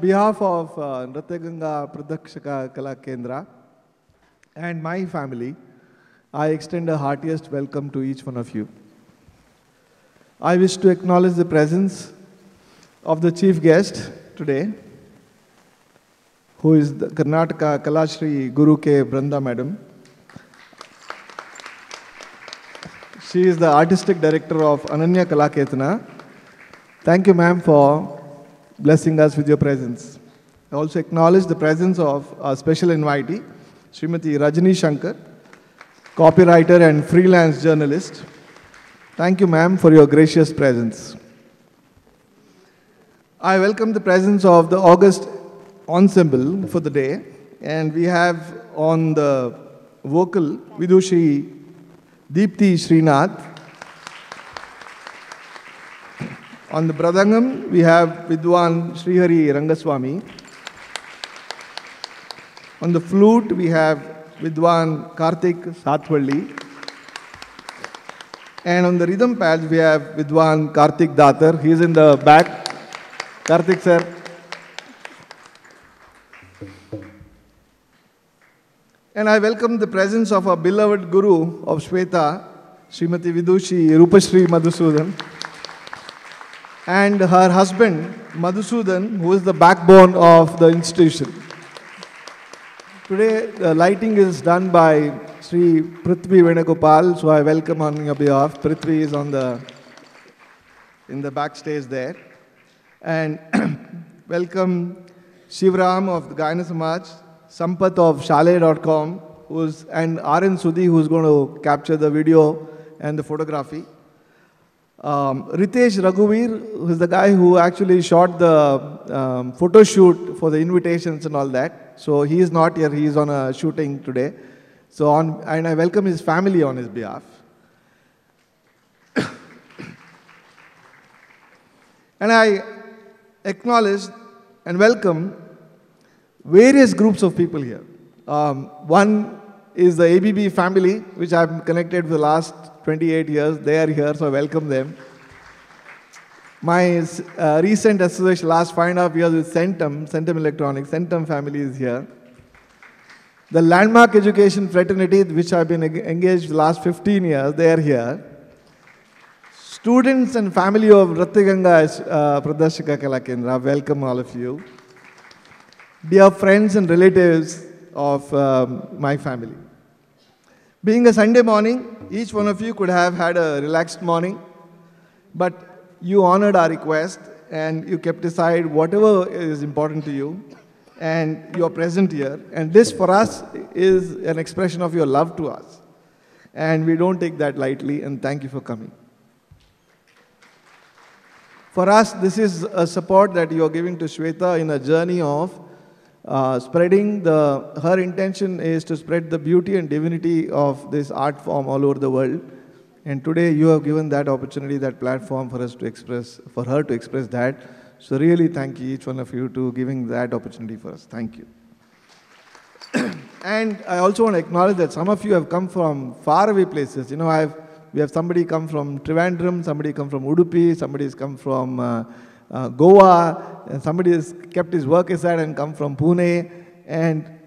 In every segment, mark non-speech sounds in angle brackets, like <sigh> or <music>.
On behalf of uh, Nratyaganga Pradakshaka Kala Kendra and my family, I extend a heartiest welcome to each one of you. I wish to acknowledge the presence of the chief guest today, who is the Karnataka Kalashri Guru K. Branda Madam. She is the artistic director of Ananya Kalaketana. Thank you, ma'am, for blessing us with your presence. I also acknowledge the presence of our special invitee, Srimati Rajani Shankar, copywriter and freelance journalist. Thank you, ma'am, for your gracious presence. I welcome the presence of the August ensemble for the day, and we have on the vocal Vidushi Deepthi Srinath. On the Bradangam, we have Vidwan Srihari Rangaswamy. On the flute, we have Vidwan Karthik Sathwalli. And on the rhythm pads, we have Vidwan Karthik Datar. He is in the back. Karthik sir. And I welcome the presence of our beloved guru of Shweta, Srimati Vidushi Rupashri Madhusudan, and her husband, Madhusudan, who is the backbone of the institution. Today, the lighting is done by Sri Prithvi Venugopal, so I welcome on your behalf. Prithvi is on the in the backstage there. And <clears throat> welcome Shivram of the Gayana Samaj, Sampath of Shale.com, who's, and RN Sudhi, who's going to capture the video and the photography. Um, Ritesh Raghuvir, who's the guy who actually shot the um, photo shoot for the invitations and all that. So he is not here, he is on a shooting today. So on, and I welcome his family on his behalf. <coughs> and I acknowledge and welcome various groups of people here. Um, one is the ABB family, which I've connected for the last 28 years. They are here, so I welcome them. My uh, recent association, last five and a half years with Centum, Centum Electronics, Centum family is here. The Landmark Education Fraternity, which I've been engaged the last 15 years, they are here. Students and family of Ratyaganga uh, Pradashika Kala Kendra, welcome all of you. Dear friends and relatives of um, my family. Being a Sunday morning, each one of you could have had a relaxed morning, but you honored our request and you kept aside whatever is important to you and you are present here. And this for us is an expression of your love to us. And we don't take that lightly and thank you for coming. For us, this is a support that you are giving to Shweta in a journey of uh, spreading the, her intention is to spread the beauty and divinity of this art form all over the world. And today you have given that opportunity, that platform for us to express, for her to express that. So really thank you, each one of you, to giving that opportunity for us. Thank you. <clears throat> and I also want to acknowledge that some of you have come from faraway places. You know, I've, we have somebody come from Trivandrum, somebody come from Udupi, somebody has come from uh, uh, Goa, and somebody has kept his work aside and come from Pune. And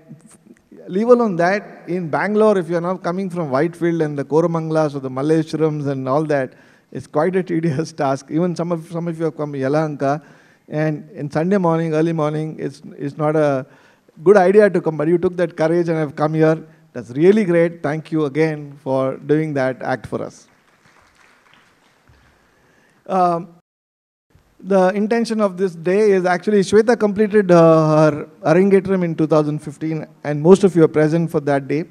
leave alone that, in Bangalore, if you're not coming from Whitefield and the Koramanglas or the Malleshwarams and all that, it's quite a tedious <laughs> task. Even some of, some of you have come Yelahanka, and in Sunday morning, early morning, it's, it's not a good idea to come, but you took that courage and have come here. That's really great. Thank you again for doing that act for us. Um, the intention of this day is actually Shweta completed uh, her Arangetram in 2015, and most of you are present for that day.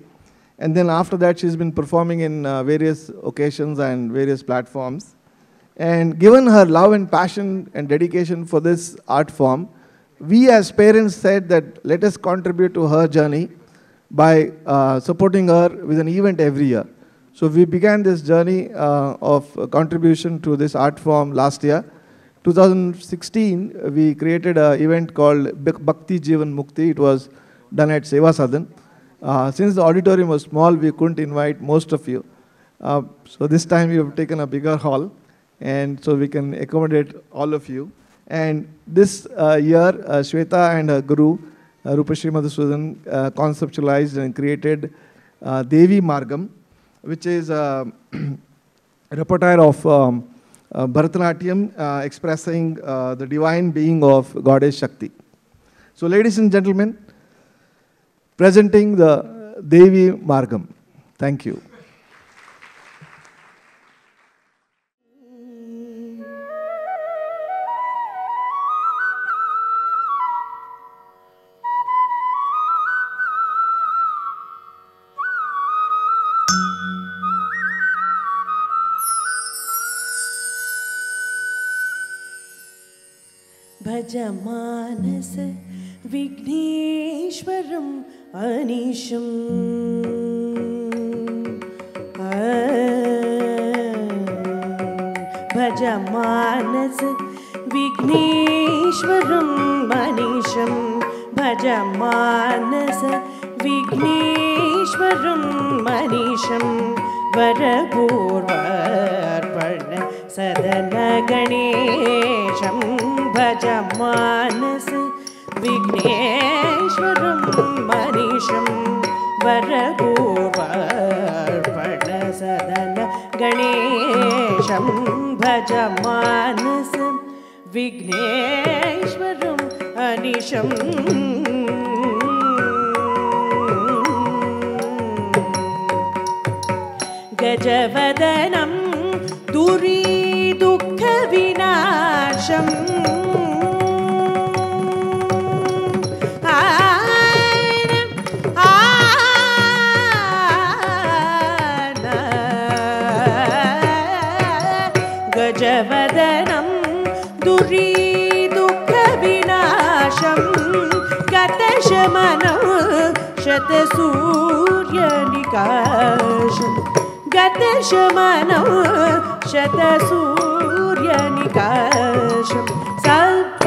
And then after that, she's been performing in uh, various occasions and various platforms. And given her love and passion and dedication for this art form, we as parents said that let us contribute to her journey by uh, supporting her with an event every year. So we began this journey uh, of contribution to this art form last year. 2016, we created an event called Bhakti Jivan Mukti. It was done at Seva Sadan. Uh, since the auditorium was small, we couldn't invite most of you. Uh, so this time we have taken a bigger hall, and so we can accommodate all of you. And this uh, year, uh, Shweta and her guru, uh, Rupashri Madhusudan, uh, conceptualized and created uh, Devi Margam, which is a <clears throat> repertoire of um, uh, Bharatanatyam uh, expressing uh, the divine being of Goddess Shakti. So, ladies and gentlemen, presenting the Devi Margam. Thank you. भज मानस विघ्नेश्वरम् अनिशम् भज मानस विघ्नेश्वरं मनीषं भज मानस विघ्नेश्वरं मनीषं वरपूर्वार्पण सदन गणेशं भज मानस विघ्नेश्वरं मनीषं वरपूर्वार्पण सदन गणेशं भज मानस विघ्नेश्वरम् अनिशम् गजवदनं दुरीदुःखविनाशम् गजवदनं ಶಮನವು ಶತಸೂರ್ಯನಿಕಾಶ ಗತ ಶಮನವು ಶತಸೂರ್ಯನಿಕಾಶ ಸಲ್ಪ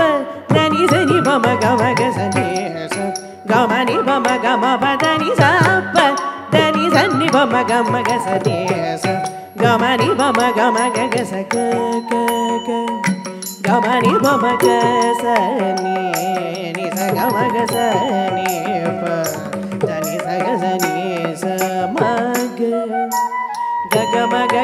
ಧನಿ ಸನಿ ಮಮ ಗಮಗ ಸನೇಶ ಗಮನಿ ಮಮ ಗಮ ಪದನಿ ಸಪ್ಪ ಧನಿ ಸನ್ನಿ ಮಮ ಗಮಗ ಸನೇಶ ಗಮನಿ ಮಮ ಗಮಗ ಸ ಕ ಕ ಕ గమని బమ గ స ని ని స గమ గ స ని ప దని స గ స ని స మ గ గ గ మ గ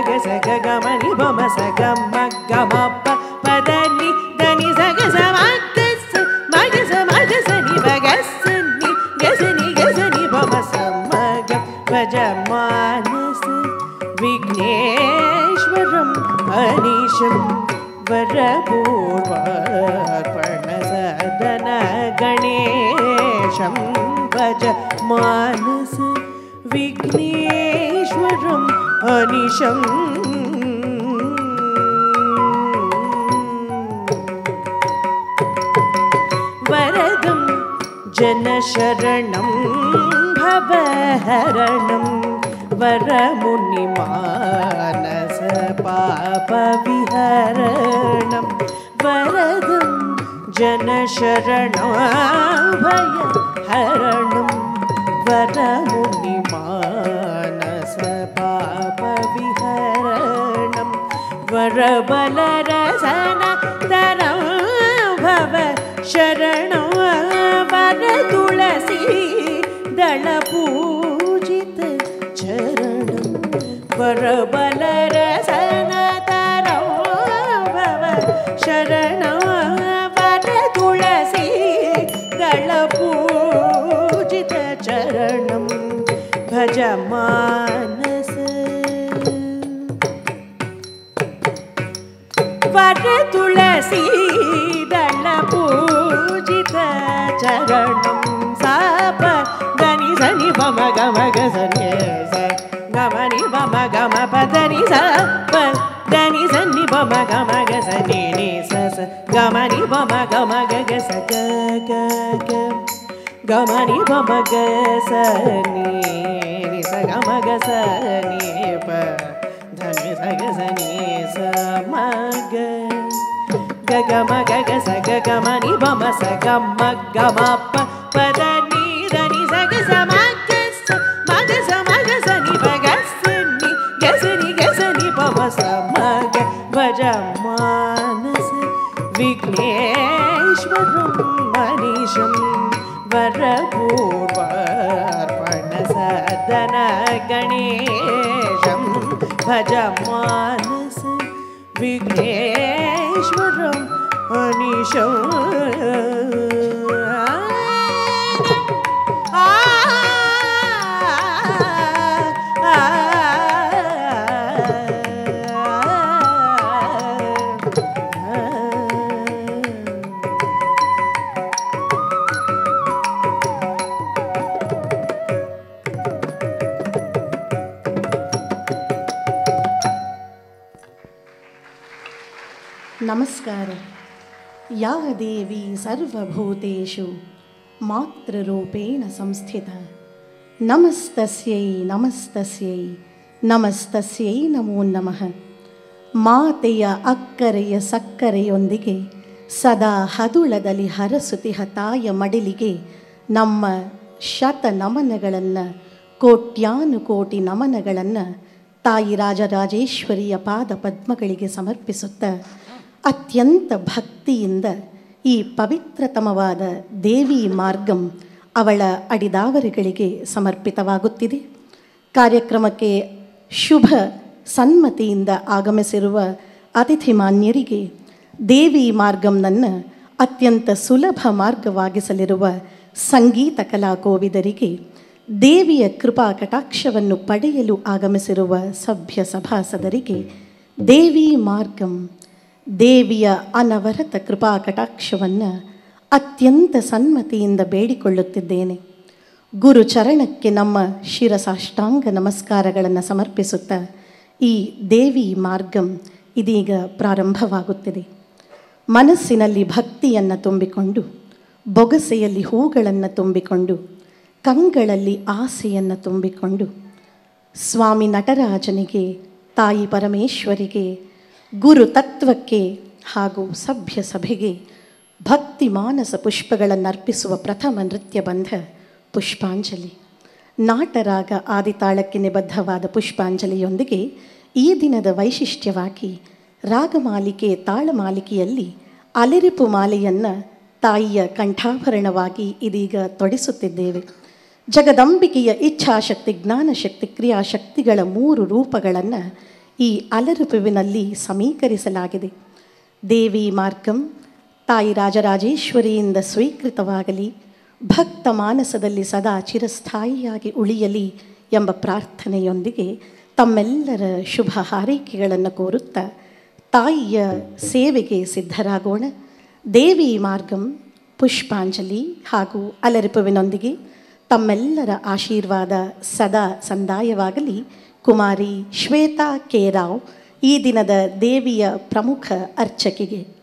वरपूपर्पणसदनगणेशं भज मानस विघ्नेश्वरम् अनिशम् वरदं जनशरणं भवहरणं वरमुनिमा पापविहरणं वरदं जनशरणय हरणं वरगु मान वरबलरसन भव शरण तुलसी दलपूजित शरणं प्रबल పమ గమ గ సన్యేస గమని పమ గమ పదని స దని సన్ని పమ గమ గ సని ని స గమని పమ గమ గ గ స గ గ గ గమని పమ గ సని ని స గమ గ సని ప ధని స గ సని స మ గ గ గమ గ గ స గ గమని పమ స గమ గమ damu ದೇವಿ ಸರ್ವಭೂತೇಷು ಮಾತೃರೂಪೇಣ ಸಂಸ್ಥಿತ. ನಮಸ್ತಸ್ಯೈ ನಮಸ್ತಸ್ಯೈ ನಮಸ್ತಸ್ಯೈ ನಮೋ ನಮಃ. ಮಾತೆಯ ಅಕ್ಕರೆಯ ಸಕ್ಕರೆಯೊಂದಿಗೆ, ಸದಾ ಹದುಳದಲ್ಲಿ ಹರಸುತಿಹ ತಾಯ ಮಡಿಲಿಗೆ ನಮ್ಮ ಶತ ನಮನಗಳನ್ನು ಕೋಟ್ಯಾನುಕೋಟಿ ನಮನಗಳನ್ನು ತಾಯಿ ರಾಜರಾಜೇಶ್ವರಿಯ ಪಾದ ಪದ್ಮಗಳಿಗೆ ಸಮರ್ಪಿಸುತ್ತ ಅತ್ಯಂತ ಭಕ್ತಿಯಿಂದ ಈ ಪವಿತ್ರತಮವಾದ ದೇವಿ ಮಾರ್ಗಂ ಅವಳ ಅಡಿದಾವರಿಗಳಿಗೆ ಸಮರ್ಪಿತವಾಗುತ್ತಿದೆ. ಕಾರ್ಯಕ್ರಮಕ್ಕೆ ಶುಭ ಸನ್ಮತಿಯಿಂದ ಆಗಮಿಸಿರುವ ಅತಿಥಿ ಮಾನ್ಯರಿಗೆ ದೇವಿ ಮಾರ್ಗಂನನ್ನು ಅತ್ಯಂತ ಸುಲಭ ಮಾರ್ಗವಾಗಿಸಲಿರುವ ಸಂಗೀತ ಕಲಾಕೋವಿದರಿಗೆ ದೇವಿಯ ಕೃಪಾ ಕಟಾಕ್ಷವನ್ನು ಪಡೆಯಲು ಆಗಮಿಸಿರುವ ಸಭ್ಯ ಸಭಾಸದರಿಗೆ ದೇವಿ ಮಾರ್ಗಂ ದೇವಿಯ ಅನವರತ ಕೃಪಾ ಕಟಾಕ್ಷವನ್ನು ಅತ್ಯಂತ ಸನ್ಮತಿಯಿಂದ ಬೇಡಿಕೊಳ್ಳುತ್ತಿದ್ದೇನೆ. ಗುರು ಚರಣಕ್ಕೆ ನಮ್ಮ ಶಿರಸಾಷ್ಟಾಂಗ ನಮಸ್ಕಾರಗಳನ್ನು ಸಮರ್ಪಿಸುತ್ತಾ ಈ ದೇವಿ ಮಾರ್ಗಂ ಇದೀಗ ಪ್ರಾರಂಭವಾಗುತ್ತಿದೆ. ಮನಸ್ಸಿನಲ್ಲಿ ಭಕ್ತಿಯನ್ನು ತುಂಬಿಕೊಂಡು, ಬೊಗಸೆಯಲ್ಲಿ ಹೂಗಳನ್ನು ತುಂಬಿಕೊಂಡು, ಕಂಗಳಲ್ಲಿ ಆಸೆಯನ್ನು ತುಂಬಿಕೊಂಡು, ಸ್ವಾಮಿ ನಟರಾಜನಿಗೆ, ತಾಯಿ ಪರಮೇಶ್ವರಿಗೆ ಗುರು ತತ್ವಕ್ಕೆ ಹಾಗೂ ಸಭ್ಯ ಸಭೆಗೆ ಭಕ್ತಿ ಮಾನಸ ಪುಷ್ಪಗಳನ್ನು ಅರ್ಪಿಸುವ ಪ್ರಥಮ ನೃತ್ಯ ಬಂಧ ಪುಷ್ಪಾಂಜಲಿ. ನಾಟರಾಗ ಆದಿತಾಳಕ್ಕೆ ನಿಬದ್ಧವಾದ ಪುಷ್ಪಾಂಜಲಿಯೊಂದಿಗೆ ಈ ದಿನದ ವೈಶಿಷ್ಟ್ಯವಾಗಿ ರಾಗಮಾಲಿಕೆ ತಾಳಮಾಲಿಕೆಯಲ್ಲಿ ಅಲೆರಿಪು ಮಾಲೆಯನ್ನು ತಾಯಿಯ ಕಂಠಾಭರಣವಾಗಿ ಇದೀಗ ತೊಡಿಸುತ್ತಿದ್ದೇವೆ. ಜಗದಂಬಿಕೆಯ ಇಚ್ಛಾಶಕ್ತಿ, ಜ್ಞಾನಶಕ್ತಿ, ಕ್ರಿಯಾಶಕ್ತಿಗಳ ಮೂರು ರೂಪಗಳನ್ನು ಈ ಅಲರುಪುವಿನಲ್ಲಿ ಸಮೀಕರಿಸಲಾಗಿದೆ. ದೇವಿ ಮಾರ್ಗಂ, ತಾಯಿ ರಾಜರಾಜೇಶ್ವರಿಯಿಂದ ಸ್ವೀಕೃತವಾಗಲಿ, ಭಕ್ತ ಮಾನಸದಲ್ಲಿ ಸದಾ ಚಿರಸ್ಥಾಯಿಯಾಗಿ ಉಳಿಯಲಿ ಎಂಬ ಪ್ರಾರ್ಥನೆಯೊಂದಿಗೆ ತಮ್ಮೆಲ್ಲರ ಶುಭ ಹಾರೈಕೆಗಳನ್ನು ಕೋರುತ್ತಾ ತಾಯಿಯ ಸೇವೆಗೆ ಸಿದ್ಧರಾಗೋಣ. ದೇವಿ ಮಾರ್ಗಂ, ಪುಷ್ಪಾಂಜಲಿ ಹಾಗೂ ಅಲರಿಪುವಿನೊಂದಿಗೆ ತಮ್ಮೆಲ್ಲರ ಆಶೀರ್ವಾದ ಸದಾ ಸಂದಾಯವಾಗಲಿ. ಕುಮಾರಿ ಶ್ವೇತಾ ಕೆ ರಾವ್ ಈ ದಿನದ ದೇವಿಯ ಪ್ರಮುಖ ಅರ್ಚಕಿಗೆ.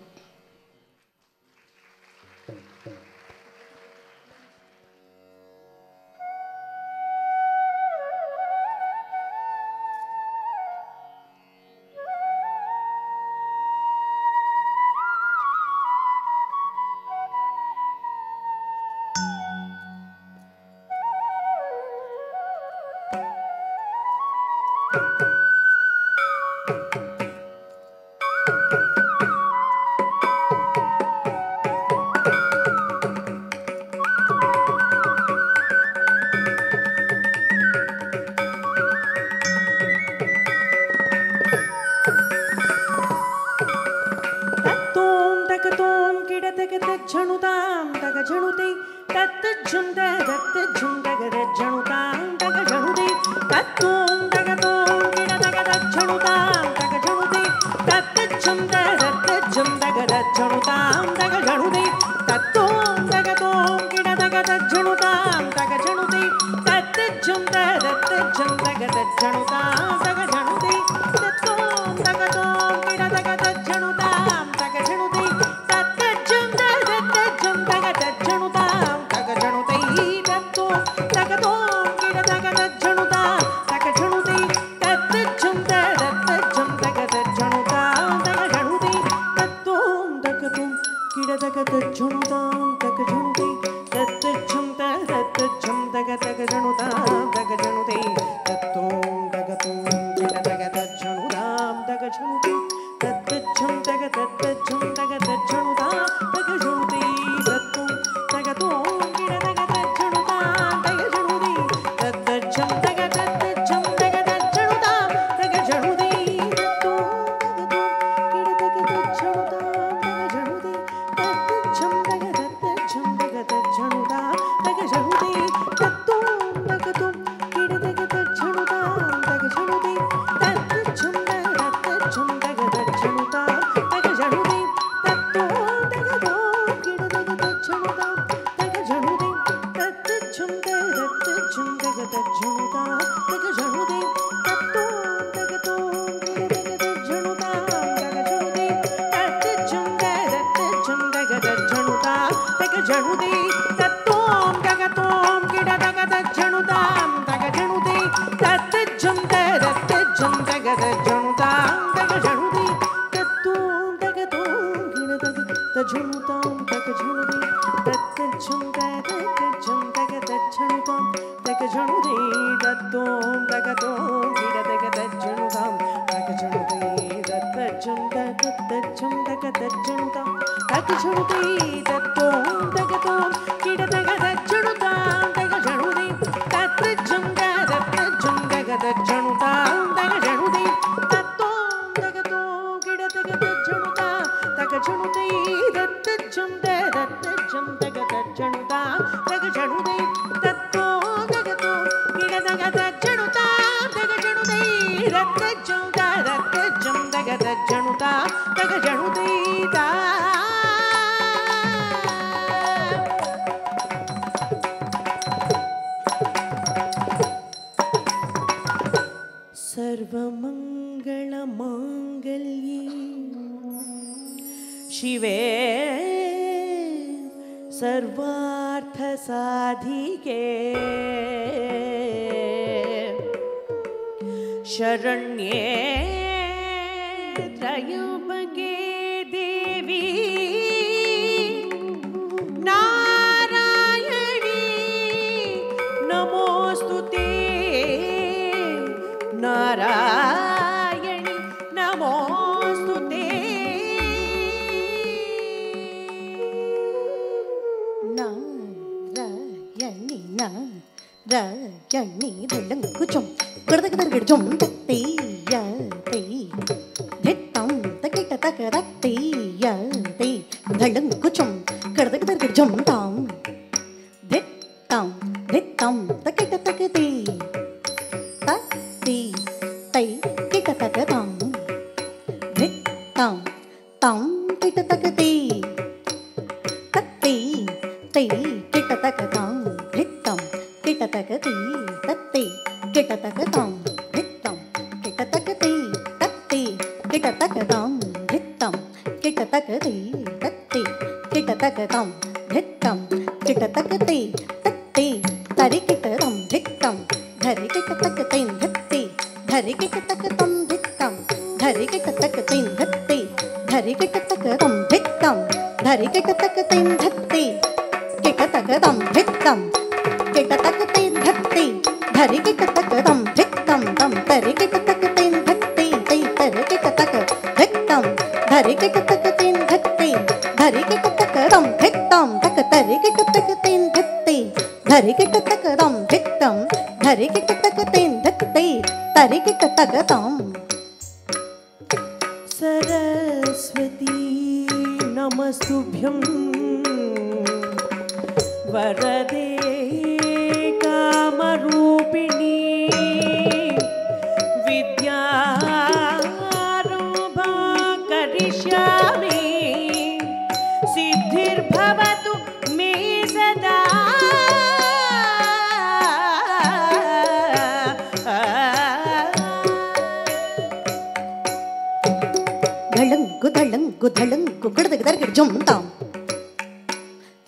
ಗಳಂಕು ತಳಂಕು ತಳಂಕು ಕಡದ ಗದರ್ಗ ಜುಂತಾಂ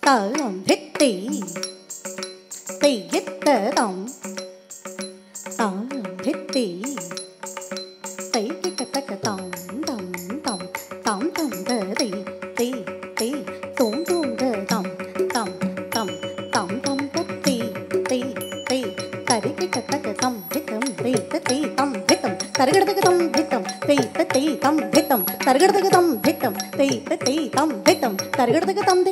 ತಾಂ ಧಿತ್ತಿ ತೆಯ್ಯತ್ತ ತಾಂ ¿Qué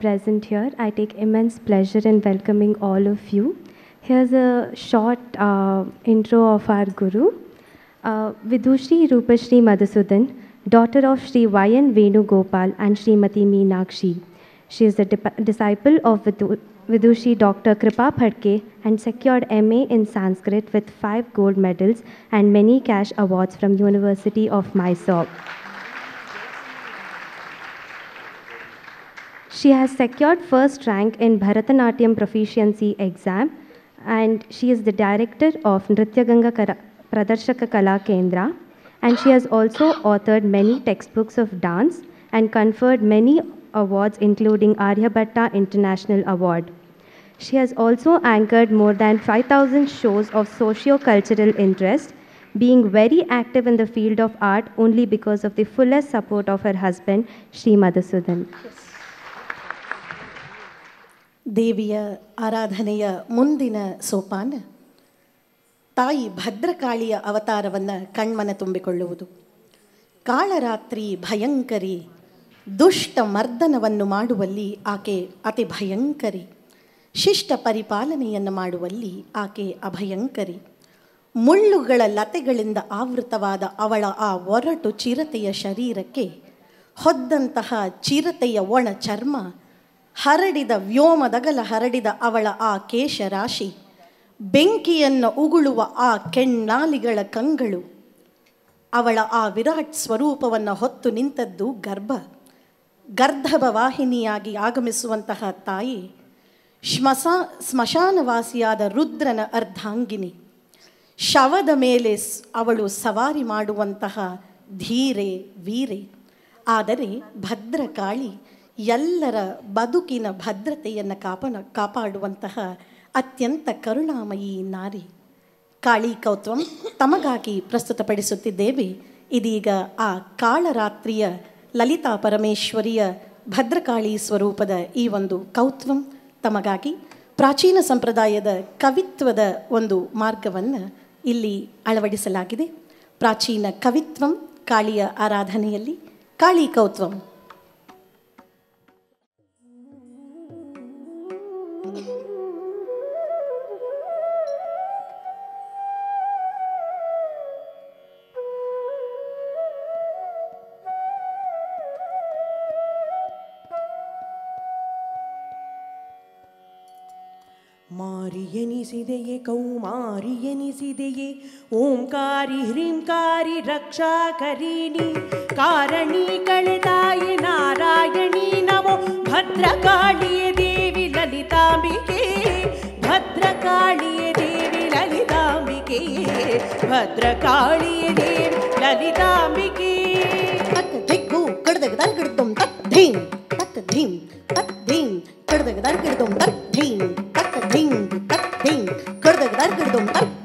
present here. I take immense pleasure in welcoming all of you. Here's a short uh, intro of our Guru. Uh, Vidushri Rupashri Madhusudan, daughter of Sri Y.N. Venugopal and Srimati Meenakshi. She is the disciple of Vidu- Vidushi Dr. Kripa Phadke and secured MA in Sanskrit with five gold medals and many cash awards from University of Mysore. She has secured first rank in Bharatanatyam proficiency exam and she is the director of Nritya Ganga Kara- Pradarshaka Kala Kendra and she has also authored many textbooks of dance and conferred many awards including Aryabhatta International Award. She has also anchored more than 5000 shows of socio-cultural interest being very active in the field of art only because of the fullest support of her husband Sri Madhusudan. ದೇವಿಯ ಆರಾಧನೆಯ ಮುಂದಿನ ಸೋಪಾನ, ತಾಯಿ ಭದ್ರಕಾಳಿಯ ಅವತಾರವನ್ನು ಕಣ್ಮನ ತುಂಬಿಕೊಳ್ಳುವುದು. ಕಾಳರಾತ್ರಿ ಭಯಂಕರಿ ದುಷ್ಟ ಮರ್ದನವನ್ನು ಮಾಡುವಲ್ಲಿ ಆಕೆ ಅತಿ ಭಯಂಕರಿ, ಶಿಷ್ಟ ಪರಿಪಾಲನೆಯನ್ನು ಮಾಡುವಲ್ಲಿ ಆಕೆ ಅಭಯಂಕರಿ. ಮುಳ್ಳುಗಳ ಲತೆಗಳಿಂದ ಆವೃತವಾದ ಅವಳ ಆ ಒರಟು ಚಿರತೆಯ ಶರೀರಕ್ಕೆ ಹೊದ್ದಂತಹ ಚಿರತೆಯ ಒಣ ಚರ್ಮ ಹರಡಿದ ವ್ಯೋಮದಗಲ ಹರಡಿದ ಅವಳ ಆ ಕೇಶರಾಶಿ, ಬೆಂಕಿಯನ್ನು ಉಗುಳುವ ಆ ಕೆಣ್ಣಾಲಿಗಳ ಕಂಗಳು. ಅವಳ ಆ ವಿರಾಟ್ ಸ್ವರೂಪವನ್ನು ಹೊತ್ತು ನಿಂತದ್ದು ಗರ್ಭ. ಗರ್ಧಭ ವಾಹಿನಿಯಾಗಿ ಆಗಮಿಸುವಂತಹ ತಾಯಿ ಶ್ಮಶಾ ಸ್ಮಶಾನವಾಸಿಯಾದ ರುದ್ರನ ಅರ್ಧಾಂಗಿನಿ. ಶವದ ಮೇಲೆ ಅವಳು ಸವಾರಿ ಮಾಡುವಂತಹ ಧೀರೆ, ವೀರೆ. ಆದರೆ ಭದ್ರಕಾಳಿ ಎಲ್ಲರ ಬದುಕಿನ ಭದ್ರತೆಯನ್ನು ಕಾಪನ, ಕಾಪಾಡುವಂತಹ ಅತ್ಯಂತ ಕರುಣಾಮಯಿ ನಾರಿ. ಕಾಳಿ ಕೌತ್ವಂ ತಮಗಾಗಿ ಪ್ರಸ್ತುತಪಡಿಸುತ್ತಿದ್ದೇವೆ. ಇದೀಗ ಆ ಕಾಳರಾತ್ರಿಯ ಲಲಿತಾ ಪರಮೇಶ್ವರಿಯ ಭದ್ರಕಾಳಿ ಸ್ವರೂಪದ ಈ ಒಂದು ಕೌತ್ವಂ ತಮಗಾಗಿ ಪ್ರಾಚೀನ ಸಂಪ್ರದಾಯದ ಕವಿತ್ವದ ಒಂದು ಮಾರ್ಗವನ್ನು ಇಲ್ಲಿ ಅಳವಡಿಸಲಾಗಿದೆ. ಪ್ರಾಚೀನ ಕವಿತ್ವಂ ಕಾಳಿಯ ಆರಾಧನೆಯಲ್ಲಿ ಕಾಳಿ ಕೌತ್ವಂ निसिदये कौमारि ये निसिदये ओंकारि ह्रींकारि रक्षाकरिणि कारिणी कलिताय नारायणी नमो भद्रकाळिये देवि ललिताम्बिके भद्रकाळिये देवि ललिताम्बिके भद्रकाळिये देवि ललिताम्बिके तत् धिक्कु कडदगदर कडदुम तत् धीं तत् धीं तत् धीं कडदगदर कडदुम तत् धीं Kar da gar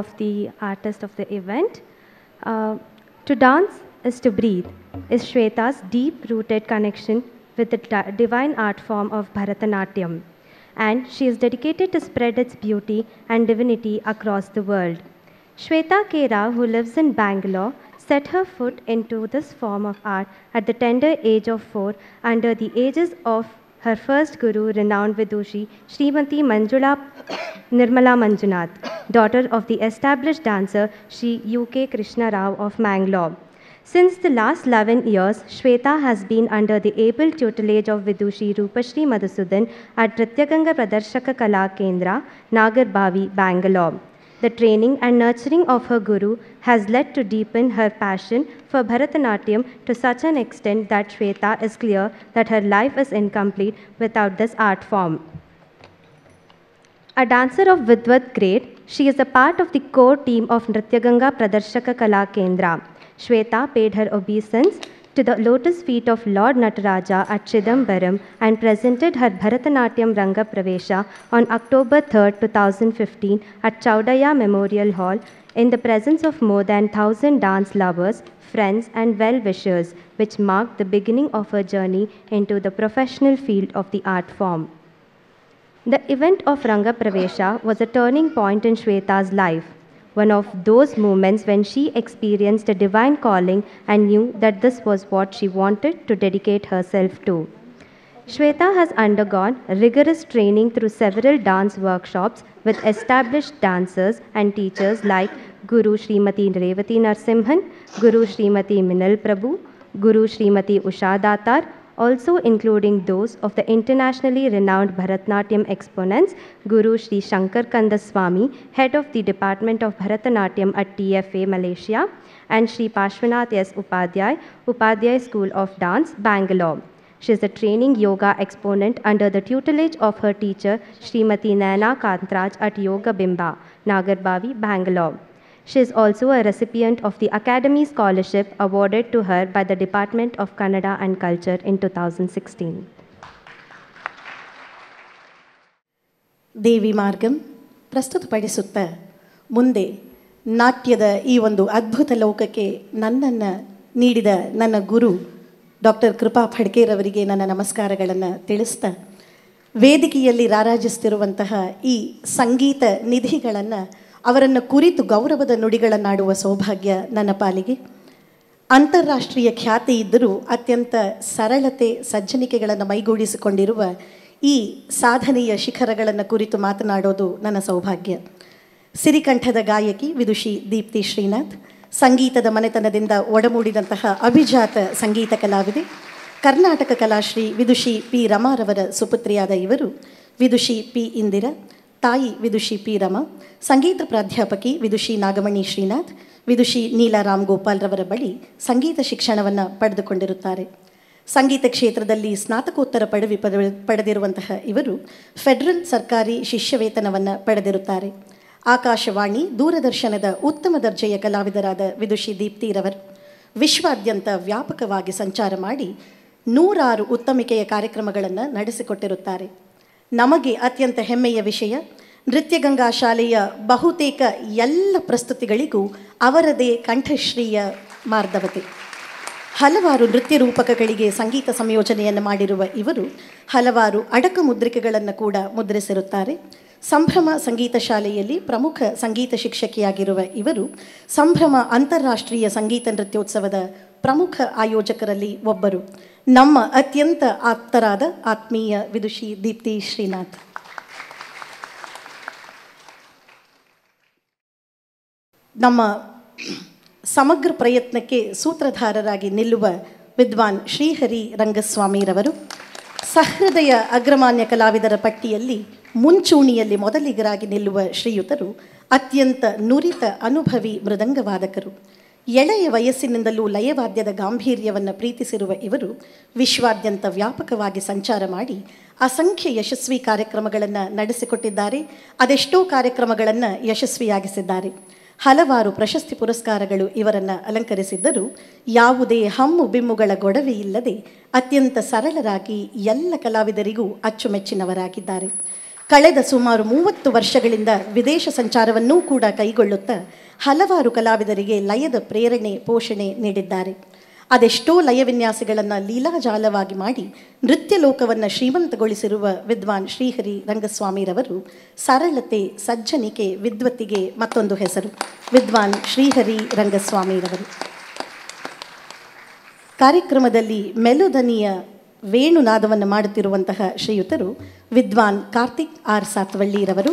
of the artist of the event. Uh, to dance is to breathe, is Shweta's deep rooted connection with the divine art form of Bharatanatyam. And she is dedicated to spread its beauty and divinity across the world. Shweta Kera, who lives in Bangalore, set her foot into this form of art at the tender age of four under the aegis of her first guru, renowned Vidushi, Srimati Manjula <coughs> Nirmala Manjunath daughter of the established dancer Sri U.K. Krishna Rao of Mangalore. Since the last 11 years, Shweta has been under the able tutelage of Vidushi Rupashri Madhusudan at Trityaganga Pradarshaka Kala Kendra, Nagarbavi, Bangalore. The training and nurturing of her guru has led to deepen her passion for Bharatanatyam to such an extent that Shweta is clear that her life is incomplete without this art form. A dancer of Vidwat grade, she is a part of the core team of Nrityaganga Pradarshaka Kala Kendra. Shweta paid her obeisance to the lotus feet of Lord Nataraja at Chidambaram and presented her Bharatanatyam Ranga Pravesha on October 3, 2015 at Chaudaya Memorial Hall in the presence of more than 1,000 dance lovers, friends and well-wishers, which marked the beginning of her journey into the professional field of the art form. The event of Ranga Pravesha was a turning point in Shweta's life, one of those moments when she experienced a divine calling and knew that this was what she wanted to dedicate herself to. Shweta has undergone rigorous training through several dance workshops with established dancers and teachers like Guru Srimati Revati Narsimhan, Guru Srimati Minal Prabhu, Guru Srimati Usha Datar, also including those of the internationally renowned Bharatnatyam exponents, Guru Sri Shankar Kandaswamy, head of the Department of Bharatanatyam at TFA Malaysia, and Sri Pashwanath S. Upadhyay, Upadhyay School of Dance, Bangalore. She is a training yoga exponent under the tutelage of her teacher, Srimati Naina Kantraj at Yoga Bimba, Nagarbavi, Bangalore. She is also a recipient of the Academy Scholarship awarded to her by the Department of Kannada and Culture in 2016. Devi ಮಾರ್ಗಂ ಪ್ರಸ್ತುತಪಡಿಸುತ್ತಾ ಮುಂದೆ ನಾಟ್ಯದ ಈ ಒಂದು ಅದ್ಭುತ ಲೋಕಕ್ಕೆ ನನ್ನನ್ನು ನೀಡಿದ ನನ್ನ ಗುರು doctor ಕೃಪಾ ಫಡ್ಕೇರವರಿಗೆ ನನ್ನ ನಮಸ್ಕಾರಗಳನ್ನು ತಿಳಿಸ್ತಾ ವೇದಿಕೆಯಲ್ಲಿ ರಾರಾಜಿಸ್ತಿರುವಂತಹ ಈ ಸಂಗೀತ ನಿಧಿಗಳನ್ನು ಅವರನ್ನು ಕುರಿತು ಗೌರವದ ನುಡಿಗಳನ್ನಾಡುವ ಸೌಭಾಗ್ಯ ನನ್ನ ಪಾಲಿಗೆ. ಅಂತಾರಾಷ್ಟ್ರೀಯ ಖ್ಯಾತಿ ಇದ್ದರೂ ಅತ್ಯಂತ ಸರಳತೆ ಸಜ್ಜನಿಕೆಗಳನ್ನು ಮೈಗೂಡಿಸಿಕೊಂಡಿರುವ ಈ ಸಾಧನೆಯ ಶಿಖರಗಳನ್ನು ಕುರಿತು ಮಾತನಾಡೋದು ನನ್ನ ಸೌಭಾಗ್ಯ. ಸಿರಿಕಂಠದ ಗಾಯಕಿ ವಿದುಷಿ ದೀಪ್ತಿ ಶ್ರೀನಾಥ್, ಸಂಗೀತದ ಮನೆತನದಿಂದ ಒಡಮೂಡಿದಂತಹ ಅಭಿಜಾತ ಸಂಗೀತ ಕಲಾವಿದೆ, ಕರ್ನಾಟಕ ಕಲಾಶ್ರೀ ವಿದುಷಿ ಪಿ ರಮಾರವರ ಸುಪುತ್ರಿಯಾದ ಇವರು, ವಿದುಷಿ ಪಿ ಇಂದಿರಾ ತಾಯಿ ವಿದುಷಿ ಪೀರಮ್ಮ ರಮಾ ಸಂಗೀತ ಪ್ರಾಧ್ಯಾಪಕಿ ವಿದುಷಿ ನಾಗಮಣಿ ಶ್ರೀನಾಥ್, ವಿದುಷಿ ನೀಲಾ ರಾಮ್ ಗೋಪಾಲ್ ರವರ ಬಳಿ ಸಂಗೀತ ಶಿಕ್ಷಣವನ್ನು ಪಡೆದುಕೊಂಡಿರುತ್ತಾರೆ. ಸಂಗೀತ ಕ್ಷೇತ್ರದಲ್ಲಿ ಸ್ನಾತಕೋತ್ತರ ಪದವಿ ಪಡೆದಿರುವಂತಹ ಇವರು ಫೆಡರಲ್ ಸರ್ಕಾರಿ ಶಿಷ್ಯವೇತನವನ್ನು ಪಡೆದಿರುತ್ತಾರೆ. ಆಕಾಶವಾಣಿ ದೂರದರ್ಶನದ ಉತ್ತಮ ದರ್ಜೆಯ ಕಲಾವಿದರಾದ ವಿದುಷಿ ದೀಪ್ತಿರವರು ವಿಶ್ವಾದ್ಯಂತ ವ್ಯಾಪಕವಾಗಿ ಸಂಚಾರ ಮಾಡಿ ನೂರಾರು ಉತ್ತಮಿಕೆಯ ಕಾರ್ಯಕ್ರಮಗಳನ್ನು ನಡೆಸಿಕೊಟ್ಟಿರುತ್ತಾರೆ. ನಮಗೆ ಅತ್ಯಂತ ಹೆಮ್ಮೆಯ ವಿಷಯ ನೃತ್ಯಗಂಗಾ ಶಾಲೆಯ ಬಹುತೇಕ ಎಲ್ಲ ಪ್ರಸ್ತುತಿಗಳಿಗೂ ಅವರದೇ ಕಂಠಶ್ರೀಯ ಮಾರ್ಧವತೆ ಹಲವಾರು ನೃತ್ಯ ರೂಪಕಗಳಿಗೆ ಸಂಗೀತ ಸಂಯೋಜನೆಯನ್ನು ಮಾಡಿರುವ ಇವರು ಹಲವಾರು ಅಡಕ ಮುದ್ರಿಕೆಗಳನ್ನು ಕೂಡ ಮುದ್ರಿಸಿರುತ್ತಾರೆ. ಸಂಭ್ರಮ ಸಂಗೀತ ಶಾಲೆಯಲ್ಲಿ ಪ್ರಮುಖ ಸಂಗೀತ ಶಿಕ್ಷಕಿಯಾಗಿರುವ ಇವರು ಸಂಭ್ರಮ ಅಂತಾರಾಷ್ಟ್ರೀಯ ಸಂಗೀತ ನೃತ್ಯೋತ್ಸವದ ಪ್ರಮುಖ ಆಯೋಜಕರಲ್ಲಿ ಒಬ್ಬರು ನಮ್ಮ ಅತ್ಯಂತ ಆಪ್ತರಾದ ಆತ್ಮೀಯ ವಿದುಷಿ ದೀಪ್ತಿ ಶ್ರೀನಾಥ್. ನಮ್ಮ ಸಮಗ್ರ ಪ್ರಯತ್ನಕ್ಕೆ ಸೂತ್ರಧಾರರಾಗಿ ನಿಲ್ಲುವ ವಿದ್ವಾನ್ ಶ್ರೀಹರಿ ರಂಗಸ್ವಾಮಿರವರು ಸಹೃದಯ ಅಗ್ರಮಾನ್ಯ ಕಲಾವಿದರ ಪಟ್ಟಿಯಲ್ಲಿ ಮುಂಚೂಣಿಯಲ್ಲಿ ಮೊದಲಿಗರಾಗಿ ನಿಲ್ಲುವ ಶ್ರೀಯುತರು ಅತ್ಯಂತ ನುರಿತ ಅನುಭವಿ ಮೃದಂಗವಾದಕರು. ಎಳೆಯ ವಯಸ್ಸಿನಿಂದಲೂ ಲಯವಾದ್ಯದ ಗಾಂಭೀರ್ಯವನ್ನು ಪ್ರೀತಿಸಿರುವ ಇವರು ವಿಶ್ವಾದ್ಯಂತ ವ್ಯಾಪಕವಾಗಿ ಸಂಚಾರ ಮಾಡಿ ಅಸಂಖ್ಯ ಯಶಸ್ವಿ ಕಾರ್ಯಕ್ರಮಗಳನ್ನು ನಡೆಸಿಕೊಟ್ಟಿದ್ದಾರೆ. ಅದೆಷ್ಟೋ ಕಾರ್ಯಕ್ರಮಗಳನ್ನು ಯಶಸ್ವಿಯಾಗಿಸಿದ್ದಾರೆ. ಹಲವಾರು ಪ್ರಶಸ್ತಿ ಪುರಸ್ಕಾರಗಳು ಇವರನ್ನು ಅಲಂಕರಿಸಿದ್ದರೂ ಯಾವುದೇ ಹಮ್ಮು ಬಿಮ್ಮುಗಳ ಗೊಡವೆ ಇಲ್ಲದೆ ಅತ್ಯಂತ ಸರಳರಾಗಿ ಎಲ್ಲ ಕಲಾವಿದರಿಗೂ ಅಚ್ಚುಮೆಚ್ಚಿನವರಾಗಿದ್ದಾರೆ. ಕಳೆದ ಸುಮಾರು ಮೂವತ್ತು ವರ್ಷಗಳಿಂದ ವಿದೇಶ ಸಂಚಾರವನ್ನೂ ಕೂಡ ಕೈಗೊಳ್ಳುತ್ತಾ ಹಲವಾರು ಕಲಾವಿದರಿಗೆ ಲಯದ ಪ್ರೇರಣೆ, ಪೋಷಣೆ ನೀಡಿದ್ದಾರೆ. ಅದೆಷ್ಟೋ ಲಯವಿನ್ಯಾಸಗಳನ್ನು ಲೀಲಾಜಾಲವಾಗಿ ಮಾಡಿ ನೃತ್ಯ ಲೋಕವನ್ನು ಶ್ರೀಮಂತಗೊಳಿಸಿರುವ ವಿದ್ವಾನ್ ಶ್ರೀಹರಿ ರಂಗಸ್ವಾಮಿರವರು ಸರಳತೆ, ಸಜ್ಜನಿಕೆ, ವಿದ್ವತ್ತಿಗೆ ಮತ್ತೊಂದು ಹೆಸರು, ವಿದ್ವಾನ್ ಶ್ರೀಹರಿ ರಂಗಸ್ವಾಮಿರವರು. ಕಾರ್ಯಕ್ರಮದಲ್ಲಿ ಮೆಲುದನಿಯ ವೇಣುನಾದವನ್ನು ಮಾಡುತ್ತಿರುವಂತಹ ಶ್ರೀಯುತರು ವಿದ್ವಾನ್ ಕಾರ್ತಿಕ್ ಆರ್ ಸಾತ್ವಳ್ಳಿರವರು.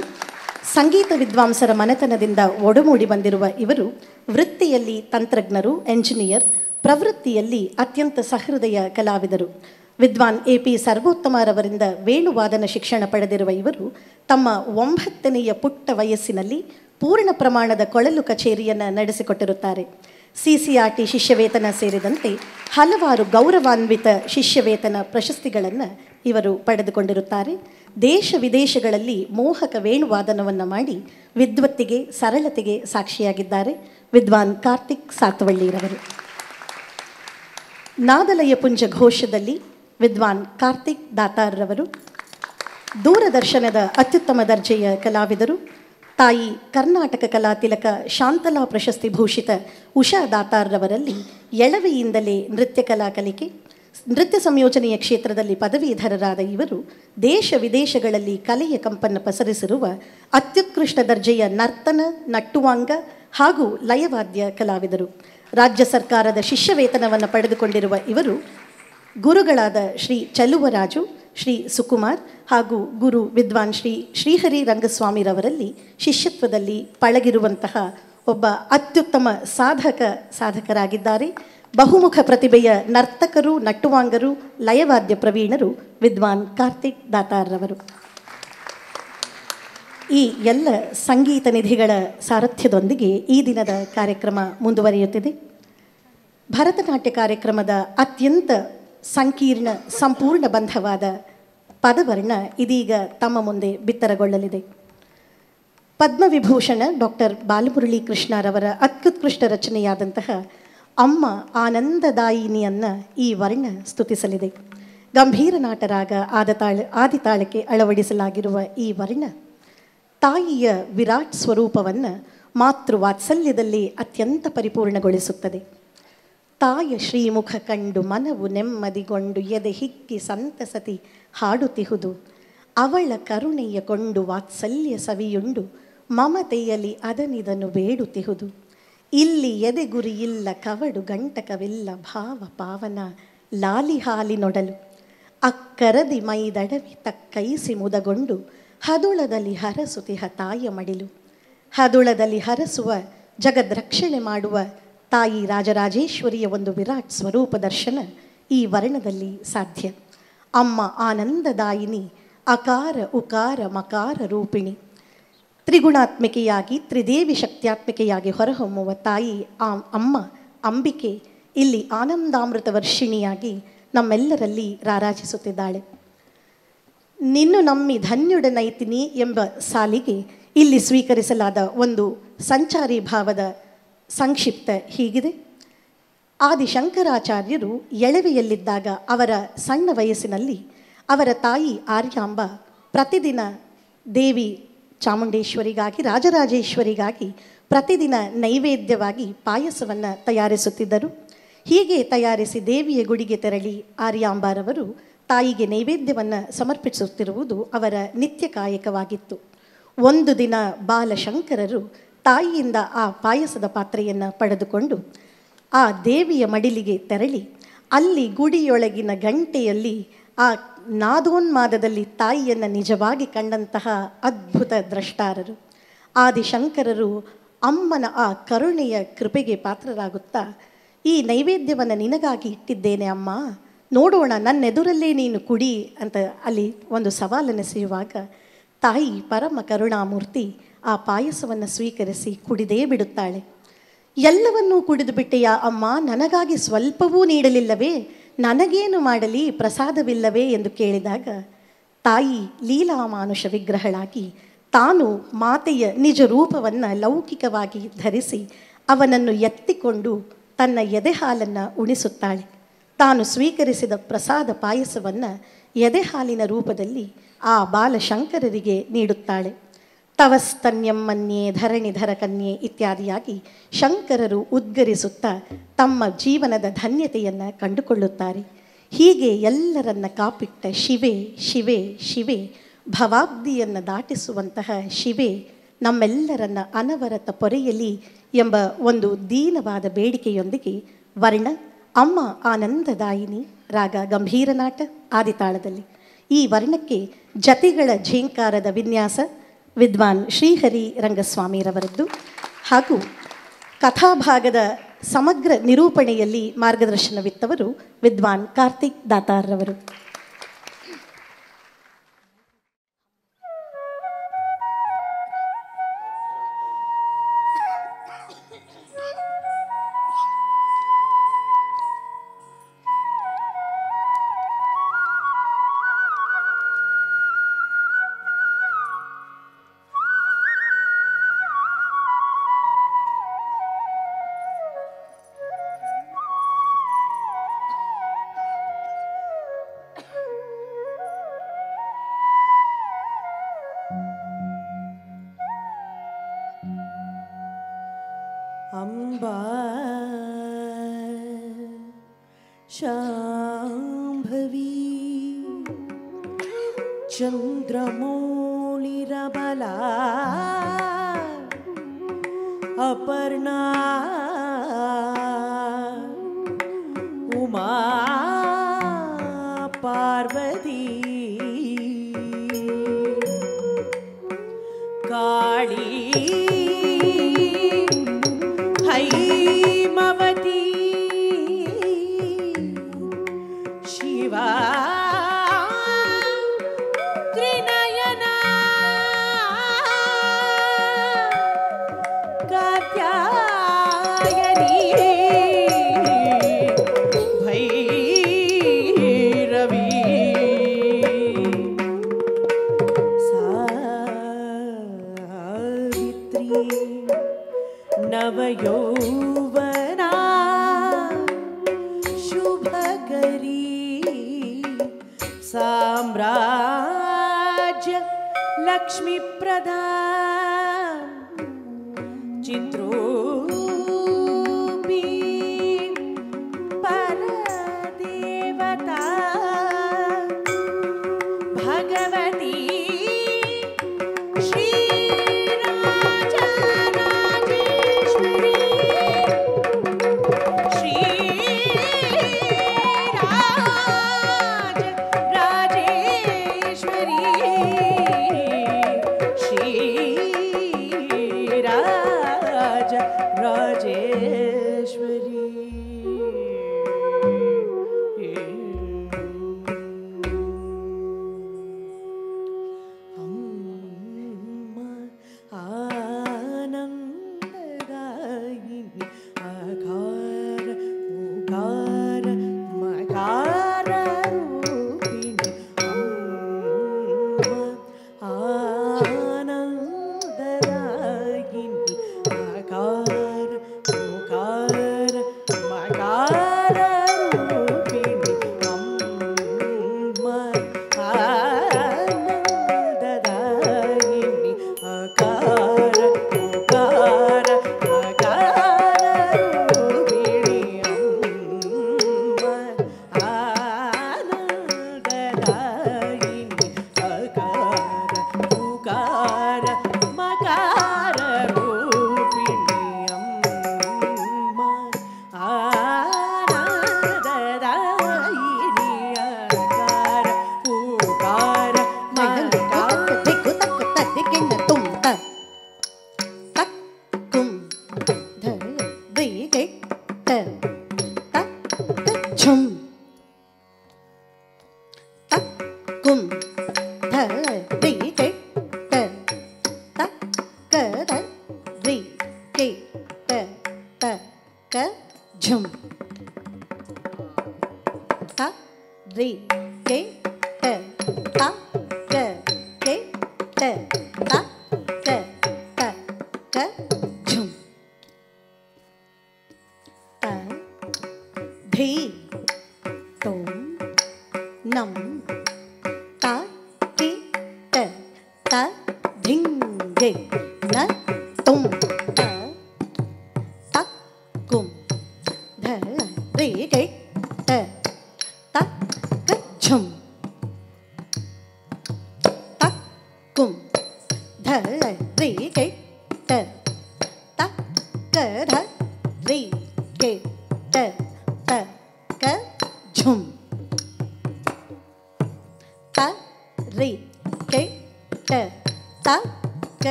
ಸಂಗೀತ ವಿದ್ವಾಂಸರ ಮನೆತನದಿಂದ ಒಡಮೂಡಿ ಬಂದಿರುವ ಇವರು ವೃತ್ತಿಯಲ್ಲಿ ತಂತ್ರಜ್ಞರು ಎಂಜಿನಿಯರ್ ಪ್ರವೃತ್ತಿಯಲ್ಲಿ ಅತ್ಯಂತ ಸಹೃದಯ ಕಲಾವಿದರು. ವಿದ್ವಾನ್ ಎ ಪಿ ಸರ್ವೋತ್ತಮರವರಿಂದ ವೇಣುವಾದನ ಶಿಕ್ಷಣ ಪಡೆದಿರುವ ಇವರು ತಮ್ಮ ಒಂಬತ್ತನೆಯ ಪುಟ್ಟ ವಯಸ್ಸಿನಲ್ಲಿ ಪೂರ್ಣ ಪ್ರಮಾಣದ ಕೊಳಲು ಕಚೇರಿಯನ್ನು ನಡೆಸಿಕೊಟ್ಟಿರುತ್ತಾರೆ. ಸಿಸಿಆರ್ಟಿ ಶಿಷ್ಯವೇತನ ಸೇರಿದಂತೆ ಹಲವಾರು ಗೌರವಾನ್ವಿತ ಶಿಷ್ಯವೇತನ ಪ್ರಶಸ್ತಿಗಳನ್ನು ಇವರು ಪಡೆದುಕೊಂಡಿರುತ್ತಾರೆ. ದೇಶ ವಿದೇಶಗಳಲ್ಲಿ ಮೋಹಕ ವೇಣುವಾದನವನ್ನು ಮಾಡಿ ವಿದ್ವತ್ತಿಗೆ, ಸರಳತೆಗೆ ಸಾಕ್ಷಿಯಾಗಿದ್ದಾರೆ ವಿದ್ವಾನ್ ಕಾರ್ತಿಕ್ ಸಾತ್ವಳ್ಳಿರವರು. ನಾದಲಯ ಪುಂಜ ಘೋಷದಲ್ಲಿ ವಿದ್ವಾನ್ ಕಾರ್ತಿಕ್ ದಾತಾರ್ರವರು. ದೂರದರ್ಶನದ ಅತ್ಯುತ್ತಮ ದರ್ಜೆಯ ಕಲಾವಿದರು. ತಾಯಿ ಕರ್ನಾಟಕ ಕಲಾ ತಿಲಕ ಶಾಂತಲಾ ಪ್ರಶಸ್ತಿ ಭೂಷಿತ ಉಷಾ ದಾತಾರ್ರವರಲ್ಲಿ ಎಳವೆಯಿಂದಲೇ ನೃತ್ಯ ಕಲಾ ಕಲಿಕೆ ನೃತ್ಯ ಸಂಯೋಜನೆಯ ಕ್ಷೇತ್ರದಲ್ಲಿ ಪದವೀಧರರಾದ ಇವರು ದೇಶ ವಿದೇಶಗಳಲ್ಲಿ ಕಲೆಯ ಕಂಪನ್ನು ಪಸರಿಸಿರುವ ಅತ್ಯುತ್ಕೃಷ್ಟ ದರ್ಜೆಯ ನರ್ತನ, ನಟ್ಟುವಾಂಗ ಹಾಗೂ ಲಯವಾದ್ಯ ಕಲಾವಿದರು. ರಾಜ್ಯ ಸರ್ಕಾರದ ಶಿಷ್ಯ ವೇತನವನ್ನು ಪಡೆದುಕೊಂಡಿರುವ ಇವರು ಗುರುಗಳಾದ ಶ್ರೀ ಚಲುವರಾಜು, ಶ್ರೀ ಸುಕುಮಾರ್ ಹಾಗೂ ಗುರು ವಿದ್ವಾನ್ ಶ್ರೀ ಶ್ರೀಹರಿ ರಂಗಸ್ವಾಮಿರವರಲ್ಲಿ ಶಿಷ್ಯತ್ವದಲ್ಲಿ ಪಳಗಿರುವಂತಹ ಒಬ್ಬ ಅತ್ಯುತ್ತಮ ಸಾಧಕ ಸಾಧಕರಾಗಿದ್ದಾರೆ. ಬಹುಮುಖ ಪ್ರತಿಭೆಯ ನರ್ತಕರು, ನಟುವಾಂಗರು, ಲಯವಾದ್ಯ ಪ್ರವೀಣರು ವಿದ್ವಾನ್ ಕಾರ್ತಿಕ್ ದಾತಾರ್ರವರು. ಈ ಎಲ್ಲ ಸಂಗೀತ ನಿಧಿಗಳ ಸಾರಥ್ಯದೊಂದಿಗೆ ಈ ದಿನದ ಕಾರ್ಯಕ್ರಮ ಮುಂದುವರಿಯುತ್ತಿದೆ. ಭರತನಾಟ್ಯ ಕಾರ್ಯಕ್ರಮದ ಅತ್ಯಂತ ಸಂಕೀರ್ಣ, ಸಂಪೂರ್ಣ ಬಂಧವಾದ ಪದವರ್ಣ ಇದೀಗ ತಮ್ಮ ಮುಂದೆ ಬಿತ್ತರಗೊಳ್ಳಲಿದೆ. ಪದ್ಮವಿಭೂಷಣ ಡಾಕ್ಟರ್ ಬಾಲಮುರಳಿ ಕೃಷ್ಣರವರ ಅತ್ಯುತ್ಕೃಷ್ಟ ರಚನೆಯಾದಂತಹ ಅಮ್ಮ ಆನಂದದಾಯಿನಿಯನ್ನು ಈ ವರ್ಣ ಸ್ತುತಿಸಲಿದೆ. ಗಂಭೀರ ನಾಟರಾಗ ಆದತಾಳ, ಆದಿತಾಳಕ್ಕೆ ಅಳವಡಿಸಲಾಗಿರುವ ಈ ವರ್ಣ ತಾಯಿಯ ವಿರಾಟ್ ಸ್ವರೂಪವನ್ನು ಮಾತೃ ವಾತ್ಸಲ್ಯದಲ್ಲಿ ಅತ್ಯಂತ ಪರಿಪೂರ್ಣಗೊಳಿಸುತ್ತದೆ. ತಾಯ ಶ್ರೀಮುಖ ಕಂಡು ಮನವು ನೆಮ್ಮದಿಗೊಂಡು ಎದೆ ಹಿಕ್ಕಿ ಸಂತಸತಿ ಹಾಡುತಿಹುದು. ಅವಳ ಕರುಣೆಯ ಕೊಂಡು ವಾತ್ಸಲ್ಯ ಸವಿಯುಂಡು ಮಮತೆಯಲ್ಲಿ ಅದನಿದನು ಬೇಡುತಿಹುದು. ಇಲ್ಲಿ ಎದೆ ಗುರಿಯಿಲ್ಲ ಕವಡು ಗಂಟಕವಿಲ್ಲ ಭಾವ ಪಾವನ ಲಾಲಿ ಹಾಲಿನೊಡಲು ಅಕ್ಕರದಿ ಮೈದಡವಿ ತಕ್ಕೈಸಿ ಮುದಗೊಂಡು ಹದುಳದಲ್ಲಿ ಹರಸುತಿಹ ತಾಯ ಮಡಿಲು. ಹದುಳದಲ್ಲಿ ಹರಸುವ ಜಗದ್ರಕ್ಷಣೆ ಮಾಡುವ ತಾಯಿ ರಾಜರಾಜೇಶ್ವರಿಯ ಒಂದು ವಿರಾಟ್ ಸ್ವರೂಪ ದರ್ಶನ ಈ ವರ್ಣದಲ್ಲಿ ಸಾಧ್ಯ. ಅಮ್ಮ ಆನಂದದಾಯಿನಿ, ಅಕಾರ ಉಕಾರ ಮಕಾರ ರೂಪಿಣಿ. ತ್ರಿಗುಣಾತ್ಮಿಕೆಯಾಗಿ, ತ್ರಿದೇವಿ ಶಕ್ತ್ಯಾತ್ಮಿಕೆಯಾಗಿ ಹೊರಹೊಮ್ಮುವ ತಾಯಿ ಆ ಅಮ್ಮ ಅಂಬಿಕೆ ಇಲ್ಲಿ ಆನಂದಾಮೃತ ವರ್ಷಿಣಿಯಾಗಿ ನಮ್ಮೆಲ್ಲರಲ್ಲಿ ರಾರಾಜಿಸುತ್ತಿದ್ದಾಳೆ. ನಿನ್ನು ನಮ್ಮಿ ಧನ್ಯುಡನೈತಿನಿ ಎಂಬ ಸಾಲಿಗೆ ಇಲ್ಲಿ ಸ್ವೀಕರಿಸಲಾದ ಒಂದು ಸಂಚಾರಿ ಭಾವದ ಸಂಕ್ಷಿಪ್ತ ಹೀಗಿದೆ. ಆದಿಶಂಕರಾಚಾರ್ಯರು ಎಳವೆಯಲ್ಲಿದ್ದಾಗ ಅವರ ಸಣ್ಣ ವಯಸ್ಸಿನಲ್ಲಿ ಅವರ ತಾಯಿ ಆರ್ಯಾಂಬ ಪ್ರತಿದಿನ ದೇವಿ ಚಾಮುಂಡೇಶ್ವರಿಗಾಗಿ, ರಾಜರಾಜೇಶ್ವರಿಗಾಗಿ ಪ್ರತಿದಿನ ನೈವೇದ್ಯವಾಗಿ ಪಾಯಸವನ್ನು ತಯಾರಿಸುತ್ತಿದ್ದರು. ಹೀಗೆ ತಯಾರಿಸಿ ದೇವಿಯ ಗುಡಿಗೆ ತೆರಳಿ ಆರ್ಯಾಂಬಾರವರು ತಾಯಿಗೆ ನೈವೇದ್ಯವನ್ನು ಸಮರ್ಪಿಸುತ್ತಿರುವುದು ಅವರ ನಿತ್ಯ ಕಾಯಕವಾಗಿತ್ತು ಒಂದು ದಿನ ಬಾಲಶಂಕರರು ತಾಯಿಯಿಂದ ಆ ಪಾಯಸದ ಪಾತ್ರೆಯನ್ನು ಪಡೆದುಕೊಂಡು ಆ ದೇವಿಯ ಮಡಿಲಿಗೆ ತೆರಳಿ, ಅಲ್ಲಿ ಗುಡಿಯೊಳಗಿನ ಗಂಟೆಯಲ್ಲಿ ಆ ನಾದೋನ್ಮಾದದಲ್ಲಿ ತಾಯಿಯನ್ನು ನಿಜವಾಗಿ ಕಂಡಂತಹ ಅದ್ಭುತ ದ್ರಷ್ಟಾರರು. ಆದಿಶಂಕರರು ಅಮ್ಮನ ಆ ಕರುಣೆಯ ಕೃಪೆಗೆ ಪಾತ್ರರಾಗುತ್ತಾ, ಈ ನೈವೇದ್ಯವನ್ನು ನಿನಗಾಗಿ ಇಟ್ಟಿದ್ದೇನೆ ಅಮ್ಮ. ನೋಡೋಣ, ನನ್ನೆದುರಲ್ಲೇ ನೀನು ಕುಡಿ ಅಂತ ಅಲ್ಲಿ ಒಂದು ಸವಾಲನ್ನೆಸೆಯುವಾಗ ತಾಯಿ ಪರಮ ಕರುಣಾಮೂರ್ತಿ ಆ ಪಾಯಸವನ್ನು ಸ್ವೀಕರಿಸಿ ಕುಡಿದೇ ಬಿಡುತ್ತಾಳೆ. ಎಲ್ಲವನ್ನೂ ಕುಡಿದು ಬಿಟ್ಟೆಯಾ ಅಮ್ಮ? ನನಗಾಗಿ ಸ್ವಲ್ಪವೂ ನೀಡಲಿಲ್ಲವೇ? ನನಗೇನು ಮಾಡಲಿ? ಪ್ರಸಾದವಿಲ್ಲವೇ? ಎಂದು ಕೇಳಿದಾಗ, ತಾಯಿ ಲೀಲಾಮಾನುಷ ವಿಗ್ರಹಳಾಗಿ ತಾನು ಮಾತೆಯ ನಿಜ ರೂಪವನ್ನು ಲೌಕಿಕವಾಗಿ ಧರಿಸಿ ಅವನನ್ನು ಎತ್ತಿಕೊಂಡು ತನ್ನ ಎದೆಹಾಲನ್ನು ಉಣಿಸುತ್ತಾಳೆ. ತಾನು ಸ್ವೀಕರಿಸಿದ ಪ್ರಸಾದ ಪಾಯಸವನ್ನು ಎದೆಹಾಲಿನ ರೂಪದಲ್ಲಿ ಆ ಬಾಲಶಂಕರರಿಗೆ ನೀಡುತ್ತಾಳೆ. ತವಸ್ತನ್ಯಮ್ಮನ್ಯೇ ಧರಣಿಧರ ಕನ್ಯೆ ಇತ್ಯಾದಿಯಾಗಿ ಶಂಕರರು ಉದ್ಗರಿಸುತ್ತಾ ತಮ್ಮ ಜೀವನದ ಧನ್ಯತೆಯನ್ನು ಕಂಡುಕೊಳ್ಳುತ್ತಾರೆ. ಹೀಗೆ ಎಲ್ಲರನ್ನ ಕಾಪಿಟ್ಟ ಶಿವೆ ಶಿವೆ ಶಿವೆ, ಭವಾಬ್ದಿಯನ್ನು ದಾಟಿಸುವಂತಹ ಶಿವೆ, ನಮ್ಮೆಲ್ಲರನ್ನ ಅನವರತ ಪೊರೆಯಲಿ ಎಂಬ ಒಂದು ದೀನವಾದ ಬೇಡಿಕೆಯೊಂದಿಗೆ ವರ್ಣ, ಅಮ್ಮ ಆನಂದದಾಯಿನಿ, ರಾಗ ಗಂಭೀರನಾಟ ಆದಿತಾಳದಲ್ಲಿ. ಈ ವರ್ಣಕ್ಕೆ ಜತಿಗಳ ಝೀಂಕಾರದ ವಿನ್ಯಾಸ ವಿದ್ವಾನ್ ಶ್ರೀಹರಿ ರಂಗಸ್ವಾಮಿರವರದ್ದು ಹಾಗೂ ಕಥಾಭಾಗದ ಸಮಗ್ರ ನಿರೂಪಣೆಯಲ್ಲಿ ಮಾರ್ಗದರ್ಶನವಿತ್ತವರು ವಿದ್ವಾನ್ ಕಾರ್ತಿಕ್ ದಾತಾರ್ರವರು.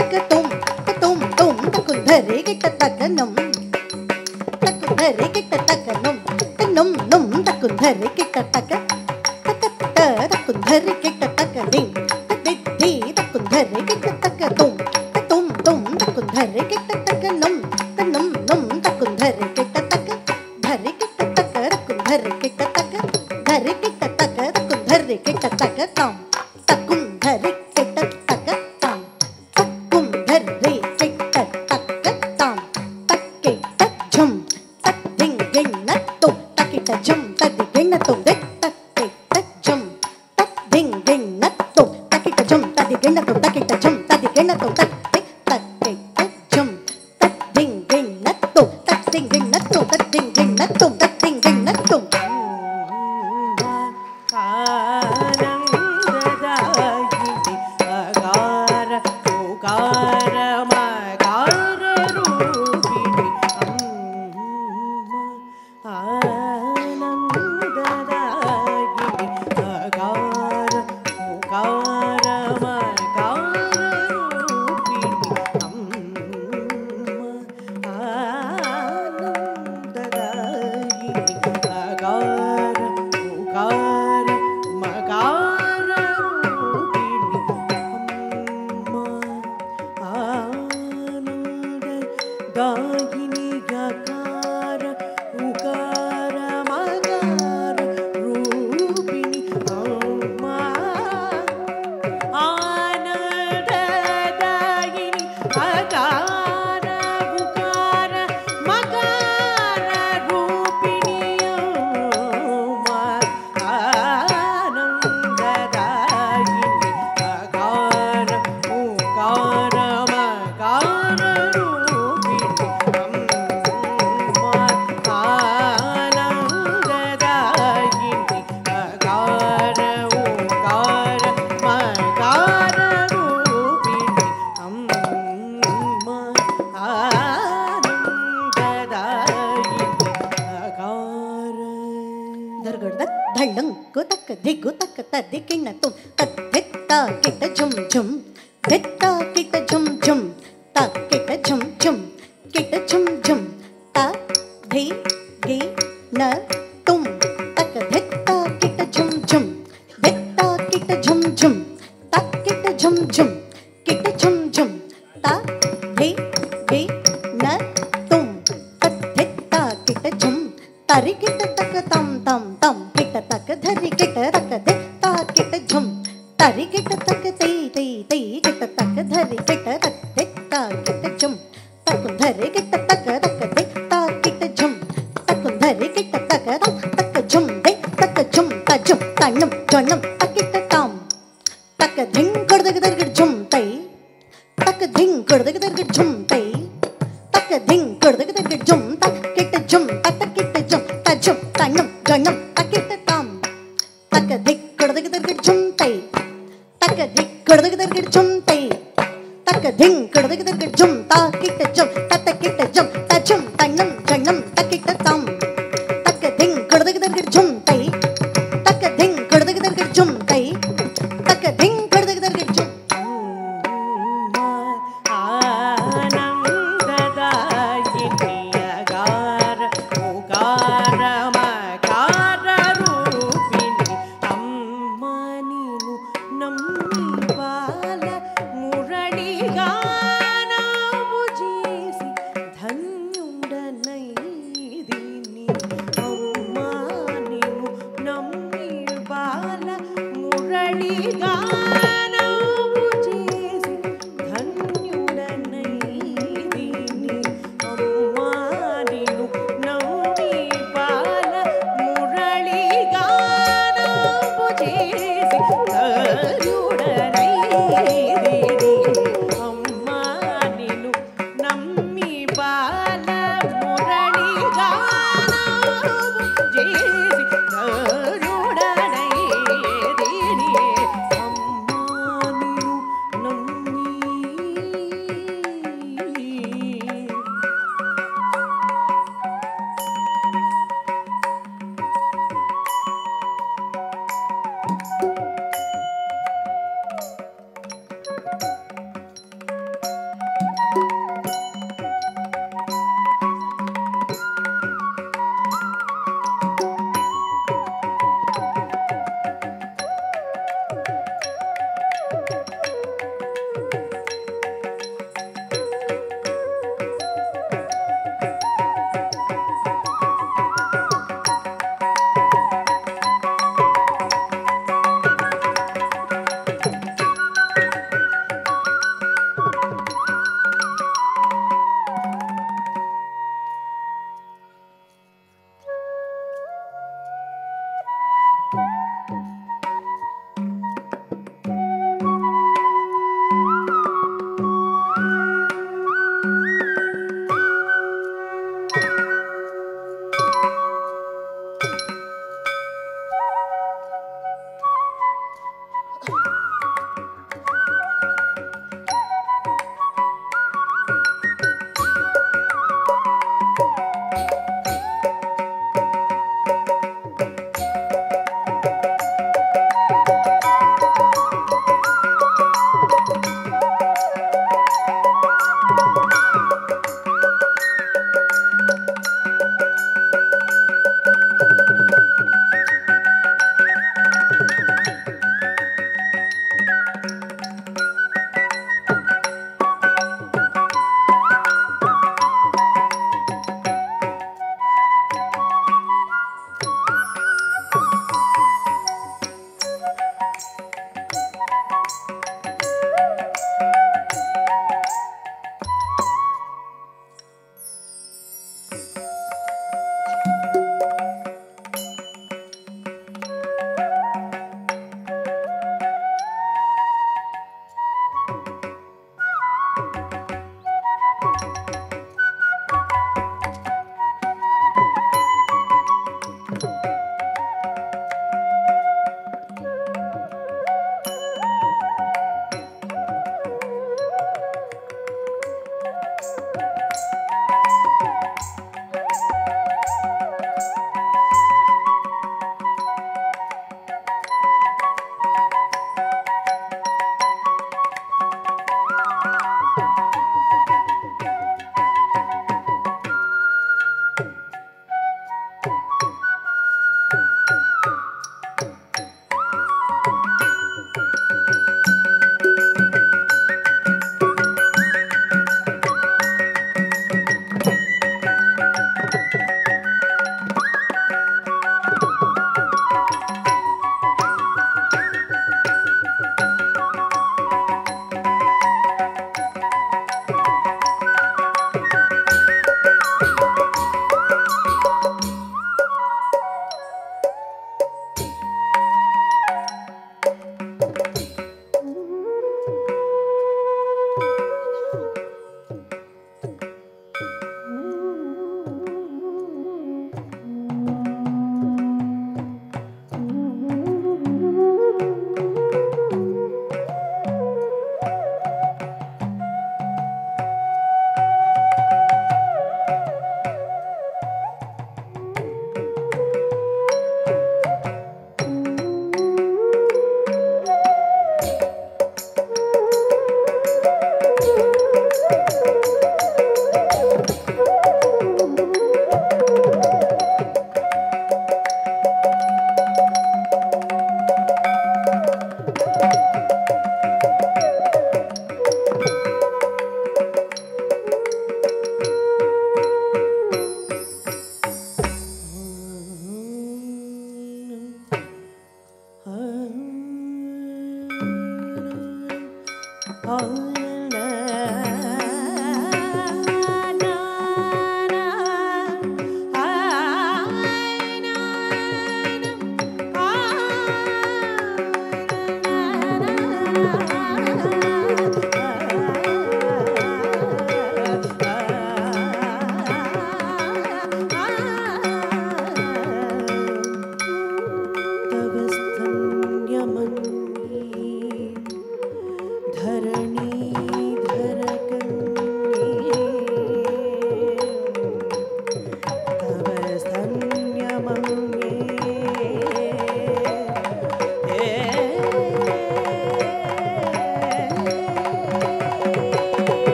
तक तुम तुम तुम तक धरे गिट तक नुम तक धरे गिट तक नुम नुम नुम तक धरे गिट तक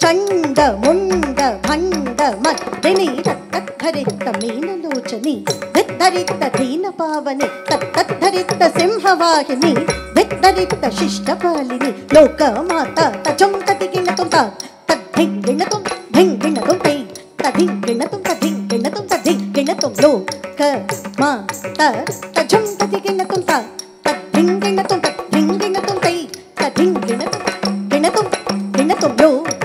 చండ ముండ భండ మద్దిని తత్తద్ధరిత్త మీనలోచని విద్ధరిత్త దీన పావని తత్తద్ధరిత్త సింహవాహిని విద్ధరిత్త శిష్టపాలిని లోకమాత తజం తదిగిణతుం తద్ధిగిణతుం ధింగిణతుం తై తదిగిణతుం తదిగిణతుం తదిగిణతుం లోక మాత తజం తదిగిణతుం తద్ధింగిణతుం తద్ధింగిణతుం తై తదిగిణతుం గిణతుం గిణతుం లోక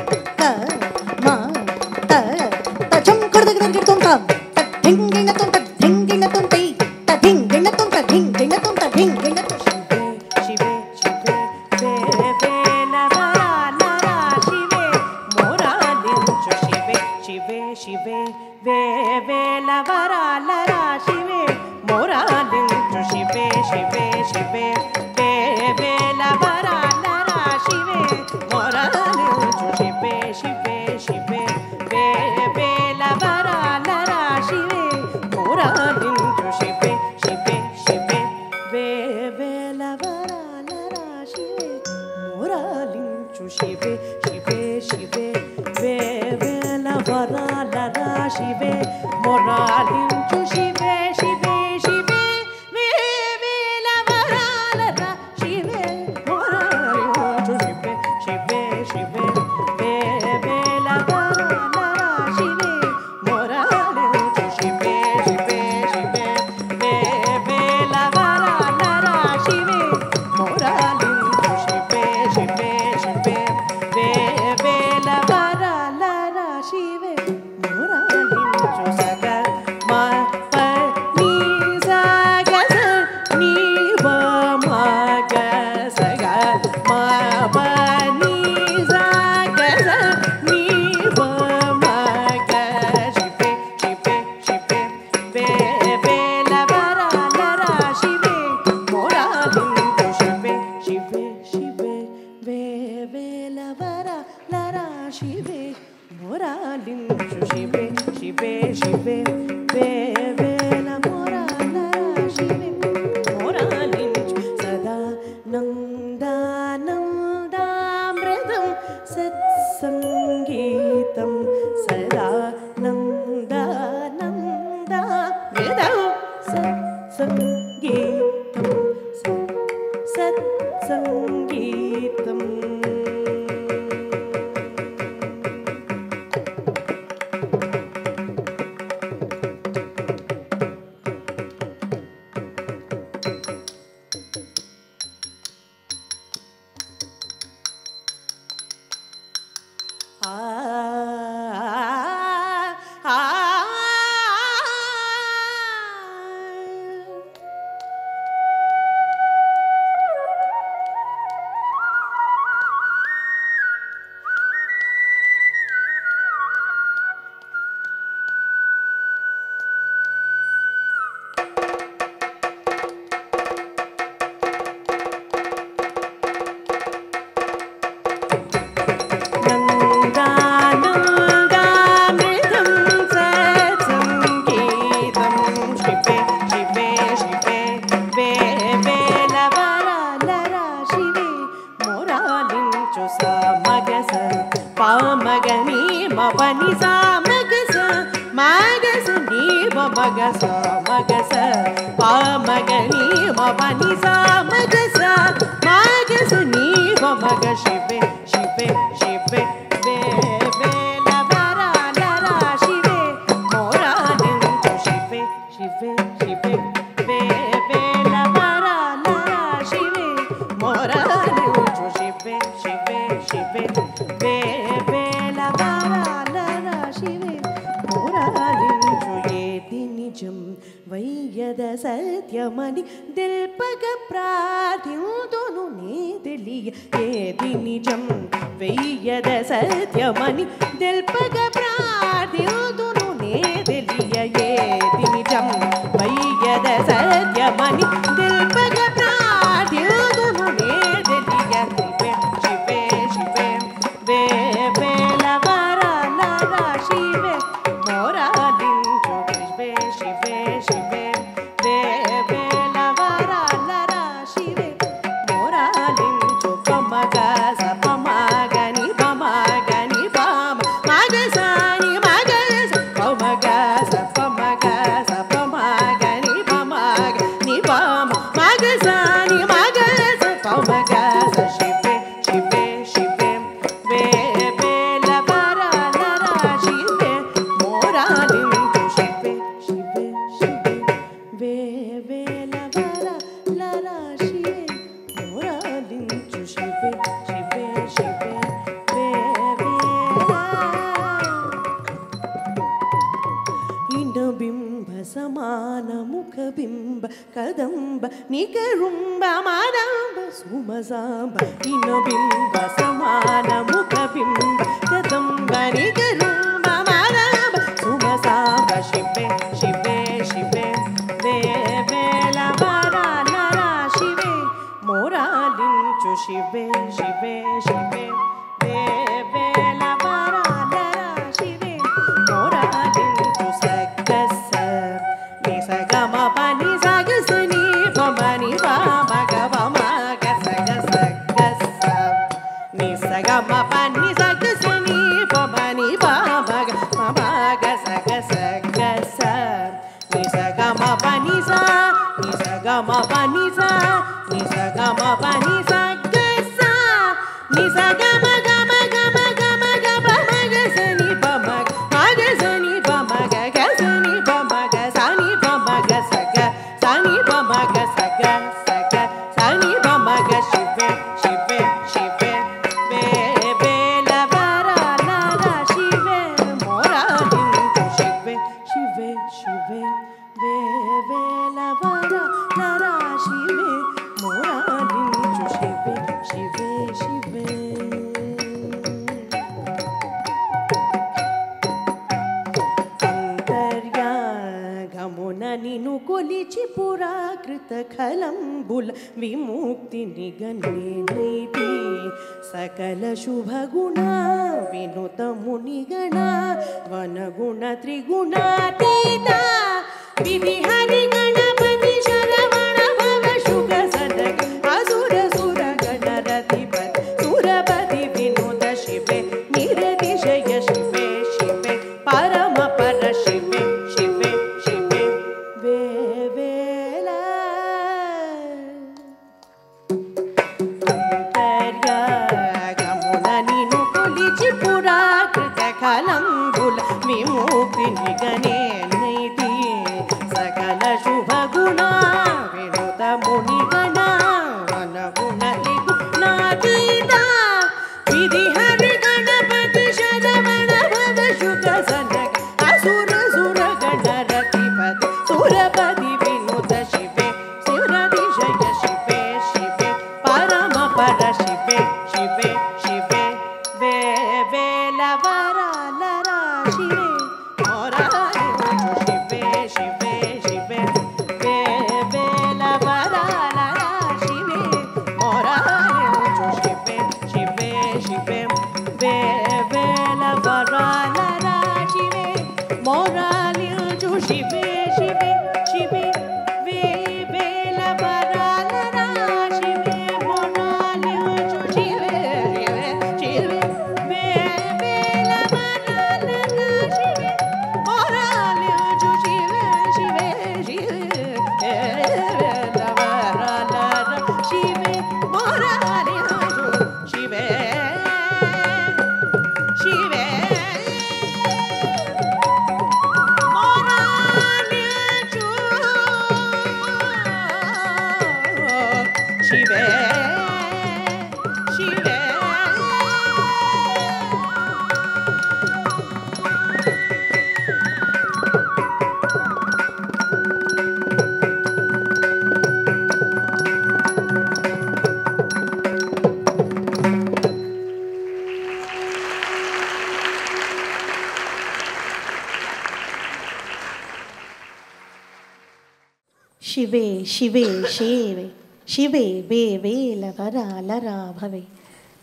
ಶಿವೆ, ಶೇವೆ, ಶಿವೆ, ವೇ ಲವರ ಲರ ಭವೆ.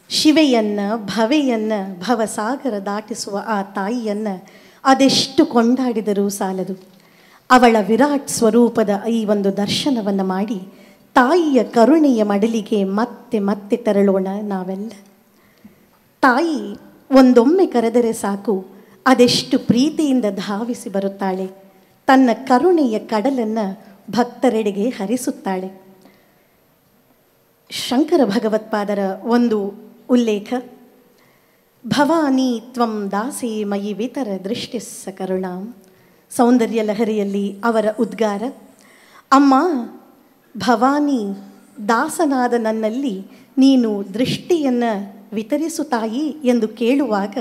ಶಿವೆಯನ್ನ, ಭವೆಯನ್ನ, ಭವಸಾಗರ ದಾಟಿಸುವ ಆ ತಾಯಿಯನ್ನ ಅದೆಷ್ಟು ಕೊಂಡಾಡಿದರೂ ಸಾಲದು. ಅವಳ ವಿರಾಟ್ ಸ್ವರೂಪದ ಈ ಒಂದು ದರ್ಶನವನ್ನು ಮಾಡಿ ತಾಯಿಯ ಕರುಣೆಯ ಮಡಲಿಗೆ ಮತ್ತೆ ಮತ್ತೆ ತೆರಳೋಣ ನಾವೆಲ್ಲ. ತಾಯಿ, ಒಂದೊಮ್ಮೆ ಕರೆದರೆ ಸಾಕು, ಅದೆಷ್ಟು ಪ್ರೀತಿಯಿಂದ ಧಾವಿಸಿ ಬರುತ್ತಾಳೆ. ತನ್ನ ಕರುಣೆಯ ಕಡಲನ್ನು ಭಕ್ತರೆಡೆಗೆ ಹರಿಸುತ್ತಾಳೆ. ಶಂಕರ ಭಗವತ್ಪಾದರ ಒಂದು ಉಲ್ಲೇಖ, ಭವಾನಿ ತ್ವಂ ದಾಸಿ ಮಯಿ ವಿತರ ದೃಷ್ಟಿಸ್ಸ ಕರುಣಾಂ. ಸೌಂದರ್ಯ ಲಹರಿಯಲ್ಲಿ ಅವರ ಉದ್ಗಾರ, ಅಮ್ಮ, ಭವಾನಿ, ದಾಸನಾದ ನನ್ನಲ್ಲಿ ನೀನು ದೃಷ್ಟಿಯನ್ನು ವಿತರಿಸು ತಾಯಿ ಎಂದು ಕೇಳುವಾಗ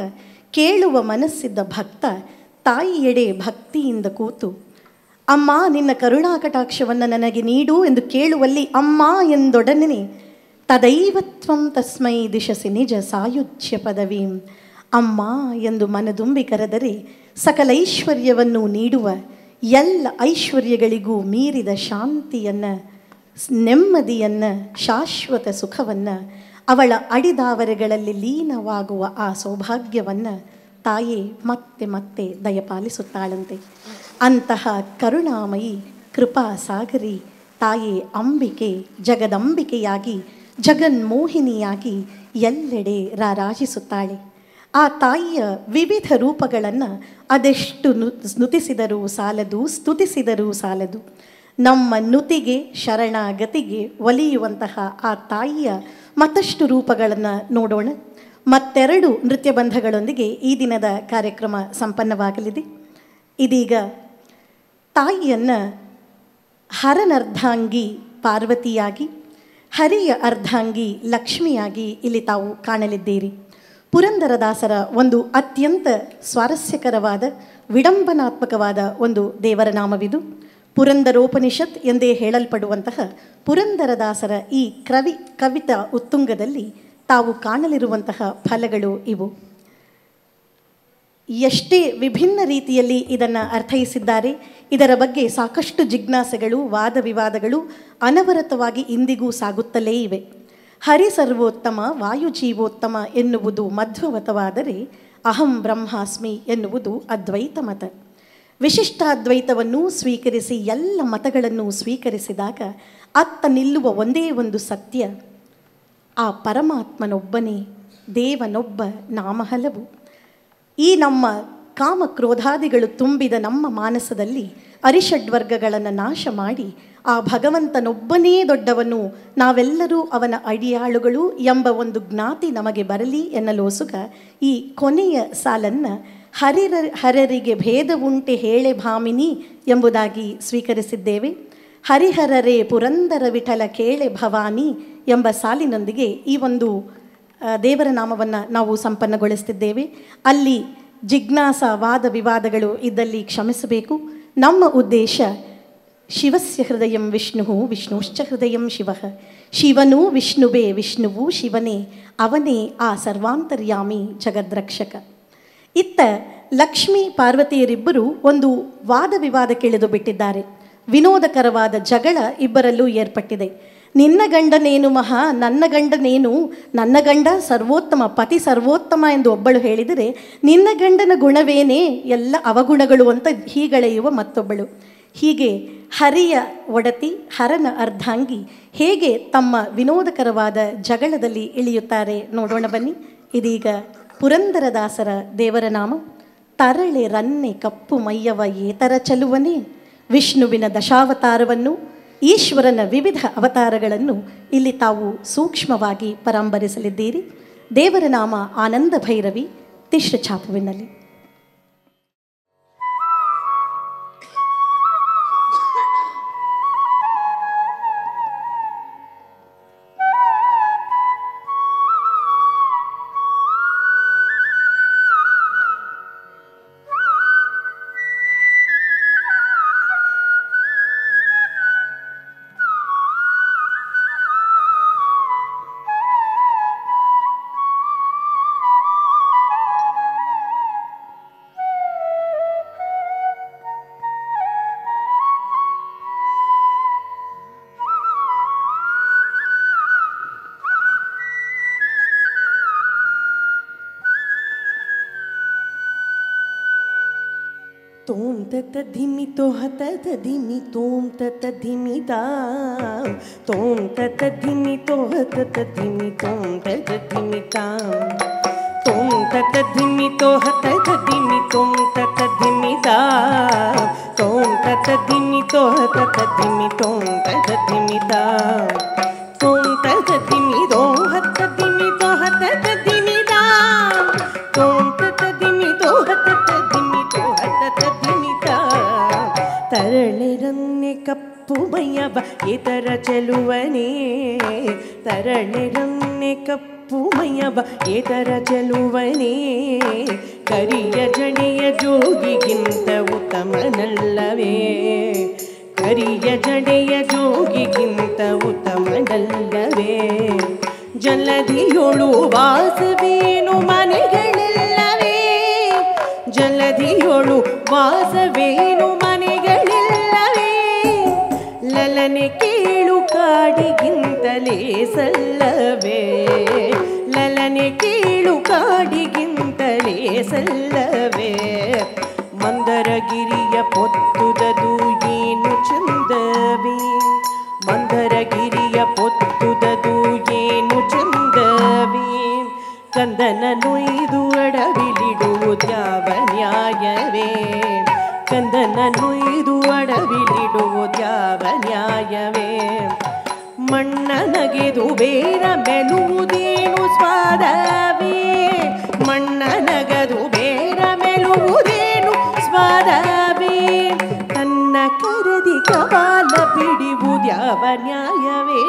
ಕೇಳುವ ಮನಸ್ಸಿದ್ದ ಭಕ್ತ ತಾಯಿಯೆಡೆ ಭಕ್ತಿಯಿಂದ ಕೂತು ಅಮ್ಮ, ನಿನ್ನ ಕರುಣಾ ಕಟಾಕ್ಷವನ್ನು ನನಗೆ ನೀಡು ಎಂದು ಕೇಳುವಲ್ಲಿ, ಅಮ್ಮ ಎಂದೊಡನೆ, ತದೈವತ್ವಂ ತಸ್ಮೈ ದಿಶಸಿ ನಿಜ ಸಾಯುಜ್ಯ ಪದವೀಂ ಅಮ್ಮ ಎಂದು ಮನದುಂಬಿ ಕರೆದರೆ, ಸಕಲೈಶ್ವರ್ಯವನ್ನು ನೀಡುವ ಎಲ್ಲ ಐಶ್ವರ್ಯಗಳಿಗೂ ಮೀರಿದ ಶಾಂತಿಯನ್ನು, ನೆಮ್ಮದಿಯನ್ನು, ಶಾಶ್ವತ ಸುಖವನ್ನು, ಅವಳ ಅಡಿದಾವರೆಗಳಲ್ಲಿ ಲೀನವಾಗುವ ಆ ಸೌಭಾಗ್ಯವನ್ನು ತಾಯಿ ಮತ್ತೆ ಮತ್ತೆ ದಯಪಾಲಿಸುತ್ತಾಳಂತೆ. ಅಂತಹ ಕರುಣಾಮಯಿ ಕೃಪಾ ಸಾಗರಿ ತಾಯಿ ಅಂಬಿಕೆ, ಜಗದಂಬಿಕೆಯಾಗಿ, ಜಗನ್ಮೋಹಿನಿಯಾಗಿ ಎಲ್ಲೆಡೆ ರಾರಾಜಿಸುತ್ತಾಳೆ. ಆ ತಾಯಿಯ ವಿವಿಧ ರೂಪಗಳನ್ನು ಅದೆಷ್ಟು ನು ನುತಿಸಿದರೂ ಸಾಲದು, ಸ್ತುತಿಸಿದರೂ ಸಾಲದು. ನಮ್ಮ ನುತಿಗೆ, ಶರಣಾಗತಿಗೆ ಒಲಿಯುವಂತಹ ಆ ತಾಯಿಯ ಮತ್ತಷ್ಟು ರೂಪಗಳನ್ನು ನೋಡೋಣ. ಮತ್ತೆರಡು ನೃತ್ಯ ಬಂಧಗಳೊಂದಿಗೆ ಈ ದಿನದ ಕಾರ್ಯಕ್ರಮ ಸಂಪನ್ನವಾಗಲಿದೆ. ಇದೀಗ ತಾಯಿಯನ್ನು ಹರನರ್ಧಾಂಗಿ ಪಾರ್ವತಿಯಾಗಿ, ಹರಿಯ ಅರ್ಧಾಂಗಿ ಲಕ್ಷ್ಮಿಯಾಗಿ ಇಲ್ಲಿ ತಾವು ಕಾಣಲಿದ್ದೀರಿ. ಪುರಂದರದಾಸರ ಒಂದು ಅತ್ಯಂತ ಸ್ವಾರಸ್ಯಕರವಾದ, ವಿಡಂಬನಾತ್ಮಕವಾದ ಒಂದು ದೇವರ ನಾಮವಿದು. ಪುರಂದರೋಪನಿಷತ್ ಎಂದೇ ಹೇಳಲ್ಪಡುವಂತಹ ಪುರಂದರದಾಸರ ಈ ಕವಿ ಕವಿತಾ ಉತ್ತುಂಗದಲ್ಲಿ ತಾವು ಕಾಣಲಿರುವಂತಹ ಫಲಗಳು ಇವು. ಎಷ್ಟೇ ವಿಭಿನ್ನ ರೀತಿಯಲ್ಲಿ ಇದನ್ನು ಅರ್ಥೈಸಿದ್ದಾರೆ, ಇದರ ಬಗ್ಗೆ ಸಾಕಷ್ಟು ಜಿಜ್ಞಾಸೆಗಳು ವಾದ ವಿವಾದಗಳು ಅನವರತವಾಗಿ ಇಂದಿಗೂ ಸಾಗುತ್ತಲೇ ಇವೆ. ಹರಿ ಸರ್ವೋತ್ತಮ ವಾಯುಜೀವೋತ್ತಮ ಎನ್ನುವುದು ಮಧ್ವಮತವಾದರೆ ಅಹಂ ಬ್ರಹ್ಮಾಸ್ಮಿ ಎನ್ನುವುದು ಅದ್ವೈತ ಮತ. ವಿಶಿಷ್ಟಾದ್ವೈತವನ್ನು ಸ್ವೀಕರಿಸಿ ಎಲ್ಲ ಮತಗಳನ್ನು ಸ್ವೀಕರಿಸಿದಾಗ ಅತ್ತ ನಿಲ್ಲುವ ಒಂದೇ ಒಂದು ಸತ್ಯ, ಆ ಪರಮಾತ್ಮನೊಬ್ಬನೇ, ದೇವನೊಬ್ಬ ನಾಮ ಹಲವು ಈ ನಮ್ಮ ಕಾಮ ಕ್ರೋಧಾದಿಗಳು ತುಂಬಿದ ನಮ್ಮ ಮಾನಸದಲ್ಲಿ ಅರಿಷಡ್ವರ್ಗಗಳನ್ನು ನಾಶ ಮಾಡಿ ಆ ಭಗವಂತನೊಬ್ಬನೇ ದೊಡ್ಡವನು, ನಾವೆಲ್ಲರೂ ಅವನ ಅಡಿಯಾಳುಗಳು ಎಂಬ ಒಂದು ಜ್ಞಾತಿ ನಮಗೆ ಬರಲಿ ಎನ್ನಲೋಸುಗ ಈ ಕೊನೆಯ ಸಾಲನ್ನು ಹರಿರ, ಹರರಿಗೆ ಭೇದವುಂಟೆ ಹೇಳೆ ಭಾಮಿನಿ ಎಂಬುದಾಗಿ ಸ್ವೀಕರಿಸಿದ್ದೇವೆ. ಹರಿಹರರೇ ಪುರಂದರ ವಿಠಲ ಕೇಳೆ ಭವಾನಿ ಎಂಬ ಸಾಲಿನೊಂದಿಗೆ ಈ ಒಂದು ದೇವರ ನಾಮವನ್ನು ನಾವು ಸಂಪನ್ನಗೊಳಿಸ್ತಿದ್ದೇವೆ. ಅಲ್ಲಿ ಜಿಜ್ಞಾಸ ವಾದ ವಿವಾದಗಳು ಇದ್ದಲ್ಲಿ ಕ್ಷಮಿಸಬೇಕು. ನಮ್ಮ ಉದ್ದೇಶ ಶಿವಸ್ಯ ಹೃದಯಂ ವಿಷ್ಣು ವಿಷ್ಣುಶ್ಚ ಹೃದಯಂ ಶಿವ. ಶಿವನು ವಿಷ್ಣುವೇ ವಿಷ್ಣುವು ಶಿವನೇ, ಅವನೇ ಆ ಸರ್ವಾಂತರ್ಯಾಮಿ ಜಗದ್ರಕ್ಷಕ. ಇತ್ತ ಲಕ್ಷ್ಮೀ ಪಾರ್ವತಿಯರಿಬ್ಬರು ಒಂದು ವಾದ ವಿವಾದಕ್ಕಿಳಿದು ಬಿಟ್ಟಿದ್ದಾರೆ ವಿನೋದಕರವಾದ ಜಗಳ ಇಬ್ಬರಲ್ಲೂ ಏರ್ಪಟ್ಟಿದೆ. ನಿನ್ನ ಗಂಡನೇನು ಮಹಾ, ನನ್ನ ಗಂಡನೇನು ನನ್ನ ಗಂಡ ಸರ್ವೋತ್ತಮ, ಪತಿ ಸರ್ವೋತ್ತಮ ಎಂದು ಒಬ್ಬಳು ಹೇಳಿದರೆ, ನಿನ್ನ ಗಂಡನ ಗುಣವೇನೇ? ಎಲ್ಲ ಅವಗುಣಗಳು ಅಂತ ಹೀಗಳೆಯುವ ಮತ್ತೊಬ್ಬಳು. ಹೀಗೆ ಹರಿಯ ಒಡತಿ, ಹರನ ಅರ್ಧಾಂಗಿ, ಹೇಗೆ ತಮ್ಮ ವಿನೋದಕರವಾದ ಜಗಳದಲ್ಲಿ ಇಳಿಯುತ್ತಾರೆ ನೋಡೋಣ ಬನ್ನಿ. ಇದೀಗ ಪುರಂದರದಾಸರ ದೇವರ ನಾಮ. ತರಳೆ ರನ್ನೆ ಕಪ್ಪು ಮೈಯವ ಏತರ ಚಲುವನೇ. ವಿಷ್ಣುವಿನ ದಶಾವತಾರವನ್ನು ಈಶ್ವರನ ವಿವಿಧ ಅವತಾರಗಳನ್ನು ಇಲ್ಲಿ ತಾವು ಸೂಕ್ಷ್ಮವಾಗಿ ಪರಾಂಬರಿಸಲಿದ್ದೀರಿ. ದೇವರ ನಾಮ ಆನಂದ ಭೈರವಿ ತಿಶ್ರ ಛಾಪುವಿನಲ್ಲಿ. ततधिमितो हततधिमितों ततधिमितां तोम तत धीमी ततधिमितां तों ततधिमितो हततधिमितों ततधिमितां तोम ततधिमितो हततधिमितों तोम तों ततधिमितो ತರಳೆರನ್ನೆ ಕಪ್ಪು ಮೈಯವ ಇತರ ಚೆಲುವನೇ ತರಳೆರನ್ನೆ ಕೆನ್ನೆ ಕಪ್ಪು ಮೈಯವ ಏತರ ಚೆಲುವನೇ ಕರಿಯ ಜಡೆಯ ಜೋಗಿಗಿಂತ ಉತ್ತಮನಲ್ಲವೇ ಕರಿಯ ಜಡೆಯ ಜೋಗಿಗಿಂತ ಉತ್ತಮನಲ್ಲವೇ ಜಲಧಿಯೊಳು ವಾಸವೇನು ಮನೆಗಳಿಲ್ಲವೇ ಜಲಧಿಯೊಳು ವಾಸವೇನು ಮನೆಗಳಿಲ್ಲವೇ ಲಲನೆ ಕೇಳು ಕಾಡಿಗಿಂತಲೇ ಸಲ್ಲವೇ? ಲಲನೆ ಕೇಳು ಕಾಡಿಗಿಂತಲೇ ಸಲ್ಲವೇ? ಮಂದರಗಿರಿಯ ಪೊತ್ತುದದು ಏನು ಚಂದವೇ? ಮಂದರಗಿರಿಯ ಪೊತ್ತುದದು ಏನು ಚಂದವೇ? ಕಂದನ ಇದು ಅಡವಿಲಿಡುವುದ್ಯಾವ ನ್ಯಾಯವೇ? ಕಂದನ ನುಯ್ದು ಅಡವಿಲಿಡುವುದ್ಯಾವ ನ್ಯಾಯವೇ? ಮಣ್ಣ ನಗೆದು ಬೇರ ಮೆಲುವುದೇನು ಸ್ವಾದವೇ? ಮಣ್ಣ ನಗದು ಬೇರ ಮೆಲುವುದೇನು ಸ್ವಾದವೇ? ತನ್ನ ಕರದಿ ಕಪಾಲ ಪಿಡಿವುದ್ಯಾವ ನ್ಯಾಯವೇ?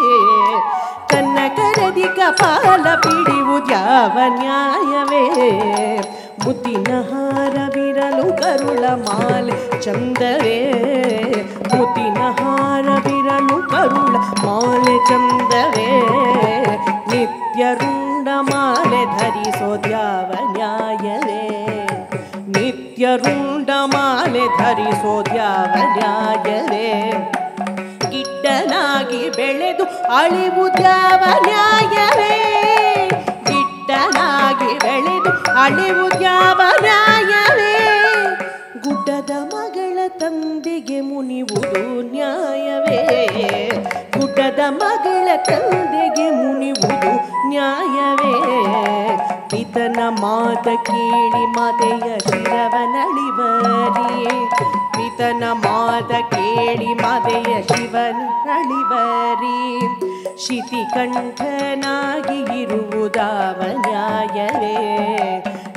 ತನ್ನ ಕರದಿ ಕಪಾಲ ಪಿಡಿವುದ್ಯಾವ ನ್ಯಾಯವೇ? ಮುತ್ತಿನ ಹಾರವಿರಲು ಕರುಳ ಮಾಲೆ. ಚಂದವೇ ಮುತ್ತಿನ ಹಾರವಿರಲು ಕರುಳ ಮಾಲೆ. ಚಂದವೇ ನಿತ್ಯ ರುಂಡ ಮಾಲೆ ಧರಿಸೋದ್ಯಾವ ನ್ಯಾಯವೇ ನಿತ್ಯ ರುಂಡ ಮಾಲೆ ಧರಿಸೋದ್ಯಾವ ನ್ಯಾಯವೇ ಗಿಡ್ಡನಾಗಿ ಬೆಳೆದು ಅಳಿವುದ್ಯಾವ ನ್ಯಾಯವೇ ಗಿಡ್ಡನಾಗಿ ಬೆಳೆದು ಅಳಿವುದ್ಯಾವ ನ್ಯಾಯವೇ? ಗುಡ್ಡದ ಮಗಳ ತಂದೆಗೆ ಮುನಿವುದು ನ್ಯಾಯವೇ? ಗುಡ್ಡದ ಮಗಳ ತಂದೆಗೆ ಮುನಿವುದು ನ್ಯಾಯವೇ? ಪಿತನ ಮಾತ ಕೇಳಿ ಮದೆಯ ಶಿರವನಳಿವರಿ. ಪಿತನ ಮಾದ ಕೇಳಿ ಮದೆಯ ಶಿವನಳಿವರಿ ಶಿತಿಕಂಠನಾಗಿ ಇರುವುದಾವ ನ್ಯಾಯವೇ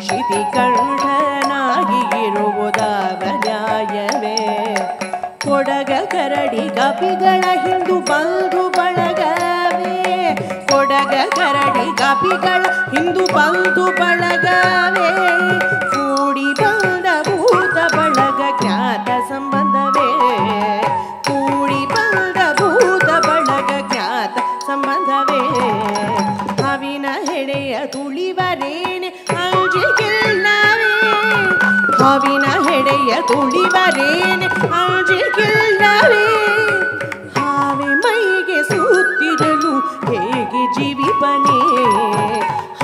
ಶಿತಿಕಂಠನಾಗಿ ಇರುವುದಾವ ನ್ಯಾಯವೇ ಕೊಡಗ ಕರಡಿ ಕಪಿಗಳ ಹಿಂದು ಬಂಧು ಬಳಗವೇ. ಕೊಡಗ ಕರಡಿ ಕಪಿಗಳ ಹಿಂದು ಬಂಧು ಬಳಗವೇ. ಕೂಡಿ ಹಾವಿನ ಹೆಡೆಯ ತುಳಿವರೇನೆ ಅಂಜಿಗಿಲ್ಲವೇ ಹಾವೆ ಮೈಗೆ ಸೂತ್ತಿರಲು ಹೇಗೆ ಜೀವಿಪನೇ.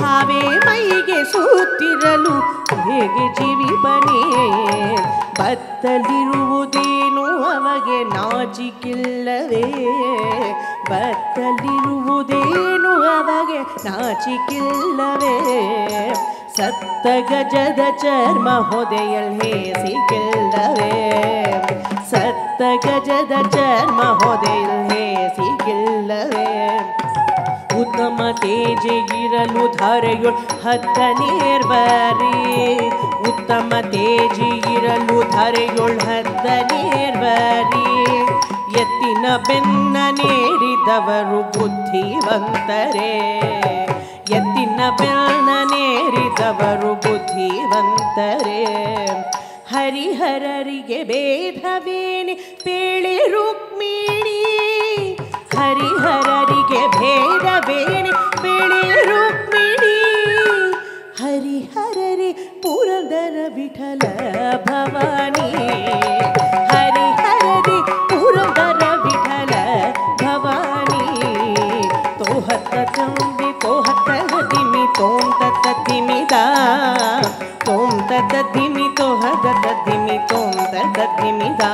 ಹಾವೆ ಮೈಗೆ ಸೂತ್ತಿರಲು ಹೇಗೆ ಜೀವಿಪನೇ. ಬತ್ತಲಿರುವುದೇನು ಅವಗೆ ನಾಚಿಕಿಲ್ಲವೇ ಬತ್ತಲಿರುವುದೇನು ಅವಗೆ ನಾಚಿಕಿಲ್ಲವೇ ಸತ್ತ ಗಜದ ಚರ್ಮ ಹೊದೆಯಲ್ ಹೇಸಿಗಿಲ್ಲವೇ? ಸತ್ತ ಗಜದ ಚರ್ಮ ಹೊದೆಯಲ್ ಹೇಸಿಗಿಲ್ಲವೇ? ಉತ್ತಮ ತೇಜಿಗಿರಲು ಧರೆಯು ಹತ್ತ ನೀರ್ವರಿ. ಉತ್ತಮ ತೇಜಿಗಿರಲು ಧರೆಯೊಳ್ ಹತ್ತ ನೀರ್ವರಿ. ಎತ್ತಿನ ಬೆನ್ನ ನೀಡಿದವರು ಬುದ್ಧಿವಂತರೇ. ಎತ್ತಿನ ಬೆನ್ನ ನೇರಿದವರು ಬುದ್ಧಿವಂತರೇ. ಹರಿಹರರಿಗೆ ಭೇದವೇನೆ ಪೇಳೆ ರುಕ್ಮಿಣಿ. ಹರಿಹರರಿಗೆ ಭೇದವೇನೆ ಪೇಳೆ ರುಕ್ಮಿಣಿ. ಹರಿಹರರಿ ಪುರಂದರ ವಿಠಲ ಭವಾನಿ. ಹರಿಹರರಿ ಪುರಂದರ ವಿಠಲ ಭವಾನಿ. ತೋಹತ್ತ ॐ तत्तद्धिमि दा ॐ तत्तद्धिमि तोह दत्तद्धिमि तों तत्तद्धिमि दा।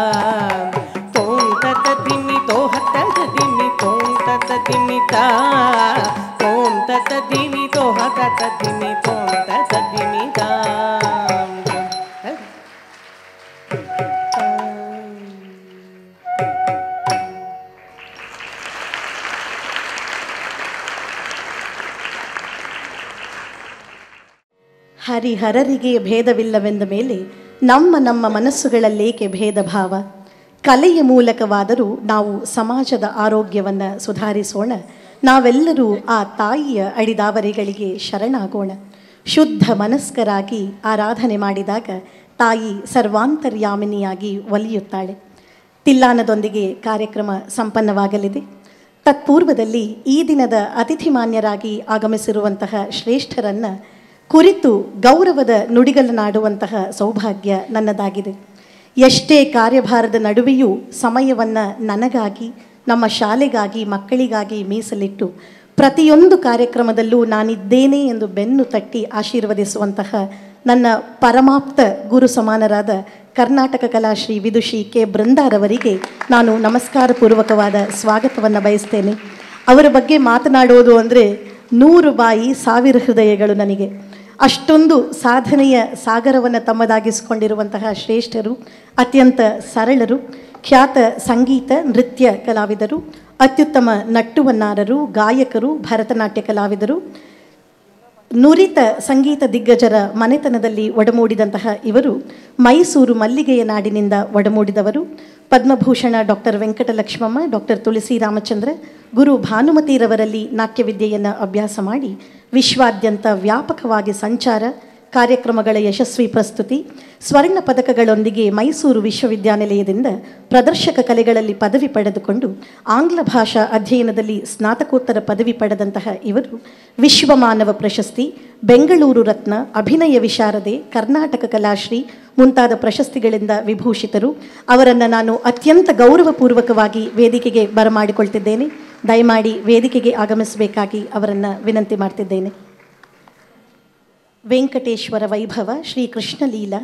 ॐ तत्तद्धिमि तोह तद्धिमि तों तत्तद्धिमि ता ॐ तत्तद्धिमि तोह तत्तद्धिमि तों ಹರಿಹರರಿಗೆ ಭೇದವಿಲ್ಲವೆಂದ ಮೇಲೆ ನಮ್ಮ ನಮ್ಮ ಮನಸ್ಸುಗಳಲ್ಲೇಕೆ ಭೇದ ಭಾವ ಕಲೆಯ ಮೂಲಕವಾದರೂ ನಾವು ಸಮಾಜದ ಆರೋಗ್ಯವನ್ನು ಸುಧಾರಿಸೋಣ. ನಾವೆಲ್ಲರೂ ಆ ತಾಯಿಯ ಅಡಿದಾವರಿಗಳಿಗೆ ಶರಣಾಗೋಣ. ಶುದ್ಧ ಮನಸ್ಕರಾಗಿ ಆರಾಧನೆ ಮಾಡಿದಾಗ ತಾಯಿ ಸರ್ವಾಂತರ್ಯಾಮಿನಿಯಾಗಿ ಒಲಿಯುತ್ತಾಳೆ. ತಿಲ್ಲಾನದೊಂದಿಗೆ ಕಾರ್ಯಕ್ರಮ ಸಂಪನ್ನವಾಗಲಿದೆ. ತತ್ಪೂರ್ವದಲ್ಲಿ ಈ ದಿನದ ಅತಿಥಿ ಮಾನ್ಯರಾಗಿ ಆಗಮಿಸಿರುವಂತಹ ಶ್ರೇಷ್ಠರನ್ನು ಕುರಿತು ಗೌರವದ ನುಡಿಗಲನಾಡುವಂತಹ ಸೌಭಾಗ್ಯ ನನ್ನದಾಗಿದೆ. ಎಷ್ಟೇ ಕಾರ್ಯಭಾರದ ನಡುವೆಯೂ ಸಮಯವನ್ನು ನನಗಾಗಿ, ನಮ್ಮ ಶಾಲೆಗಾಗಿ, ಮಕ್ಕಳಿಗಾಗಿ ಮೀಸಲಿಟ್ಟು ಪ್ರತಿಯೊಂದು ಕಾರ್ಯಕ್ರಮದಲ್ಲೂ ನಾನಿದ್ದೇನೆ ಎಂದು ಬೆನ್ನು ತಟ್ಟಿ ಆಶೀರ್ವದಿಸುವಂತಹ ನನ್ನ ಪರಮಾಪ್ತ ಗುರು ಸಮಾನರಾದ ಕರ್ನಾಟಕ ಕಲಾಶ್ರೀ ವಿದುಷಿ ಕೆ. ಬೃಂದಾರವರಿಗೆ ನಾನು ನಮಸ್ಕಾರ ಪೂರ್ವಕವಾದ ಸ್ವಾಗತವನ್ನು ಬಯಸ್ತೇನೆ. ಅವರ ಬಗ್ಗೆ ಮಾತನಾಡೋದು ಅಂದರೆ ನೂರು ಬಾಯಿ ಸಾವಿರ ಹೃದಯಗಳು ನನಗೆ. ಅಷ್ಟೊಂದು ಸಾಧನೆಯ ಸಾಗರವನ್ನು ತಮ್ಮದಾಗಿಸಿಕೊಂಡಿರುವಂತಹ ಶ್ರೇಷ್ಠರು, ಅತ್ಯಂತ ಸರಳರು, ಖ್ಯಾತ ಸಂಗೀತ, ನೃತ್ಯ ಕಲಾವಿದರು, ಅತ್ಯುತ್ತಮ ನಟ್ಟುವನ್ನಾರರು ಗಾಯಕರು, ಭರತನಾಟ್ಯ ಕಲಾವಿದರು, ನುರಿತ ಸಂಗೀತ ದಿಗ್ಗಜರ ಮನೆತನದಲ್ಲಿ ಒಡಮೂಡಿದಂತಹ ಇವರು ಮೈಸೂರು ಮಲ್ಲಿಗೆಯ ನಾಡಿನಿಂದ ಒಡಮೂಡಿದವರು. ಪದ್ಮಭೂಷಣ ಡಾಕ್ಟರ್ ವೆಂಕಟಲಕ್ಷ್ಮಮ್ಮ, ಡಾಕ್ಟರ್ ತುಳಸಿ ರಾಮಚಂದ್ರ, ಗುರು ಭಾನುಮತಿರವರಲ್ಲಿ ನಾಟ್ಯವಿದ್ಯೆಯನ್ನು ಅಭ್ಯಾಸ ಮಾಡಿ ವಿಶ್ವಾದ್ಯಂತ ವ್ಯಾಪಕವಾಗಿ ಸಂಚಾರ, ಕಾರ್ಯಕ್ರಮಗಳ ಯಶಸ್ವಿ ಪ್ರಸ್ತುತಿ, ಸ್ವರ್ಣ ಪದಕಗಳೊಂದಿಗೆ ಮೈಸೂರು ವಿಶ್ವವಿದ್ಯಾನಿಲಯದಿಂದ ಪ್ರದರ್ಶಕ ಕಲೆಗಳಲ್ಲಿ ಪದವಿ ಪಡೆದುಕೊಂಡು ಆಂಗ್ಲ ಭಾಷಾ ಅಧ್ಯಯನದಲ್ಲಿ ಸ್ನಾತಕೋತ್ತರ ಪದವಿ ಪಡೆದಂತಹ ಇವರು ವಿಶ್ವಮಾನವ ಪ್ರಶಸ್ತಿ, ಬೆಂಗಳೂರು ರತ್ನ, ಅಭಿನಯ ವಿಶಾರದೆ, ಕರ್ನಾಟಕ ಕಲಾಶ್ರೀ ಮುಂತಾದ ಪ್ರಶಸ್ತಿಗಳಿಂದ ವಿಭೂಷಿತರು. ಅವರನ್ನು ನಾನು ಅತ್ಯಂತ ಗೌರವಪೂರ್ವಕವಾಗಿ ವೇದಿಕೆಗೆ ಬರಮಾಡಿಕೊಳ್ತಿದ್ದೇನೆ. ದಯಮಾಡಿ ವೇದಿಕೆಗೆ ಆಗಮಿಸಬೇಕಾಗಿ ಅವರನ್ನು ವಿನಂತಿ ಮಾಡ್ತಿದ್ದೇನೆ. ವೆಂಕಟೇಶ್ವರ ವೈಭವ ಶ್ರೀ ಕೃಷ್ಣಲೀಲ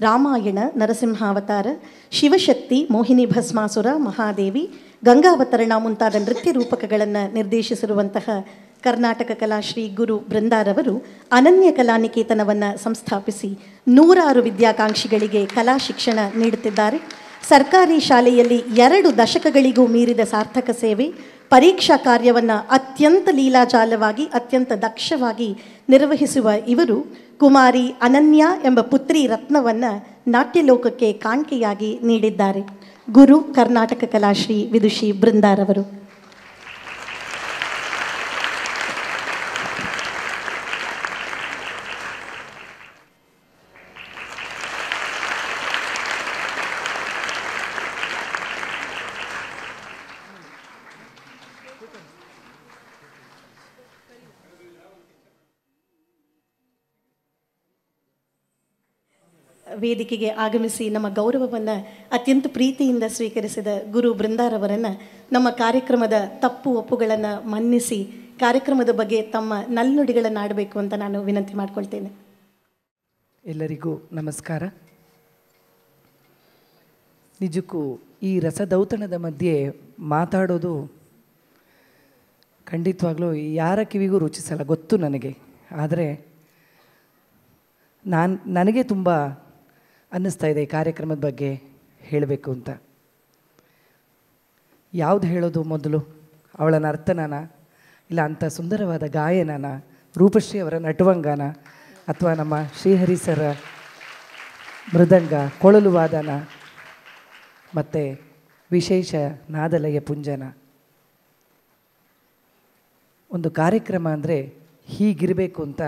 ರಾಮಾಯಣ, ನರಸಿಂಹಾವತಾರ, ಶಿವಶಕ್ತಿ, ಮೋಹಿನಿ ಭಸ್ಮಾಸುರ, ಮಹಾದೇವಿ, ಗಂಗಾವತರಣ ಮುಂತಾದ ನೃತ್ಯ ರೂಪಕಗಳನ್ನು ನಿರ್ದೇಶಿಸಿರುವಂತಹ ಕರ್ನಾಟಕ ಕಲಾಶ್ರೀ ಗುರು ಬೃಂದಾರವರು ಅನನ್ಯ ಕಲಾನಿಕೇತನವನ್ನು ಸಂಸ್ಥಾಪಿಸಿ ನೂರಾರು ವಿದ್ಯಾಕಾಂಕ್ಷಿಗಳಿಗೆ ಕಲಾ ಶಿಕ್ಷಣ ನೀಡುತ್ತಿದ್ದಾರೆ. ಸರ್ಕಾರಿ ಶಾಲೆಯಲ್ಲಿ ಎರಡು ದಶಕಗಳಿಗೂ ಮೀರಿದ ಸಾರ್ಥಕ ಸೇವೆ ಪರೀಕ್ಷಾ ಕಾರ್ಯವನ್ನು ಅತ್ಯಂತ ಲೀಲಾಜಾಲವಾಗಿ, ಅತ್ಯಂತ ದಕ್ಷವಾಗಿ ನಿರ್ವಹಿಸುವ ಇವರು ಕುಮಾರಿ ಅನನ್ಯ ಎಂಬ ಪುತ್ರಿ ರತ್ನವನ್ನು ನಾಟ್ಯಲೋಕಕ್ಕೆ ಕಾಣಿಕೆಯಾಗಿ ನೀಡಿದ್ದಾರೆ. ಗುರು ಕರ್ನಾಟಕ ಕಲಾಶ್ರೀ ವಿದುಷಿ ಬೃಂದಾರವರು. ವೇದಿಕೆಗೆ ಆಗಮಿಸಿ ನಮ್ಮ ಗೌರವವನ್ನು ಅತ್ಯಂತ ಪ್ರೀತಿಯಿಂದ ಸ್ವೀಕರಿಸಿದ ಗುರು ಬೃಂದಾರವರನ್ನು ನಮ್ಮ ಕಾರ್ಯಕ್ರಮದ ತಪ್ಪು ಒಪ್ಪುಗಳನ್ನು ಮನ್ನಿಸಿ ಕಾರ್ಯಕ್ರಮದ ಬಗ್ಗೆ ತಮ್ಮ ನಲ್ನುಡಿಗಳನ್ನು ಆಡಬೇಕು ಅಂತ ನಾನು ವಿನಂತಿ ಮಾಡಿಕೊಳ್ತೇನೆ. ಎಲ್ಲರಿಗೂ ನಮಸ್ಕಾರ. ನಿಜಕ್ಕೂ ಈ ರಸದೌತಣದ ಮಧ್ಯೆ ಮಾತಾಡೋದು ಖಂಡಿತವಾಗ್ಲೂ ಯಾರ ಕಿವಿಗೂ ರುಚಿಸಲ್ಲ ಗೊತ್ತು ನನಗೆ. ಆದರೆ ನಾನು, ನನಗೆ ತುಂಬ ಅನ್ನಿಸ್ತಾ ಇದೆ ಈ ಕಾರ್ಯಕ್ರಮದ ಬಗ್ಗೆ ಹೇಳಬೇಕು ಅಂತ. ಯಾವುದು ಹೇಳೋದು ಮೊದಲು? ಅವಳ ನರ್ತನನ ಇಲ್ಲ ಅಂಥ ಸುಂದರವಾದ ಗಾಯನನ? ರೂಪಶ್ರೀ ಅವರ ನಟುವಂಗನ? ಅಥವಾ ನಮ್ಮ ಶ್ರೀಹರಿ ಸರ ಮೃದಂಗ ಕೊಳಲು ವಾದನ ಮತ್ತು ವಿಶೇಷ ನಾದಲಯ ಪುಂಜನ? ಒಂದು ಕಾರ್ಯಕ್ರಮ ಅಂದರೆ ಹೀಗಿರಬೇಕು ಅಂತ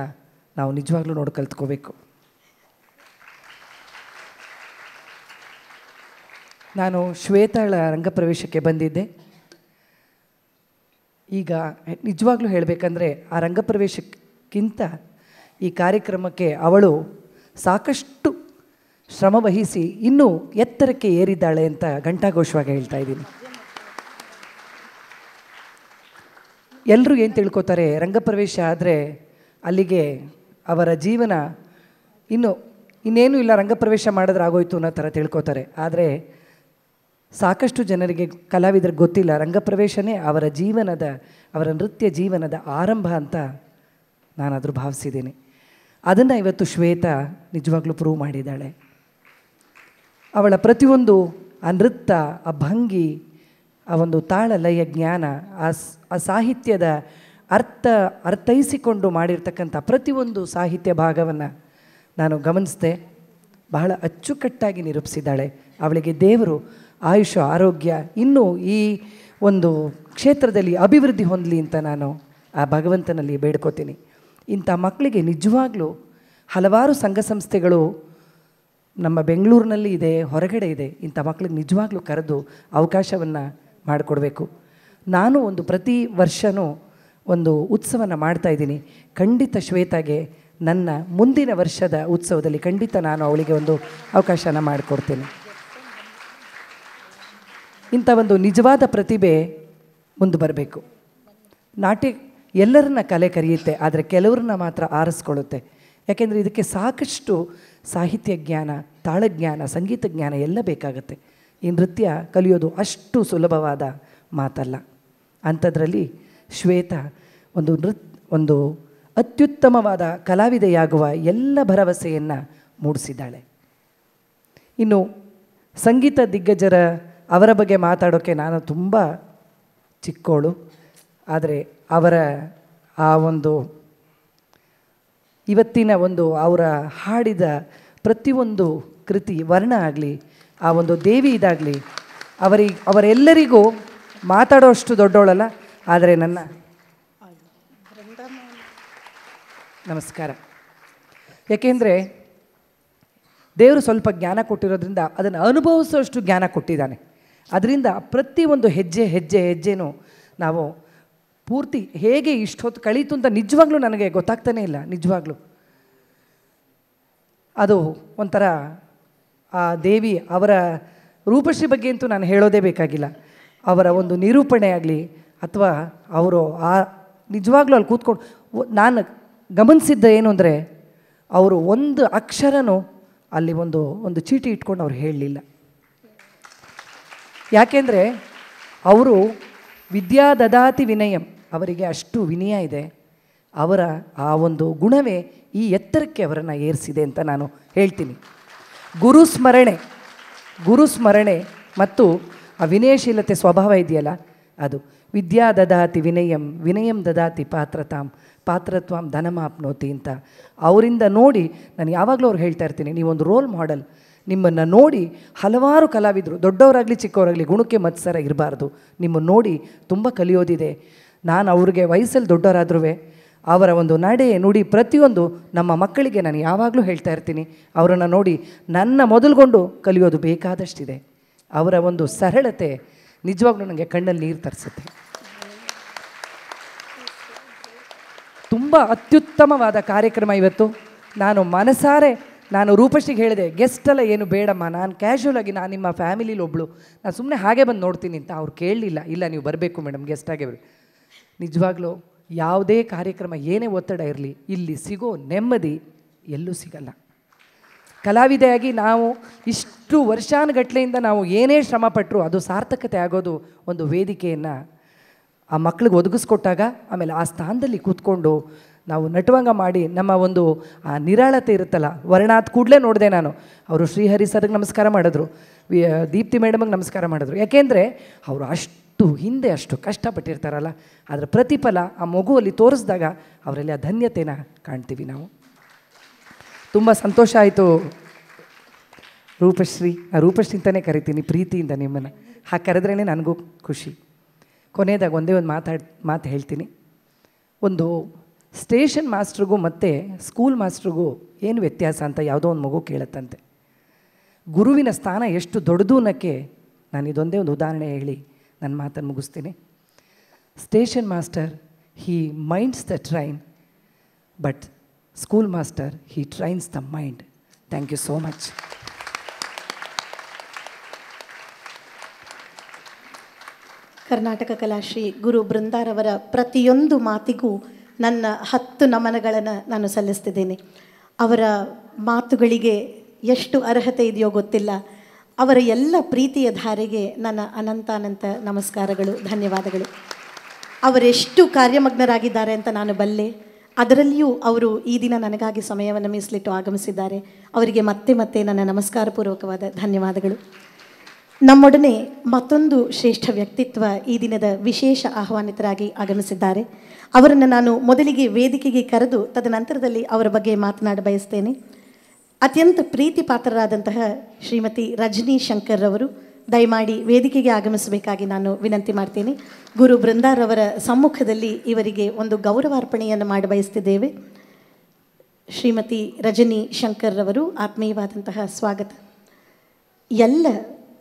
ನಾವು ನಿಜವಾಗ್ಲೂ ನೋಡಿ ಕಲ್ತ್ಕೋಬೇಕು. ನಾನು ಶ್ವೇತಾಳ ರಂಗಪ್ರವೇಶಕ್ಕೆ ಬಂದಿದ್ದೆ. ಈಗ ನಿಜವಾಗ್ಲೂ ಹೇಳಬೇಕಂದ್ರೆ ಆ ರಂಗಪ್ರವೇಶಕ್ಕಿಂತ ಈ ಕಾರ್ಯಕ್ರಮಕ್ಕೆ ಅವಳು ಸಾಕಷ್ಟು ಶ್ರಮ ವಹಿಸಿ ಇನ್ನೂ ಎತ್ತರಕ್ಕೆ ಏರಿದ್ದಾಳೆ ಅಂತ ಘಂಟಾಘೋಷವಾಗಿ ಹೇಳ್ತಾ ಇದ್ದೀನಿ. ಎಲ್ಲರೂ ಏನು ತಿಳ್ಕೊತಾರೆ, ರಂಗಪ್ರವೇಶ ಆದರೆ ಅಲ್ಲಿಗೆ ಅವರ ಜೀವನ ಇನ್ನು ಇನ್ನೇನು ಇಲ್ಲ, ರಂಗಪ್ರವೇಶ ಮಾಡಿದ್ರೆ ಆಗೋಯ್ತು ಅನ್ನೋ ಥರ ತಿಳ್ಕೊತಾರೆ. ಆದರೆ ಸಾಕಷ್ಟು ಜನರಿಗೆ ಕಲಾವಿದರು ಗೊತ್ತಿಲ್ಲ. ರಂಗಪ್ರವೇಶನೇ ಅವರ ಜೀವನದ, ಅವರ ನೃತ್ಯ ಜೀವನದ ಆರಂಭ ಅಂತ ನಾನಾದರೂ ಭಾವಿಸಿದ್ದೀನಿ. ಅದನ್ನು ಇವತ್ತು ಶ್ವೇತಾ ನಿಜವಾಗ್ಲೂ ಪ್ರೂವ್ ಮಾಡಿದ್ದಾಳೆ. ಅವಳ ಪ್ರತಿಯೊಂದು ಆ ನೃತ್ಯ ಆ ಭಂಗಿ ಆ ಒಂದು ತಾಳ ಲಯ ಜ್ಞಾನ, ಆ ಆ ಸಾಹಿತ್ಯದ ಅರ್ಥ, ಅರ್ಥೈಸಿಕೊಂಡು ಮಾಡಿರ್ತಕ್ಕಂಥ ಪ್ರತಿಯೊಂದು ಸಾಹಿತ್ಯ ಭಾಗವನ್ನು ನಾನು ಗಮನಿಸಿದೆ. ಬಹಳ ಅಚ್ಚುಕಟ್ಟಾಗಿ ನಿರೂಪಿಸಿದ್ದಾಳೆ. ಅವಳಿಗೆ ದೇವರು ಆಯುಷ, ಆರೋಗ್ಯ ಇನ್ನೂ ಈ ಒಂದು ಕ್ಷೇತ್ರದಲ್ಲಿ ಅಭಿವೃದ್ಧಿ ಹೊಂದಲಿ ಅಂತ ನಾನು ಆ ಭಗವಂತನಲ್ಲಿ ಬೇಡ್ಕೋತೀನಿ. ಇಂಥ ಮಕ್ಕಳಿಗೆ ನಿಜವಾಗ್ಲೂ ಹಲವಾರು ಸಂಘ ಸಂಸ್ಥೆಗಳು ನಮ್ಮ ಬೆಂಗಳೂರಿನಲ್ಲಿ ಇದೆ, ಹೊರಗಡೆ ಇದೆ. ಇಂಥ ಮಕ್ಕಳಿಗೆ ನಿಜವಾಗ್ಲೂ ಕರೆದು ಅವಕಾಶವನ್ನು ಮಾಡಿಕೊಡ್ಬೇಕು. ನಾನು ಒಂದು ಪ್ರತಿ ವರ್ಷವೂ ಒಂದು ಉತ್ಸವನ ಮಾಡ್ತಾಯಿದ್ದೀನಿ ಖಂಡಿತ ಶ್ವೇತಾಗೆ ನನ್ನ ಮುಂದಿನ ವರ್ಷದ ಉತ್ಸವದಲ್ಲಿ ಖಂಡಿತ ನಾನು ಅವಳಿಗೆ ಒಂದು ಅವಕಾಶನ ಮಾಡಿಕೊಡ್ತೇನೆ. ಇಂಥ ಒಂದು ನಿಜವಾದ ಪ್ರತಿಭೆ ಮುಂದೆ ಬರಬೇಕು. ನಾಟ್ಯ ಎಲ್ಲರನ್ನ ಕಲೆ ಕರೆಯುತ್ತೆ, ಆದರೆ ಕೆಲವ್ರನ್ನ ಮಾತ್ರ ಆರಿಸ್ಕೊಳ್ಳುತ್ತೆ. ಯಾಕೆಂದರೆ ಇದಕ್ಕೆ ಸಾಕಷ್ಟು ಸಾಹಿತ್ಯ ಜ್ಞಾನ, ತಾಳಜ್ಞಾನ, ಸಂಗೀತ ಜ್ಞಾನ ಎಲ್ಲ ಬೇಕಾಗುತ್ತೆ. ಈ ನೃತ್ಯ ಕಲಿಯೋದು ಅಷ್ಟು ಸುಲಭವಾದ ಮಾತಲ್ಲ. ಅಂಥದ್ರಲ್ಲಿ ಶ್ವೇತ ಒಂದು ನೃತ್, ಒಂದು ಅತ್ಯುತ್ತಮವಾದ ಕಲಾವಿದೆಯಾಗುವ ಎಲ್ಲ ಭರವಸೆಯನ್ನು ಮೂಡಿಸಿದ್ದಾಳೆ. ಇನ್ನು ಸಂಗೀತ ದಿಗ್ಗಜರ ಅವರ ಬಗ್ಗೆ ಮಾತಾಡೋಕ್ಕೆ ನಾನು ತುಂಬ ಚಿಕ್ಕೋಳು. ಆದರೆ ಅವರ ಆ ಒಂದು ಇವತ್ತಿನ ಒಂದು ಅವರ ಹಾಡಿದ ಪ್ರತಿಯೊಂದು ಕೃತಿ ವರ್ಣ ಆಗಲಿ, ಆ ಒಂದು ದೇವಿ ಇದಾಗಲಿ ಅವರಿಗೆ ಅವರೆಲ್ಲರಿಗೂ ಮಾತಾಡೋಷ್ಟು ದೊಡ್ಡವಳಲ್ಲ ಆದರೆ ನನ್ನ ನಮಸ್ಕಾರ. ಯಾಕೆಂದರೆ ದೇವರು ಸ್ವಲ್ಪ ಜ್ಞಾನ ಕೊಟ್ಟಿರೋದ್ರಿಂದ ಅದನ್ನು ಅನುಭವಿಸೋಷ್ಟು ಜ್ಞಾನ ಕೊಟ್ಟಿದ್ದಾನೆ. ಅದರಿಂದ ಪ್ರತಿಯೊಂದು ಹೆಜ್ಜೆ ಹೆಜ್ಜೆ, ಹೆಜ್ಜೆನೂ ನಾವು ಪೂರ್ತಿ ಹೇಗೆ ಇಷ್ಟೊತ್ತು ಕಳೀತು ಅಂತ ನಿಜವಾಗ್ಲೂ ನನಗೆ ಗೊತ್ತಾಗ್ತಾನೇ ಇಲ್ಲ, ನಿಜವಾಗ್ಲೂ. ಅದು ಒಂಥರ ಆ ದೇವಿ ಅವರ ರೂಪಶ್ರೀ ಬಗ್ಗೆ ಅಂತೂ ನಾನು ಹೇಳೋದೇ ಬೇಕಾಗಿಲ್ಲ. ಅವರ ಒಂದು ನಿರೂಪಣೆ ಆಗಲಿ ಅಥವಾ ಅವರು ಆ ನಿಜವಾಗ್ಲೂ ಅಲ್ಲಿ ಕೂತ್ಕೊಂಡು ನಾನು ಗಮನಿಸಿದ್ದ ಏನು ಅಂದರೆ, ಅವರು ಒಂದು ಅಕ್ಷರನೂ ಅಲ್ಲಿ ಒಂದು ಒಂದು ಚೀಟಿ ಇಟ್ಕೊಂಡು ಅವ್ರು ಹೇಳಲಿಲ್ಲ. ಯಾಕೆಂದರೆ ಅವರು ವಿದ್ಯಾ ದದಾತಿ ವಿನಯಂ, ಅವರಿಗೆ ಅಷ್ಟು ವಿನಯ ಇದೆ. ಅವರ ಆ ಒಂದು ಗುಣವೇ ಈ ಎತ್ತರಕ್ಕೆ ಅವರನ್ನು ಏರಿಸಿದೆ ಅಂತ ನಾನು ಹೇಳ್ತೀನಿ. ಗುರು ಸ್ಮರಣೆ ಗುರು ಸ್ಮರಣೆ ಮತ್ತು ಆ ವಿನಯಶೀಲತೆ ಸ್ವಭಾವ ಇದೆಯಲ್ಲ, ಅದು ವಿದ್ಯಾ ದದಾತಿ ವಿನಯಂ ವಿನಯಂ ದದಾತಿ ಪಾತ್ರತಾಂ, ಪಾತ್ರತ್ವಾಂ ಧನಮಾಪ್ನೋತಿ ಅಂತ ಅವರಿಂದ ನೋಡಿ ನಾನು ಯಾವಾಗಲೂ ಅವ್ರು ಹೇಳ್ತಾ ಇರ್ತೀನಿ, ನೀವೊಂದು ರೋಲ್ ಮಾಡೆಲ್ ನಿಮ್ಮನ್ನು ನೋಡಿ ಹಲವಾರು ಕಲಾವಿದರು, ದೊಡ್ಡವರಾಗಲಿ ಚಿಕ್ಕವರಾಗಲಿ ಗುಣಕ್ಕೆ ಮತ್ಸರ ಇರಬಾರ್ದು. ನಿಮ್ಮನ್ನು ನೋಡಿ ತುಂಬ ಕಲಿಯೋದಿದೆ. ನಾನು ಅವ್ರಿಗೆ ವಯಸ್ಸಲ್ಲಿ ದೊಡ್ಡವರಾದ್ರೂ ಅವರ ಒಂದು ನಡೆ ನುಡಿ ಪ್ರತಿಯೊಂದು ನಮ್ಮ ಮಕ್ಕಳಿಗೆ ನಾನು ಯಾವಾಗಲೂ ಹೇಳ್ತಾ ಇರ್ತೀನಿ. ಅವರನ್ನು ನೋಡಿ ನನ್ನ ಮೊದಲುಗೊಂಡು ಕಲಿಯೋದು ಬೇಕಾದಷ್ಟಿದೆ. ಅವರ ಒಂದು ಸರಳತೆ ನಿಜವಾಗ್ಲೂ ನನಗೆ ಕಣ್ಣಲ್ಲಿ ನೀರು ತರಿಸುತ್ತೆ. ತುಂಬ ಅತ್ಯುತ್ತಮವಾದ ಕಾರ್ಯಕ್ರಮ ಇವತ್ತು. ನಾನು ಮನಸಾರೆ ನಾನು ರೂಪಶ್ರೀಗೆ ಹೇಳಿದೆ ಗೆಸ್ಟ್ ಎಲ್ಲ ಏನು ಬೇಡಮ್ಮ, ನಾನು ಕ್ಯಾಶುವಲ್ ಆಗಿ ನಾನು ನಿಮ್ಮ ಫ್ಯಾಮಿಲಿಲಿ ಒಬ್ಳು. ನಾನು ಸುಮ್ಮನೆ ಹಾಗೆ ಬಂದು ನೋಡ್ತೀನಿ ಅಂತ ಅವ್ರು ಕೇಳಲಿಲ್ಲ. ಇಲ್ಲ, ನೀವು ಬರಬೇಕು ಮೇಡಮ್ ಗೆಸ್ಟಾಗೆ ಆಗಿ ನಿಜವಾಗ್ಲೂ ಯಾವುದೇ ಕಾರ್ಯಕ್ರಮ ಏನೇ ಒತ್ತಡ ಇರಲಿ, ಇಲ್ಲಿ ಸಿಗೋ ನೆಮ್ಮದಿ ಎಲ್ಲೂ ಸಿಗಲ್ಲ. ಕಲಾವಿದೆಯಾಗಿ ನಾವು ಇಷ್ಟು ವರ್ಷಾನುಗಟ್ಲೆಯಿಂದ ನಾವು ಏನೇ ಶ್ರಮ ಪಟ್ಟರು ಅದು ಸಾರ್ಥಕತೆ ಆಗೋದು ಒಂದು ವೇದಿಕೆಯನ್ನು ಆ ಮಕ್ಳಿಗೆ ಒದಗಿಸ್ಕೊಟ್ಟಾಗ, ಆಮೇಲೆ ಆ ಸ್ಥಾನದಲ್ಲಿ ಕೂತ್ಕೊಂಡು ನಾವು ನಟುವಂಗ ಮಾಡಿ ನಮ್ಮ ಒಂದು, ಆ, ನಿರಾಳತೆ ಇರುತ್ತಲ್ಲ, ವರ್ಣಾತ್ ಕೂಡಲೇ ನೋಡಿದೆ ನಾನು. ಅವರು ಶ್ರೀಹರಿ ಸರ್ಗೆ ನಮಸ್ಕಾರ ಮಾಡಿದ್ರು ದೀಪ್ತಿ ಮೇಡಮ್ಗೆ ನಮಸ್ಕಾರ ಮಾಡಿದ್ರು. ಯಾಕೆಂದರೆ ಅವರು ಅಷ್ಟು ಹಿಂದೆ ಅಷ್ಟು ಕಷ್ಟಪಟ್ಟಿರ್ತಾರಲ್ಲ ಅದರ ಪ್ರತಿಫಲ ಆ ಮಗುವಲ್ಲಿ ತೋರಿಸಿದಾಗ ಅವರಲ್ಲಿ ಆ ಧನ್ಯತೆನ ಕಾಣ್ತೀವಿ ನಾವು. ತುಂಬ ಸಂತೋಷ ಆಯಿತು. ರೂಪಶ್ರೀ ಆ ರೂಪಶ್ರೀ ಅಂತಲೇ ಕರಿತೀನಿ ಪ್ರೀತಿಯಿಂದ ನಿಮ್ಮನ್ನು. ಹಾಗೆ ಕರೆದ್ರೇ ನನಗೂ ಖುಷಿ. ಕೊನೆಯದಾಗ ಒಂದೇ ಒಂದು ಮಾತಾಡ್, ಮಾತು ಹೇಳ್ತೀನಿ. ಒಂದು ಸ್ಟೇಷನ್ ಮಾಸ್ಟ್ರಿಗೂ ಮತ್ತು ಸ್ಕೂಲ್ ಮಾಸ್ಟ್ರಿಗೂ ಏನು ವ್ಯತ್ಯಾಸ ಅಂತ ಯಾವುದೋ ಒಂದು ಮಗು ಕೇಳುತ್ತಂತೆ. ಗುರುವಿನ ಸ್ಥಾನ ಎಷ್ಟು ದೊಡ್ಡದು ಅನ್ನೋಕ್ಕೆ ನಾನು ಇದೊಂದೇ ಒಂದು ಉದಾಹರಣೆ ಹೇಳಿ ನನ್ನ ಮಾತನ್ನು ಮುಗಿಸ್ತೀನಿ. Station master he minds the train but school master he trains the mind thank you so much Karnataka Kalashree ಗುರು ಬೃಂದಾರವರ ಪ್ರತಿಯೊಂದು ಮಾತಿಗೂ ನನ್ನ ಹತ್ತು ನಮನಗಳನ್ನು ನಾನು ಸಲ್ಲಿಸ್ತಿದ್ದೇನೆ. ಅವರ ಮಾತುಗಳಿಗೆ ಎಷ್ಟು ಅರ್ಹತೆ ಇದೆಯೋ ಗೊತ್ತಿಲ್ಲ. ಅವರ ಎಲ್ಲ ಪ್ರೀತಿಯ ಧಾರೆಗೆ ನನ್ನ ಅನಂತಾನಂತ ನಮಸ್ಕಾರಗಳು, ಧನ್ಯವಾದಗಳು. ಅವರೆಷ್ಟು ಕಾರ್ಯಮಗ್ನರಾಗಿದ್ದಾರೆ ಅಂತ ನಾನು ಬಲ್ಲೆ, ಅದರಲ್ಲಿಯೂ ಅವರು ಈ ದಿನ ನನಗಾಗಿ ಸಮಯವನ್ನು ಮೀಸಲಿಟ್ಟು ಆಗಮಿಸಿದ್ದಾರೆ. ಅವರಿಗೆ ಮತ್ತೆ ಮತ್ತೆ ನನ್ನ ನಮಸ್ಕಾರಪೂರ್ವಕವಾದ ಧನ್ಯವಾದಗಳು. ನಮ್ಮೊಡನೆ ಮತ್ತೊಂದು ಶ್ರೇಷ್ಠ ವ್ಯಕ್ತಿತ್ವ ಈ ದಿನದ ವಿಶೇಷ ಆಹ್ವಾನಿತರಾಗಿ ಆಗಮಿಸಿದ್ದಾರೆ. ಅವರನ್ನು ನಾನು ಮೊದಲಿಗೆ ವೇದಿಕೆಗೆ ಕರೆದು ತದನಂತರದಲ್ಲಿ ಅವರ ಬಗ್ಗೆ ಮಾತನಾಡ ಬಯಸ್ತೇನೆ. ಅತ್ಯಂತ ಪ್ರೀತಿ ಪಾತ್ರರಾದಂತಹ ಶ್ರೀಮತಿ ರಜನಿ ಶಂಕರ್ ಅವರು ದಯಮಾಡಿ ವೇದಿಕೆಗೆ ಆಗಮಿಸಬೇಕಾಗಿ ನಾನು ವಿನಂತಿ ಮಾಡ್ತೇನೆ. ಗುರು ಬೃಂದಾರವರ ಸಮ್ಮುಖದಲ್ಲಿ ಇವರಿಗೆ ಒಂದು ಗೌರವಾರ್ಪಣೆಯನ್ನು ಮಾಡಿ ಬಯಸ್ತಿದ್ದೇವೆ. ಶ್ರೀಮತಿ ರಜನಿ ಶಂಕರ್ ರವರು ಆತ್ಮೀಯವಾದಂತಹ ಸ್ವಾಗತ. ಎಲ್ಲ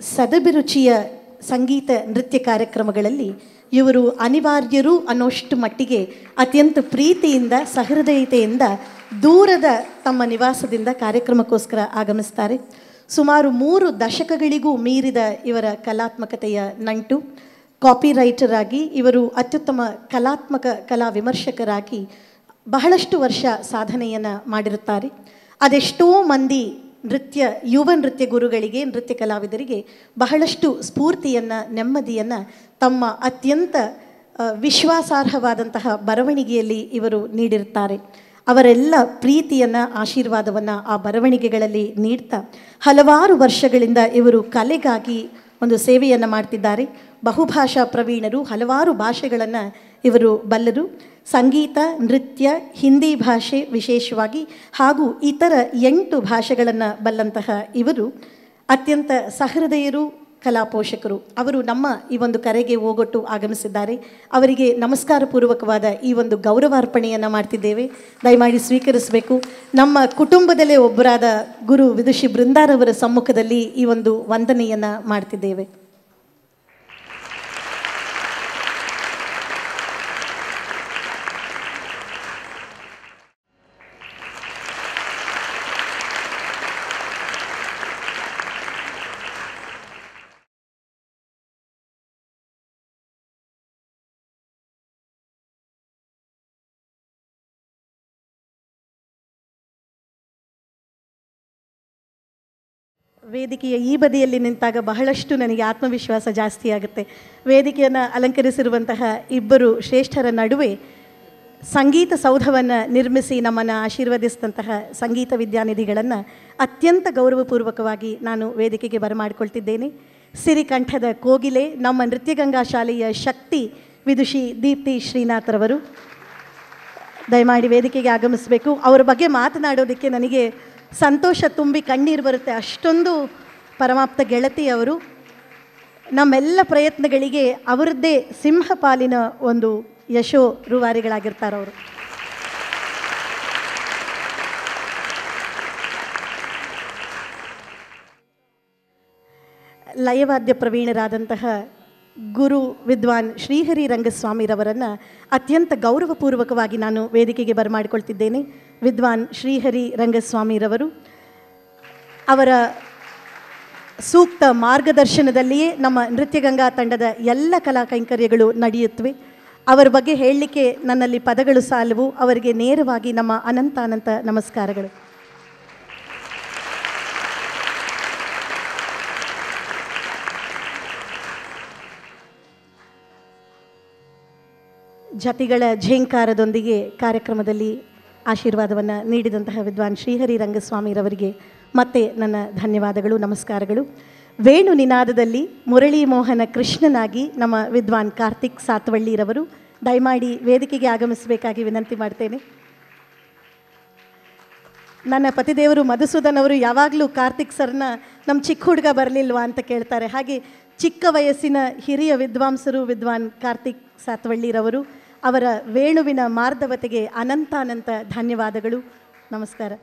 ಸದಭಿರುಚಿಯ ಸಂಗೀತ ನೃತ್ಯ ಕಾರ್ಯಕ್ರಮಗಳಲ್ಲಿ ಇವರು ಅನಿವಾರ್ಯರು ಅನ್ನೋಷ್ಟು ಮಟ್ಟಿಗೆ ಅತ್ಯಂತ ಪ್ರೀತಿಯಿಂದ, ಸಹೃದಯತೆಯಿಂದ ದೂರದ ತಮ್ಮ ನಿವಾಸದಿಂದ ಕಾರ್ಯಕ್ರಮಕ್ಕೋಸ್ಕರ ಆಗಮಿಸ್ತಾರೆ. ಸುಮಾರು ಮೂರು ದಶಕಗಳಿಗೂ ಮೀರಿದ ಇವರ ಕಲಾತ್ಮಕತೆಯ ನಂಟು ಕಾಪಿ ರೈಟರ್ ಆಗಿ ಇವರು ಅತ್ಯುತ್ತಮ ಕಲಾತ್ಮಕ ಕಲಾ ವಿಮರ್ಶಕರಾಗಿ ಬಹಳಷ್ಟು ವರ್ಷ ಸಾಧನೆಯನ್ನು ಮಾಡಿರುತ್ತಾರೆ. ಅದೆಷ್ಟೋ ಮಂದಿ ನೃತ್ಯ, ಯುವ ನೃತ್ಯ ಗುರುಗಳಿಗೆ, ನೃತ್ಯ ಕಲಾವಿದರಿಗೆ ಬಹಳಷ್ಟು ಸ್ಫೂರ್ತಿಯನ್ನು, ನೆಮ್ಮದಿಯನ್ನು, ತಮ್ಮ ಅತ್ಯಂತ ವಿಶ್ವಾಸಾರ್ಹವಾದಂತಹ ಬರವಣಿಗೆಯಲ್ಲಿ ಇವರು ನೀಡಿರುತ್ತಾರೆ. ಅವರೆಲ್ಲ ಪ್ರೀತಿಯನ್ನು, ಆಶೀರ್ವಾದವನ್ನು ಆ ಬರವಣಿಗೆಗಳಲ್ಲಿ ನೀಡ್ತಾ ಹಲವಾರು ವರ್ಷಗಳಿಂದ ಇವರು ಕಲೆಗಾಗಿ ಒಂದು ಸೇವೆಯನ್ನು ಮಾಡ್ತಿದ್ದಾರೆ. ಬಹುಭಾಷಾ ಪ್ರವೀಣರು ಹಲವಾರು ಭಾಷೆಗಳನ್ನು ಇವರು ಬಲ್ಲರು. ಸಂಗೀತ, ನೃತ್ಯ, ಹಿಂದಿ ಭಾಷೆ ವಿಶೇಷವಾಗಿ ಹಾಗೂ ಇತರ ಎಂಟು ಭಾಷೆಗಳನ್ನು ಬಲ್ಲಂತಹ ಇವರು. ಅತ್ಯಂತ ಸಹೃದಯರು ಕಲಾ ಪೋಷಕರು. ಅವರು ನಮ್ಮ ಈ ಒಂದು ಕರೆಗೆ ಹೋಗೊಟ್ಟು ಆಗಮಿಸಿದ್ದಾರೆ. ಅವರಿಗೆ ನಮಸ್ಕಾರ ಪೂರ್ವಕವಾದ ಈ ಒಂದು ಗೌರವಾರ್ಪಣೆಯನ್ನು ಮಾಡ್ತಿದ್ದೇವೆ. ದಯಮಾಡಿ ಸ್ವೀಕರಿಸಬೇಕು. ನಮ್ಮ ಕುಟುಂಬದಲ್ಲೇ ಒಬ್ಬರಾದ ಗುರು ವಿದುಷಿ ಬೃಂದಾರವರ ಸಮ್ಮುಖದಲ್ಲಿ ಈ ಒಂದು ವಂದನೆಯನ್ನು ಮಾಡ್ತಿದ್ದೇವೆ. ವೇದಿಕೆಯ ಈ ಬದಿಯಲ್ಲಿ ನಿಂತಾಗ ಬಹಳಷ್ಟು ನನಗೆ ಆತ್ಮವಿಶ್ವಾಸ ಜಾಸ್ತಿ ಆಗುತ್ತೆ. ವೇದಿಕೆಯನ್ನು ಅಲಂಕರಿಸಿರುವಂತಹ ಇಬ್ಬರು ಶ್ರೇಷ್ಠರ ನಡುವೆ ಸಂಗೀತ ಸೌಧವನ್ನು ನಿರ್ಮಿಸಿ ನಮ್ಮನ್ನು ಆಶೀರ್ವದಿಸಿದಂತಹ ಸಂಗೀತ ವಿದ್ಯಾನಿಧಿಗಳನ್ನು ಅತ್ಯಂತ ಗೌರವಪೂರ್ವಕವಾಗಿ ನಾನು ವೇದಿಕೆಗೆ ಬರಮಾಡಿಕೊಳ್ತಿದ್ದೇನೆ. ಸಿರಿಕಂಠದ ಕೋಗಿಲೆ, ನಮ್ಮ ನೃತ್ಯಗಂಗಾ ಶಾಲೆಯ ಶಕ್ತಿ ವಿದುಷಿ ದೀಪ್ತಿ ಶ್ರೀನಾಥ್ರವರು ದಯಮಾಡಿ ವೇದಿಕೆಗೆ ಆಗಮಿಸಬೇಕು. ಅವರ ಬಗ್ಗೆ ಮಾತನಾಡೋದಕ್ಕೆ ನನಗೆ ಸಂತೋಷ ತುಂಬಿ ಕಣ್ಣೀರು ಬರುತ್ತೆ. ಅಷ್ಟೊಂದು ಪರಮಾಪ್ತ ಗೆಳತಿ ಅವರು. ನಮ್ಮೆಲ್ಲ ಪ್ರಯತ್ನಗಳಿಗೆ ಅವರದ್ದೇ ಸಿಂಹಪಾಲಿನ ಒಂದು ಯಶೋ ರೂವಾರಿಗಳಾಗಿರ್ತಾರೆ ಅವರು. ಲಯವಾದ್ಯ ಪ್ರವೀಣರಾದಂತಹ ಗುರು ವಿದ್ವಾನ್ ಶ್ರೀಹರಿ ರಂಗಸ್ವಾಮಿರವರನ್ನು ಅತ್ಯಂತ ಗೌರವಪೂರ್ವಕವಾಗಿ ನಾನು ವೇದಿಕೆಗೆ ಬರಮಾಡಿಕೊಳ್ತಿದ್ದೇನೆ. ವಿದ್ವಾನ್ ಶ್ರೀಹರಿ ರಂಗಸ್ವಾಮಿರವರು ಅವರ ಸೂಕ್ತ ಮಾರ್ಗದರ್ಶನದಲ್ಲಿಯೇ ನಮ್ಮ ನೃತ್ಯಗಂಗಾ ತಂಡದ ಎಲ್ಲ ಕಲಾ ಕೈಂಕರ್ಯಗಳು ನಡೆಯುತ್ತವೆ. ಅವರ ಬಗ್ಗೆ ಹೇಳಲಿಕ್ಕೆ ನನ್ನಲ್ಲಿ ಪದಗಳು ಸಾಲವು. ಅವರಿಗೆ ನೇರವಾಗಿ ನಮ್ಮ ಅನಂತ ಅನಂತ ನಮಸ್ಕಾರಗಳು. ಜತಿಗಳ ಝೇಂಕಾರದೊಂದಿಗೆ ಕಾರ್ಯಕ್ರಮದಲ್ಲಿ ಆಶೀರ್ವಾದವನ್ನು ನೀಡಿದಂತಹ ವಿದ್ವಾನ್ ಶ್ರೀಹರಿ ರಂಗಸ್ವಾಮಿರವರಿಗೆ ಮತ್ತೆ ನನ್ನ ಧನ್ಯವಾದಗಳು, ನಮಸ್ಕಾರಗಳು. ವೇಣು ನಿನಾದದಲ್ಲಿ ಮುರಳಿ ಮೋಹನ ಕೃಷ್ಣನಾಗಿ ನಮ್ಮ ವಿದ್ವಾನ್ ಕಾರ್ತಿಕ್ ಸಾತ್ವಳ್ಳಿರವರು ದಯಮಾಡಿ ವೇದಿಕೆಗೆ ಆಗಮಿಸಬೇಕಾಗಿ ವಿನಂತಿ ಮಾಡ್ತೇನೆ. ನನ್ನ ಪತಿದೇವರು ಮಧುಸೂದನ್ ಅವರು ಯಾವಾಗಲೂ ಕಾರ್ತಿಕ್ ಸರ್ನ ನಮ್ಮ ಚಿಕ್ಕ ಹುಡುಗ ಬರಲಿಲ್ವಾ ಅಂತ ಕೇಳ್ತಾರೆ. ಹಾಗೆ ಚಿಕ್ಕ ವಯಸ್ಸಿನ ಹಿರಿಯ ವಿದ್ವಾಂಸರು ವಿದ್ವಾನ್ ಕಾರ್ತಿಕ್ ಸಾತ್ವಳ್ಳಿರವರು ಅವರ ವೇಣುವಿನ ಮಾರ್ಧವತೆಗೆ ಅನಂತಾನಂತ ಧನ್ಯವಾದಗಳು. ನಮಸ್ಕಾರ.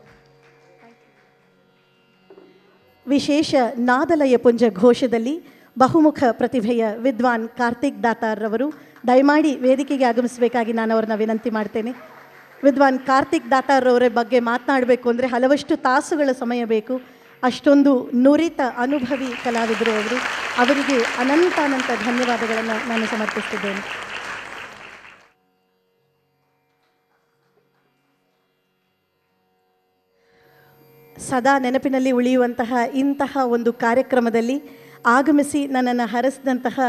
ವಿಶೇಷ ನಾದಲಯ ಪುಂಜ ಘೋಷದಲ್ಲಿ ಬಹುಮುಖ ಪ್ರತಿಭೆಯ ವಿದ್ವಾನ್ ಕಾರ್ತಿಕ್ ದಾತಾರ್ರವರು, ದಯಮಾಡಿ ವೇದಿಕೆಗೆ ಆಗಮಿಸಬೇಕಾಗಿ ನಾನು ಅವ್ರನ್ನ ವಿನಂತಿ ಮಾಡ್ತೇನೆ. ವಿದ್ವಾನ್ ಕಾರ್ತಿಕ್ ದಾತಾರ್ರವರ ಬಗ್ಗೆ ಮಾತನಾಡಬೇಕು ಅಂದರೆ ಹಲವಷ್ಟು ತಾಸುಗಳ ಸಮಯ ಬೇಕು. ಅಷ್ಟೊಂದು ನುರಿತ ಅನುಭವಿ ಕಲಾವಿದರು ಅವರು. ಅವರಿಗೆ ಅನಂತಾನಂತ ಧನ್ಯವಾದಗಳನ್ನು ನಾನು ಸಮರ್ಪಿಸ್ತಿದ್ದೇನೆ ಸದಾ ನೆನಪಿನಲ್ಲಿ ಉಳಿಯುವಂತಹ ಇಂತಹ ಒಂದು ಕಾರ್ಯಕ್ರಮದಲ್ಲಿ ಆಗಮಿಸಿ ನನ್ನನ್ನು ಹರಸಿದಂತಹ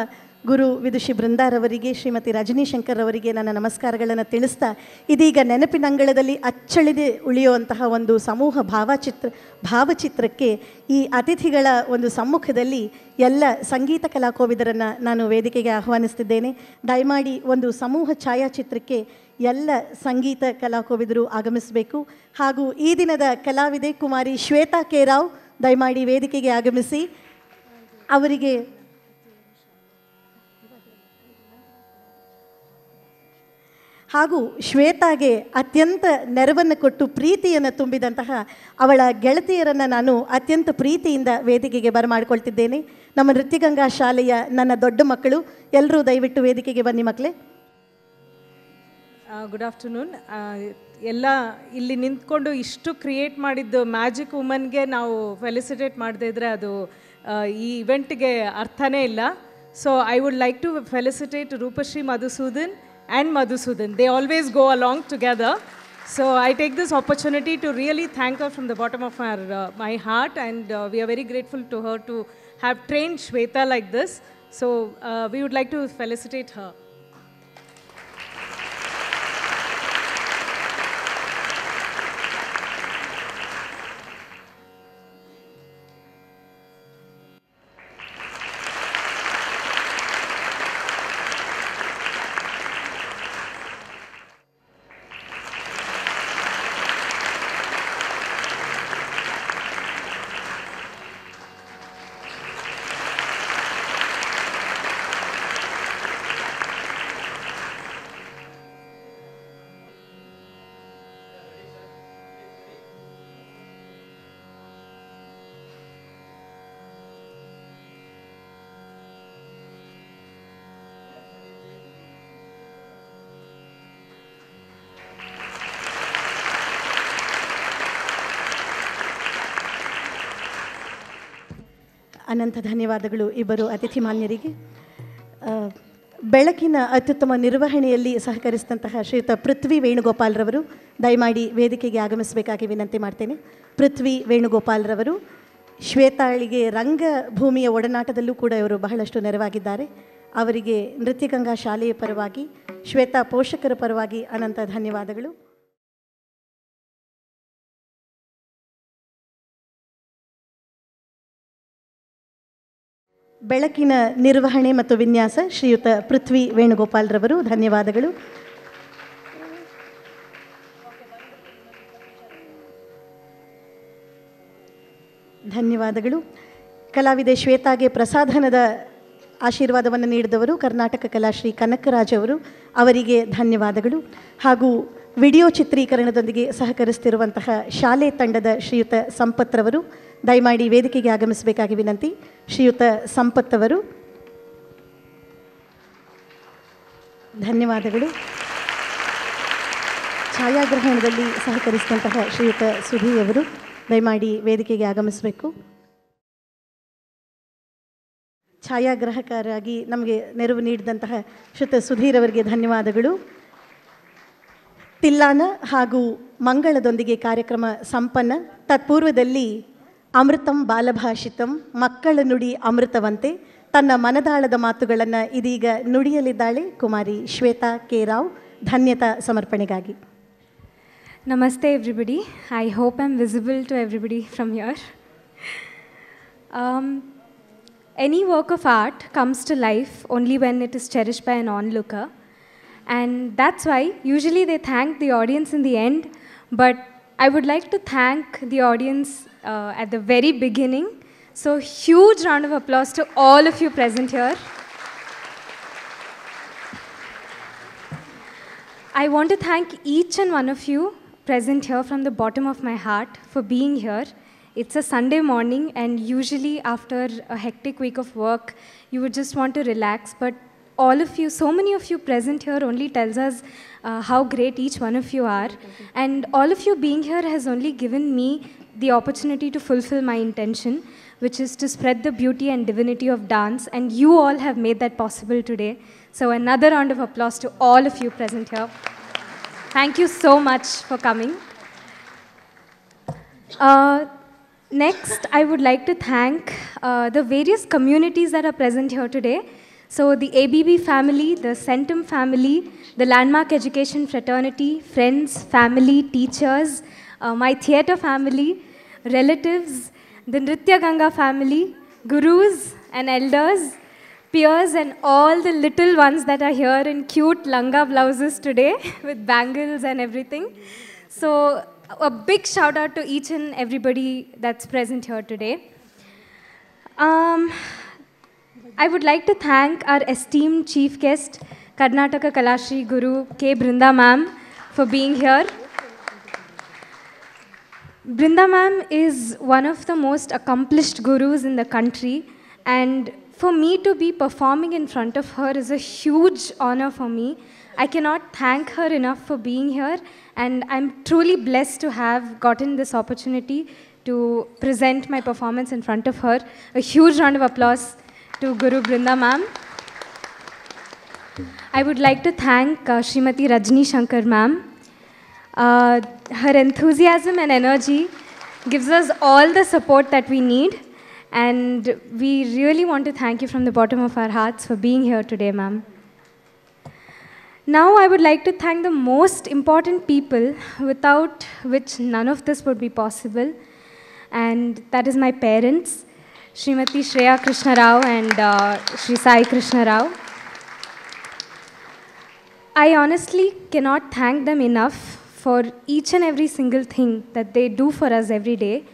ಗುರು ವಿದುಷಿ ಬೃಂದಾರವರಿಗೆ ಶ್ರೀಮತಿ ರಜನಿ ಶಂಕರ್ ಅವರಿಗೆ ನನ್ನ ನಮಸ್ಕಾರಗಳನ್ನು ತಿಳಿಸ್ತಾ ಇದೀಗ ನೆನಪಿನಂಗಳದಲ್ಲಿ ಅಚ್ಚಳಿದೆ ಉಳಿಯುವಂತಹ ಒಂದು ಸಮೂಹ ಭಾವಚಿತ್ರ, ಭಾವಚಿತ್ರಕ್ಕೆ ಈ ಅತಿಥಿಗಳ ಒಂದು ಸಮ್ಮುಖದಲ್ಲಿ ಎಲ್ಲ ಸಂಗೀತ ಕಲಾಕೋವಿದರನ್ನು ನಾನು ವೇದಿಕೆಗೆ ಆಹ್ವಾನಿಸ್ತಿದ್ದೇನೆ. ದಯಮಾಡಿ ಒಂದು ಸಮೂಹ ಛಾಯಾಚಿತ್ರಕ್ಕೆ ಎಲ್ಲ ಸಂಗೀತ ಕಲಾಕೋವಿದರು ಆಗಮಿಸಬೇಕು. ಹಾಗೂ ಈ ದಿನದ ಕಲಾವಿದೆ ಕುಮಾರಿ ಶ್ವೇತಾ ಕೆ ರಾವ್ ದಯಮಾಡಿ ವೇದಿಕೆಗೆ ಆಗಮಿಸಿ. ಅವರಿಗೆ ಹಾಗೂ ಶ್ವೇತಾಗೆ ಅತ್ಯಂತ ನೆರವನ್ನು ಕೊಟ್ಟು ಪ್ರೀತಿಯನ್ನು ತುಂಬಿದಂತಹ ಅವಳ ಗೆಳತಿಯರನ್ನು ನಾನು ಅತ್ಯಂತ ಪ್ರೀತಿಯಿಂದ ವೇದಿಕೆಗೆ ಬರಮಾಡಿಕೊಳ್ತಿದ್ದೇನೆ. ನಮ್ಮ ನೃತ್ಯಗಂಗಾ ಶಾಲೆಯ ನನ್ನ ದೊಡ್ಡ ಮಕ್ಕಳು ಎಲ್ಲರೂ ದಯವಿಟ್ಟು ವೇದಿಕೆಗೆ ಬನ್ನಿ ಮಕ್ಕಳೇ. ಗುಡ್ ಆಫ್ಟರ್ನೂನ್ ಎಲ್ಲ ಇಲ್ಲಿ ನಿಂತ್ಕೊಂಡು ಇಷ್ಟು ಕ್ರಿಯೇಟ್ ಮಾಡಿದ್ದು ಮ್ಯಾಜಿಕ್ ವುಮನ್ಗೆ ನಾವು ಫೆಲಿಸಿಟೇಟ್ ಮಾಡದೇ ಇದ್ದರೆ ಅದು ಈ ಇವೆಂಟ್ಗೆ ಅರ್ಥನೇ ಇಲ್ಲ. So I would like to felicitate Roopashree Madhusudan and Madhusudan they always go along together so I take this opportunity to really thank our from the bottom of our my heart and we are very grateful to her to have train Shweta like this so we would like to felicitate her ಅನಂತ ಧನ್ಯವಾದಗಳು ಇಬ್ಬರು ಅತಿಥಿ ಮಾನ್ಯರಿಗೆ. ಬೆಳಕಿನ ಅತ್ಯುತ್ತಮ ನಿರ್ವಹಣೆಯಲ್ಲಿ ಸಹಕರಿಸಿದಂತಹ ಶ್ರೀಯುತ ಪೃಥ್ವಿ ವೇಣುಗೋಪಾಲ್ರವರು, ದಯಮಾಡಿ ವೇದಿಕೆಗೆ ಆಗಮಿಸಬೇಕಾಗಿ ವಿನಂತಿ ಮಾಡ್ತೇನೆ. ಪೃಥ್ವಿ ವೇಣುಗೋಪಾಲ್ರವರು ಶ್ವೇತಾಳಿಗೆ ರಂಗಭೂಮಿಯ ಒಡನಾಟದಲ್ಲೂ ಕೂಡ ಇವರು ಬಹಳಷ್ಟು ನೆರವಾಗಿದ್ದಾರೆ. ಅವರಿಗೆ ನೃತ್ಯಗಂಗಾ ಶಾಲೆಯ ಪರವಾಗಿ, ಶ್ವೇತಾ ಪೋಷಕರ ಪರವಾಗಿ ಅನಂತ ಧನ್ಯವಾದಗಳು. ಬೆಳಕಿನ ನಿರ್ವಹಣೆ ಮತ್ತು ವಿನ್ಯಾಸ ಶ್ರೀಯುತ ಪೃಥ್ವಿ ವೇಣುಗೋಪಾಲ್ರವರು. ಧನ್ಯವಾದಗಳು. ಧನ್ಯವಾದಗಳು. ಕಲಾವಿದೆ ಶ್ವೇತಾಗೆ ಪ್ರಸಾಧನದ ಆಶೀರ್ವಾದವನ್ನು ನೀಡಿದವರು ಕರ್ನಾಟಕ ಕಲಾಶ್ರೀ ಕನಕರಾಜ್ ಅವರು. ಅವರಿಗೆ ಧನ್ಯವಾದಗಳು. ಹಾಗೂ ವಿಡಿಯೋ ಚಿತ್ರೀಕರಣದೊಂದಿಗೆ ಸಹಕರಿಸ್ತಿರುವಂತಹ ಶಾಲೆ ತಂಡದ ಶ್ರೀಯುತ ಸಂಪತ್ರವರು. ದಯಮಾಡಿ ವೇದಿಕೆಗೆ ಆಗಮಿಸಬೇಕಾಗಿ ವಿನಂತಿ. ಶ್ರೀಯುತ ಸಂಪತ್ತವರು. ಧನ್ಯವಾದಗಳು. ಛಾಯಾಗ್ರಹಣದಲ್ಲಿ ಸಹಕರಿಸಿದಂತಹ ಶ್ರೀಯುತ ಸುಧೀ ಅವರು ದಯಮಾಡಿ ವೇದಿಕೆಗೆ ಆಗಮಿಸಬೇಕು. ಛಾಯಾಗ್ರಾಹಕರಾಗಿ ನಮಗೆ ನೆರವು ನೀಡಿದಂತಹ ಶ್ರೀತ ಸುಧೀರ್ ಅವರಿಗೆ ಧನ್ಯವಾದಗಳು. ತಿಲ್ಲಾನ ಹಾಗೂ ಮಂಗಳದೊಂದಿಗೆ ಕಾರ್ಯಕ್ರಮ ಸಂಪನ್ನ. ತತ್ಪೂರ್ವದಲ್ಲಿ ಅಮೃತಂ ಬಾಲಭಾಷಿತಂ, ಮಕ್ಕಳ ನುಡಿ ಅಮೃತವಂತೆ. ತನ್ನ ಮನದಾಳದ ಮಾತುಗಳನ್ನು ಇದೀಗ ನುಡಿಯಲಿದ್ದಾಳೆ ಕುಮಾರಿ ಶ್ವೇತಾ ಕೆ ರಾವ್. ಧನ್ಯತಾ ಸಮರ್ಪಣೆಗಾಗಿ. ನಮಸ್ತೆ everybody I hope I am visible to everybody from your any work of art comes to life only when it is cherish by an onlooker and that's why usually they thank the audience in the end but I would like to thank the audience uh, at the very beginning. So, huge round of applause to all of you present here. I want to thank each and one of you present here from the bottom of my heart for being here. It's a Sunday morning, and usually after a hectic week of work, you would just want to relax. But all of you, so many of you present here, only tells us uh, how great each one of you are. And all of you being here has only given me the opportunity to fulfill my intention, which is to spread the beauty and divinity of dance. And you all have made that possible today. So, another round of applause to all of you present here. Thank you so much for coming. Uh, next, I would like to thank uh, the various communities that are present here today. So, the ABB family, the Centum family, the Landmark Education Fraternity, friends, family, teachers, uh, my theatre family, relatives, the Nritya Ganga family, gurus and elders, peers, and all the little ones that are here in cute langa blouses today <laughs> with bangles and everything. So, a big shout out to each and everybody that's present here today. Um, I would like to thank our esteemed chief guest, Karnataka Kalashri Guru K. Brinda ma'am, for being here. Brinda ma'am is one of the most accomplished gurus in the country, and for me to be performing in front of her is a huge honor for me. I cannot thank her enough for being here, and I'm truly blessed to have gotten this opportunity to present my performance in front of her. A huge round of applause to Guru Brinda ma'am. I would like to thank uh, Srimati Rajni Shankar ma'am. Uh, her enthusiasm and energy gives us all the support that we need, and we really want to thank you from the bottom of our hearts for being here today, ma'am. Now, I would like to thank the most important people without which none of this would be possible, and that is my parents, Srimati Shreya Krishna Rao and uh, Sri Sai Krishna Rao. I honestly cannot thank them enough for each and every single thing that they do for us every day.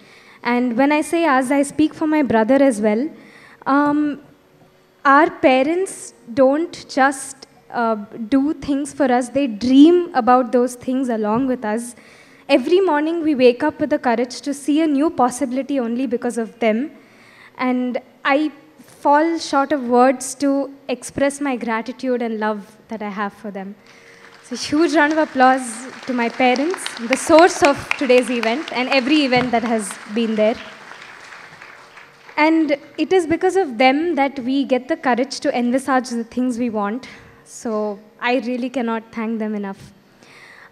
And when I say us, I speak for my brother as well. Um, our parents don't just uh, do things for us, they dream about those things along with us. Every morning we wake up with the courage to see a new possibility only because of them. And I fall short of words to express my gratitude and love that I have for them. So, huge round of applause to my parents, the source of today's event and every event that has been there. And it is because of them that we get the courage to envisage the things we want. So, I really cannot thank them enough.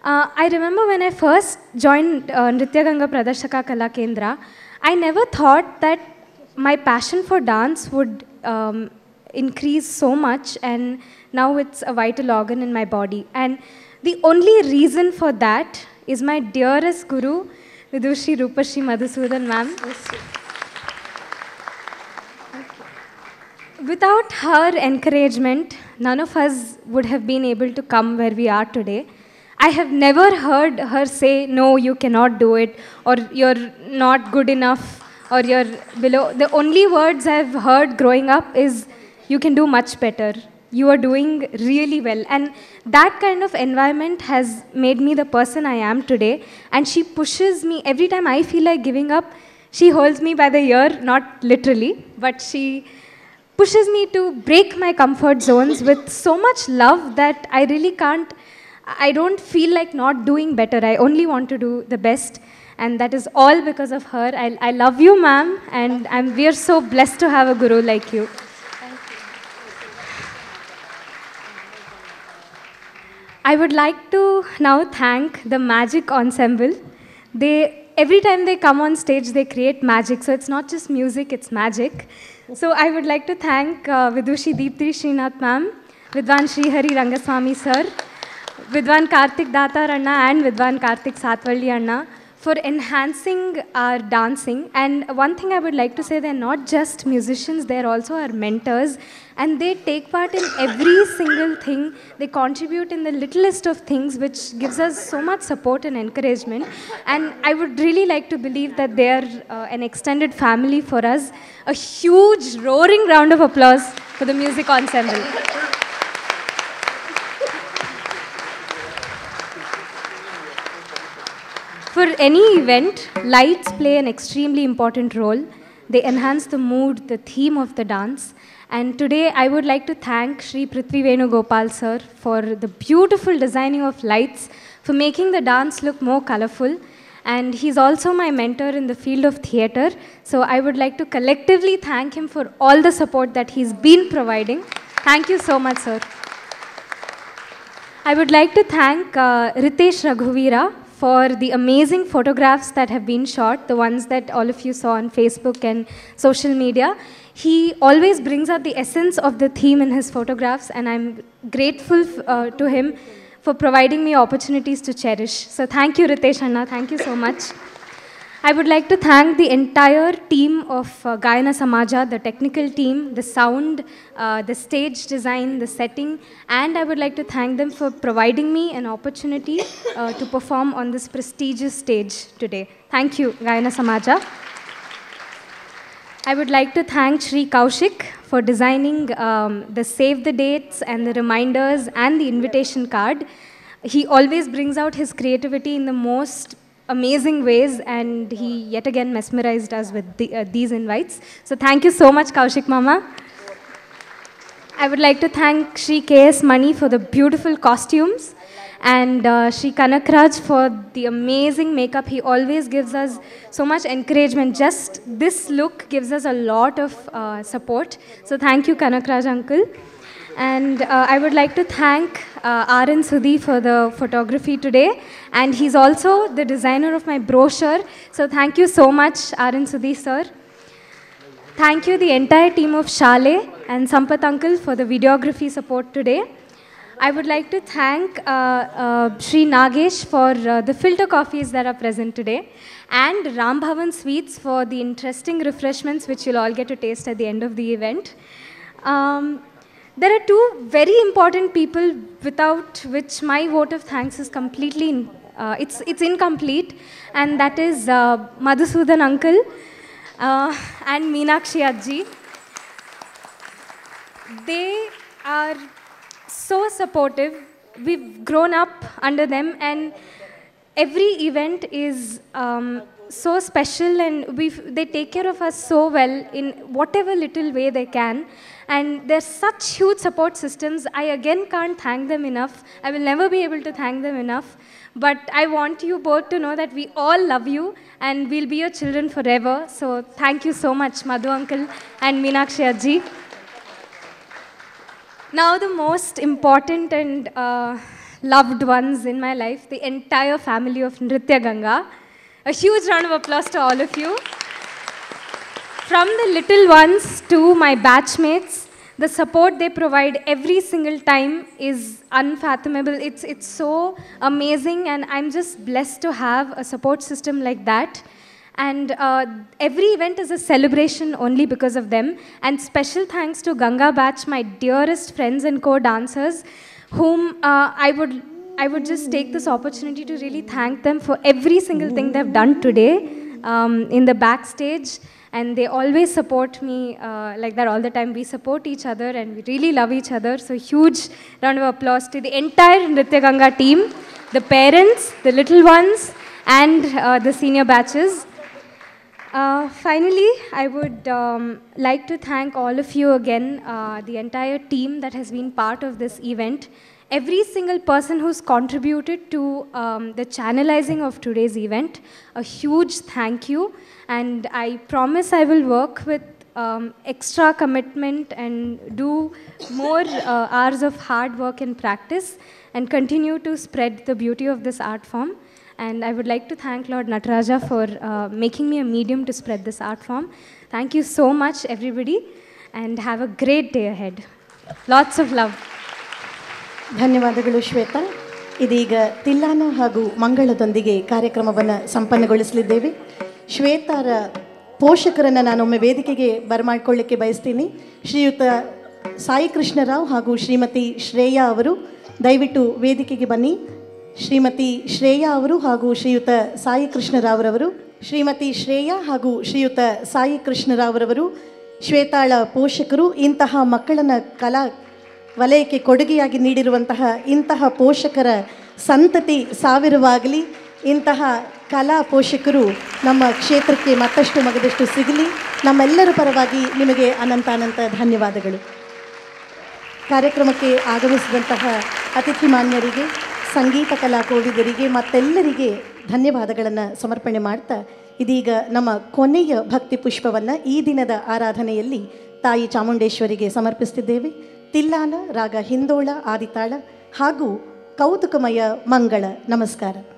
Uh, I remember when I first joined uh, Nritya Ganga Kala Kendra, I never thought that my passion for dance would um, increase so much, and now it's a vital organ in my body. And the only reason for that is my dearest guru, Vidushi Rupashi Madhusudan ma'am. Without her encouragement, none of us would have been able to come where we are today. I have never heard her say, No, you cannot do it, or you're not good enough, or you're below. The only words I've heard growing up is, You can do much better. You are doing really well. And that kind of environment has made me the person I am today. And she pushes me every time I feel like giving up, she holds me by the ear, not literally, but she pushes me to break my comfort zones with so much love that I really can't, I don't feel like not doing better. I only want to do the best. And that is all because of her. I, I love you, ma'am, and I'm, we are so blessed to have a guru like you. I would like to now thank the Magic Ensemble. They every time they come on stage, they create magic. So it's not just music; it's magic. So I would like to thank uh, Vidushi Deepthi Srinath ma'am, Vidwan Sri Hari Rangaswamy sir, Vidwan Karthik Datar Anna and Vidwan Karthik Satvalli Anna for enhancing our dancing. And one thing I would like to say, they're not just musicians, they're also our mentors. And they take part in every <laughs> single thing. They contribute in the littlest of things, which gives us so much support and encouragement. And I would really like to believe that they're uh, an extended family for us. A huge, roaring round of applause for the music ensemble. For any event, lights play an extremely important role. They enhance the mood, the theme of the dance. And today I would like to thank Sri Prithvi Venu Gopal sir for the beautiful designing of lights, for making the dance look more colorful. And he's also my mentor in the field of theatre. So I would like to collectively thank him for all the support that he's been providing. Thank you so much, sir. I would like to thank uh, Ritesh Raghuvira for the amazing photographs that have been shot, the ones that all of you saw on Facebook and social media. He always brings out the essence of the theme in his photographs, and I'm grateful uh, to him for providing me opportunities to cherish. So thank you, Ritesh Anna. Thank you so much. I would like to thank the entire team of uh, Gayana Samaja, the technical team, the sound, uh, the stage design, the setting, and I would like to thank them for providing me an opportunity uh, to perform on this prestigious stage today. Thank you, Gayana Samaja. I would like to thank Sri Kaushik for designing um, the save the dates and the reminders and the invitation card. He always brings out his creativity in the most amazing ways, and he yet again mesmerized us with the, uh, these invites. So, thank you so much, Kaushik Mama. I would like to thank Sri K.S. Mani for the beautiful costumes and uh, Sri Kanakraj for the amazing makeup. He always gives us so much encouragement. Just this look gives us a lot of uh, support. So thank you, Kanakraj uncle. And uh, I would like to thank uh, R.N. Sudhi for the photography today. And he's also the designer of my brochure. So thank you so much, R.N. Sudhi, sir. Thank you, the entire team of Shale and Sampath Uncle for the videography support today. I would like to thank uh, uh, Sri Nagesh for uh, the filter coffees that are present today and Ram Bhavan Sweets for the interesting refreshments which you'll all get to taste at the end of the event. Um, there are two very important people without which my vote of thanks is completely, uh, it's, it's incomplete and that is uh, Madhusudan Uncle uh, and Meenakshi Ajji. They are so supportive. We've grown up under them, and every event is um, so special, and they take care of us so well in whatever little way they can. And they're such huge support systems. I again can't thank them enough. I will never be able to thank them enough. But I want you both to know that we all love you and we'll be your children forever. So thank you so much, Madhu Uncle and Meenakshi Ajji. Now, the most important and uh, loved ones in my life, the entire family of Nritya Ganga. A huge round of applause to all of you. From the little ones to my batchmates, the support they provide every single time is unfathomable. It's, it's so amazing, and I'm just blessed to have a support system like that. And uh, every event is a celebration only because of them. And special thanks to Ganga Batch, my dearest friends and co dancers, whom uh, I would I would just take this opportunity to really thank them for every single thing they've done today um, in the backstage. And they always support me uh, like that all the time. We support each other and we really love each other. So, huge round of applause to the entire Nritya Ganga team, the parents, the little ones, and uh, the senior batches. Uh, finally, I would um, like to thank all of you again, uh, the entire team that has been part of this event, every single person who's contributed to um, the channelizing of today's event. A huge thank you, and I promise I will work with um, extra commitment and do more uh, hours of hard work and practice and continue to spread the beauty of this art form. And I would like to thank Lord Nataraja for uh, making me a medium to spread this art form. Thank you so much, everybody, and have a great day ahead. Lots of love. ಧನ್ಯವಾದಗಳು ಶ್ವೇತಾ. ಇದೀಗ ತಿಲ್ಲಾನ ಹಾಗೂ ಮಂಗಳದೊಂದಿಗೆ ಕಾರ್ಯಕ್ರಮವನ್ನು ಸಂಪನ್ನಗೊಳಿಸಲಿದ್ದೇವೆ. ಶ್ವೇತಾರ ಪೋಷಕರನ್ನು ನಾನೊಮ್ಮೆ ವೇದಿಕೆಗೆ ಬರಮಾಡಿಕೊಳ್ಳಿಕ್ಕೆ ಬಯಸ್ತೀನಿ. ಶ್ರೀಯುತ ಸಾಯಿ ಕೃಷ್ಣರಾವ್ ಹಾಗೂ ಶ್ರೀಮತಿ ಶ್ರೇಯಾ ಅವರು, ದಯವಿಟ್ಟು ವೇದಿಕೆಗೆ ಬನ್ನಿ. ಶ್ರೀಮತಿ ಶ್ರೇಯಾ ಅವರು ಹಾಗೂ ಶ್ರೀಯುತ ಸಾಯಿ ಕೃಷ್ಣರಾವ್ರವರು ಶ್ರೀಮತಿ ಶ್ರೇಯಾ ಹಾಗೂ ಶ್ರೀಯುತ ಸಾಯಿ ಕೃಷ್ಣರಾವ್ರವರು ಶ್ವೇತಾಳ ಪೋಷಕರು, ಇಂತಹ ಮಕ್ಕಳನ್ನು ಕಲಾ ವಲಯಕ್ಕೆ ಕೊಡುಗೆಯಾಗಿ ನೀಡಿರುವಂತಹ ಇಂತಹ ಪೋಷಕರ ಸಂತತಿ ಸಾವಿರವಾಗಲಿ. ಇಂತಹ ಕಲಾ ಪೋಷಕರು ನಮ್ಮ ಕ್ಷೇತ್ರಕ್ಕೆ ಮತ್ತಷ್ಟು ಮಗದಷ್ಟು ಸಿಗಲಿ. ನಮ್ಮೆಲ್ಲರ ಪರವಾಗಿ ನಿಮಗೆ ಅನಂತ ಅನಂತ ಧನ್ಯವಾದಗಳು. ಕಾರ್ಯಕ್ರಮಕ್ಕೆ ಆಗಮಿಸಿದಂತಹ ಅತಿಥಿ ಮಾನ್ಯರಿಗೆ, ಸಂಗೀತ ಕಲಾ ಕೋವಿದರಿಗೆ ಮತ್ತೆಲ್ಲರಿಗೆ ಧನ್ಯವಾದಗಳನ್ನು ಸಮರ್ಪಣೆ ಮಾಡ್ತಾ ಇದೀಗ ನಮ್ಮ ಕೊನೆಯ ಭಕ್ತಿ ಪುಷ್ಪವನ್ನು ಈ ದಿನದ ಆರಾಧನೆಯಲ್ಲಿ ತಾಯಿ ಚಾಮುಂಡೇಶ್ವರಿಗೆ ಸಮರ್ಪಿಸ್ತಿದ್ದೇವೆ ತಿಲ್ಲಾನ ರಾಗ ಹಿಂದೋಳ ಆದಿತಾಳ ಹಾಗೂ ಕೌತುಕಮಯ ಮಂಗಳ ನಮಸ್ಕಾರ ಿ.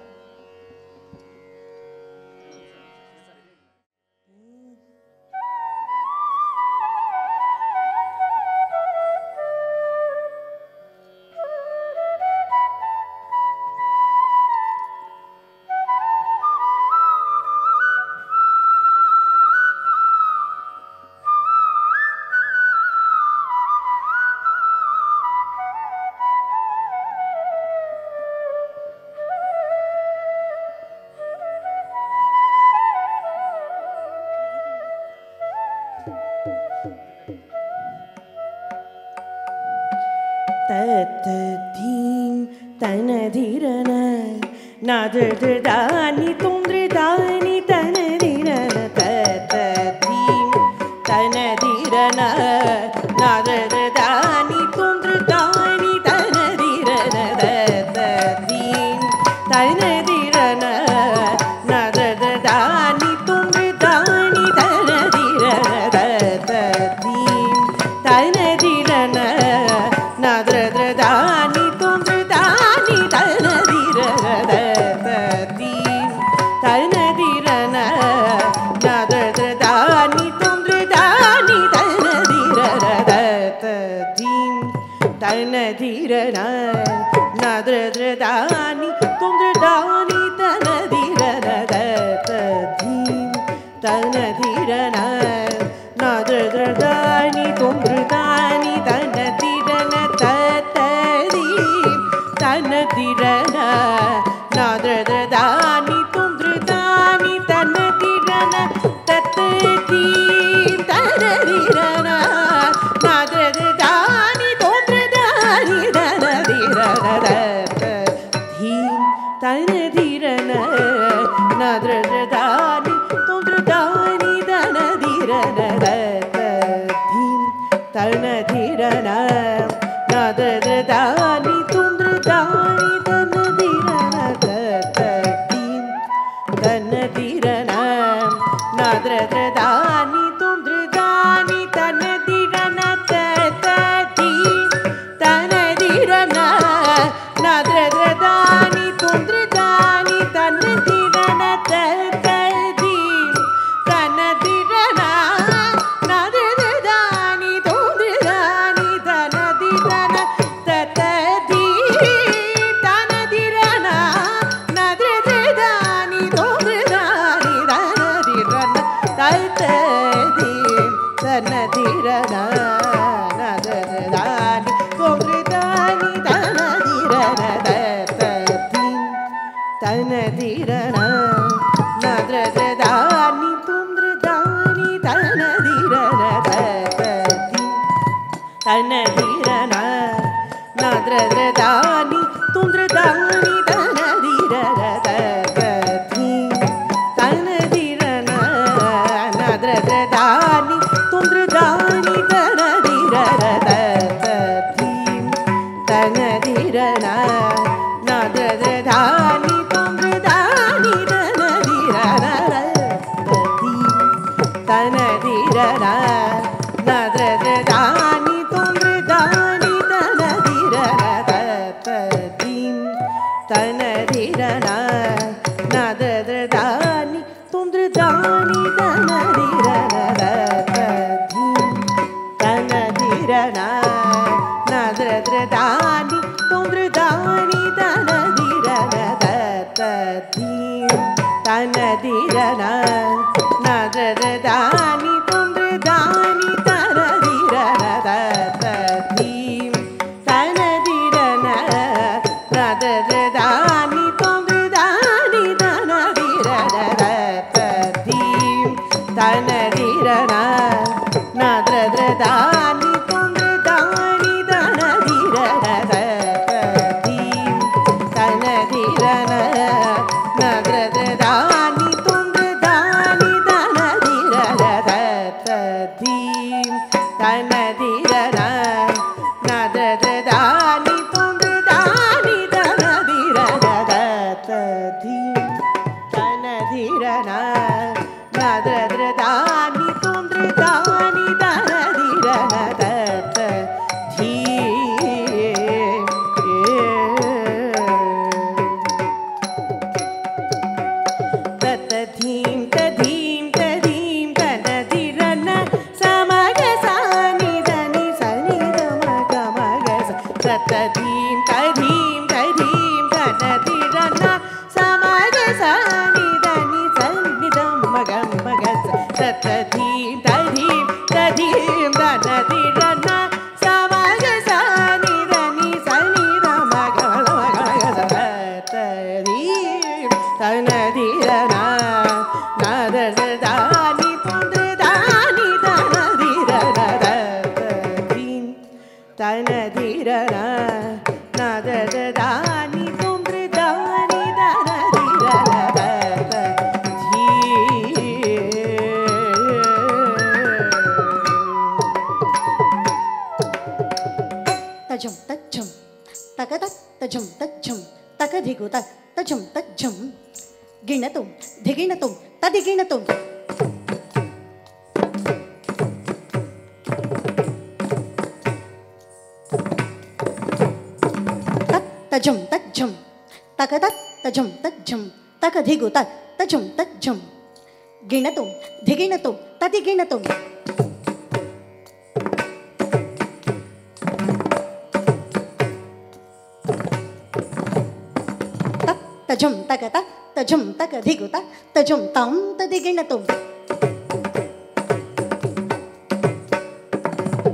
ta chum ta cả ta ta chum ta cả thi của ta ta chum tống ta đi cái na tùng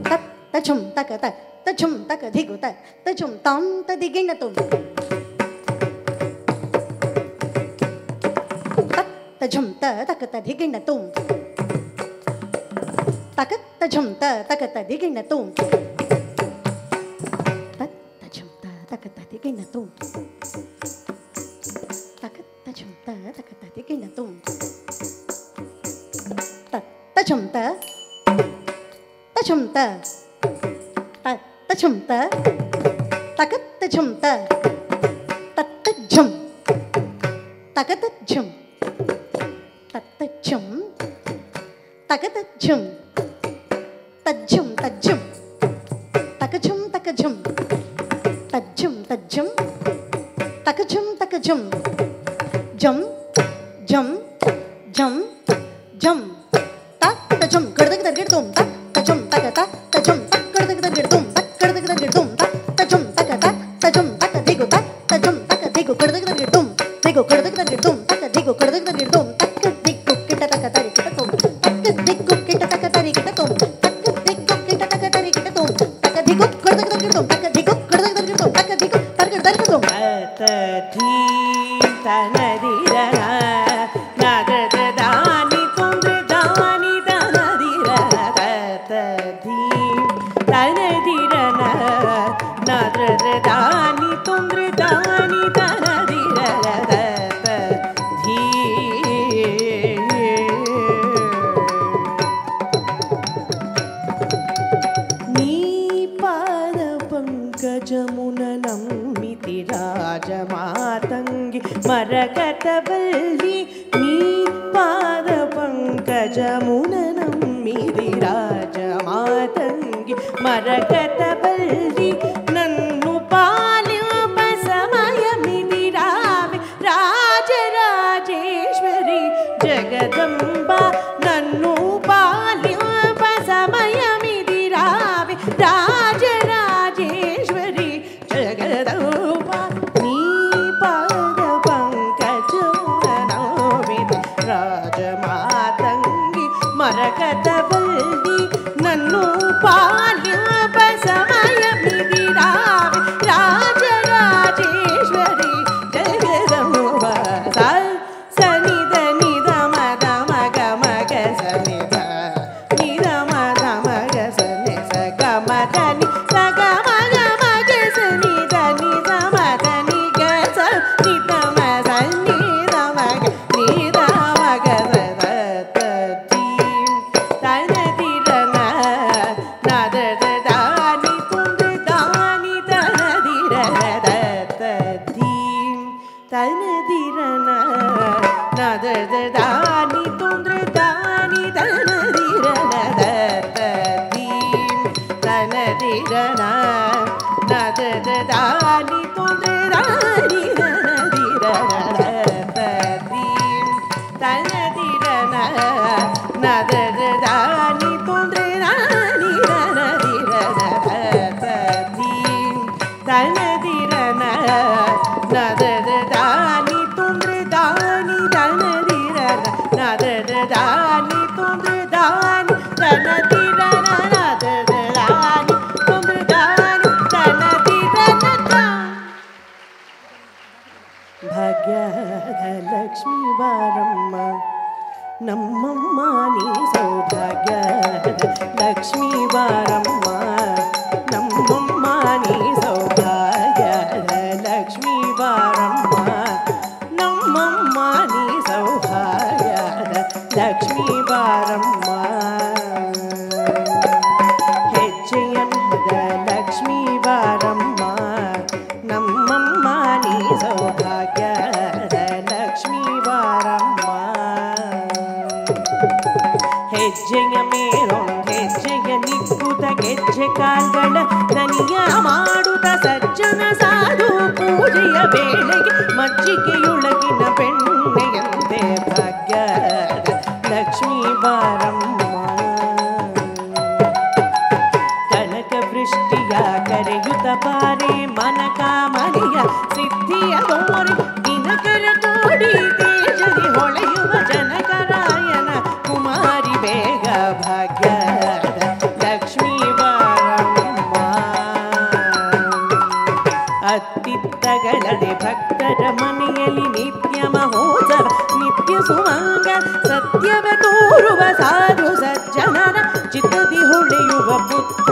ta ta chum ta cả ta ta chum ta cả thi của ta ta chum tống ta đi cái na tùng ta ta chum ta ta cả ta thi cái na tùng ta cả ta chum ta ta cả ta thi cái na tùng ta ta ta chum ta ta ka ta chum ta ta ta chum ta ka ta chum ta ta chum ta ka ta chum ta ka ta chum भग्यः Lakshmi बाम्मा नम् मानि सौभाग्य लक्ष्मी ಪೂಜೆಯ ವೇಳೆಗೆ ಮಜ್ಜಿಗೆಯೊಳಗಿನ ಬೆಣ್ಣೆಯಂತೆ ಭಾಗ್ಯ ಲಕ್ಷ್ಮೀ ಬಾರಮ್ಮ ಕನಕ ವೃಷ್ಟಿಯ ಕರೆಯುತ್ತ ಬಾರೆ ಮನಕ ಸಾಧು ಸಜ್ಜನರ ಚಿತ್ತದಿ ಹೊಳೆಯುವ ಬುದ್ಧ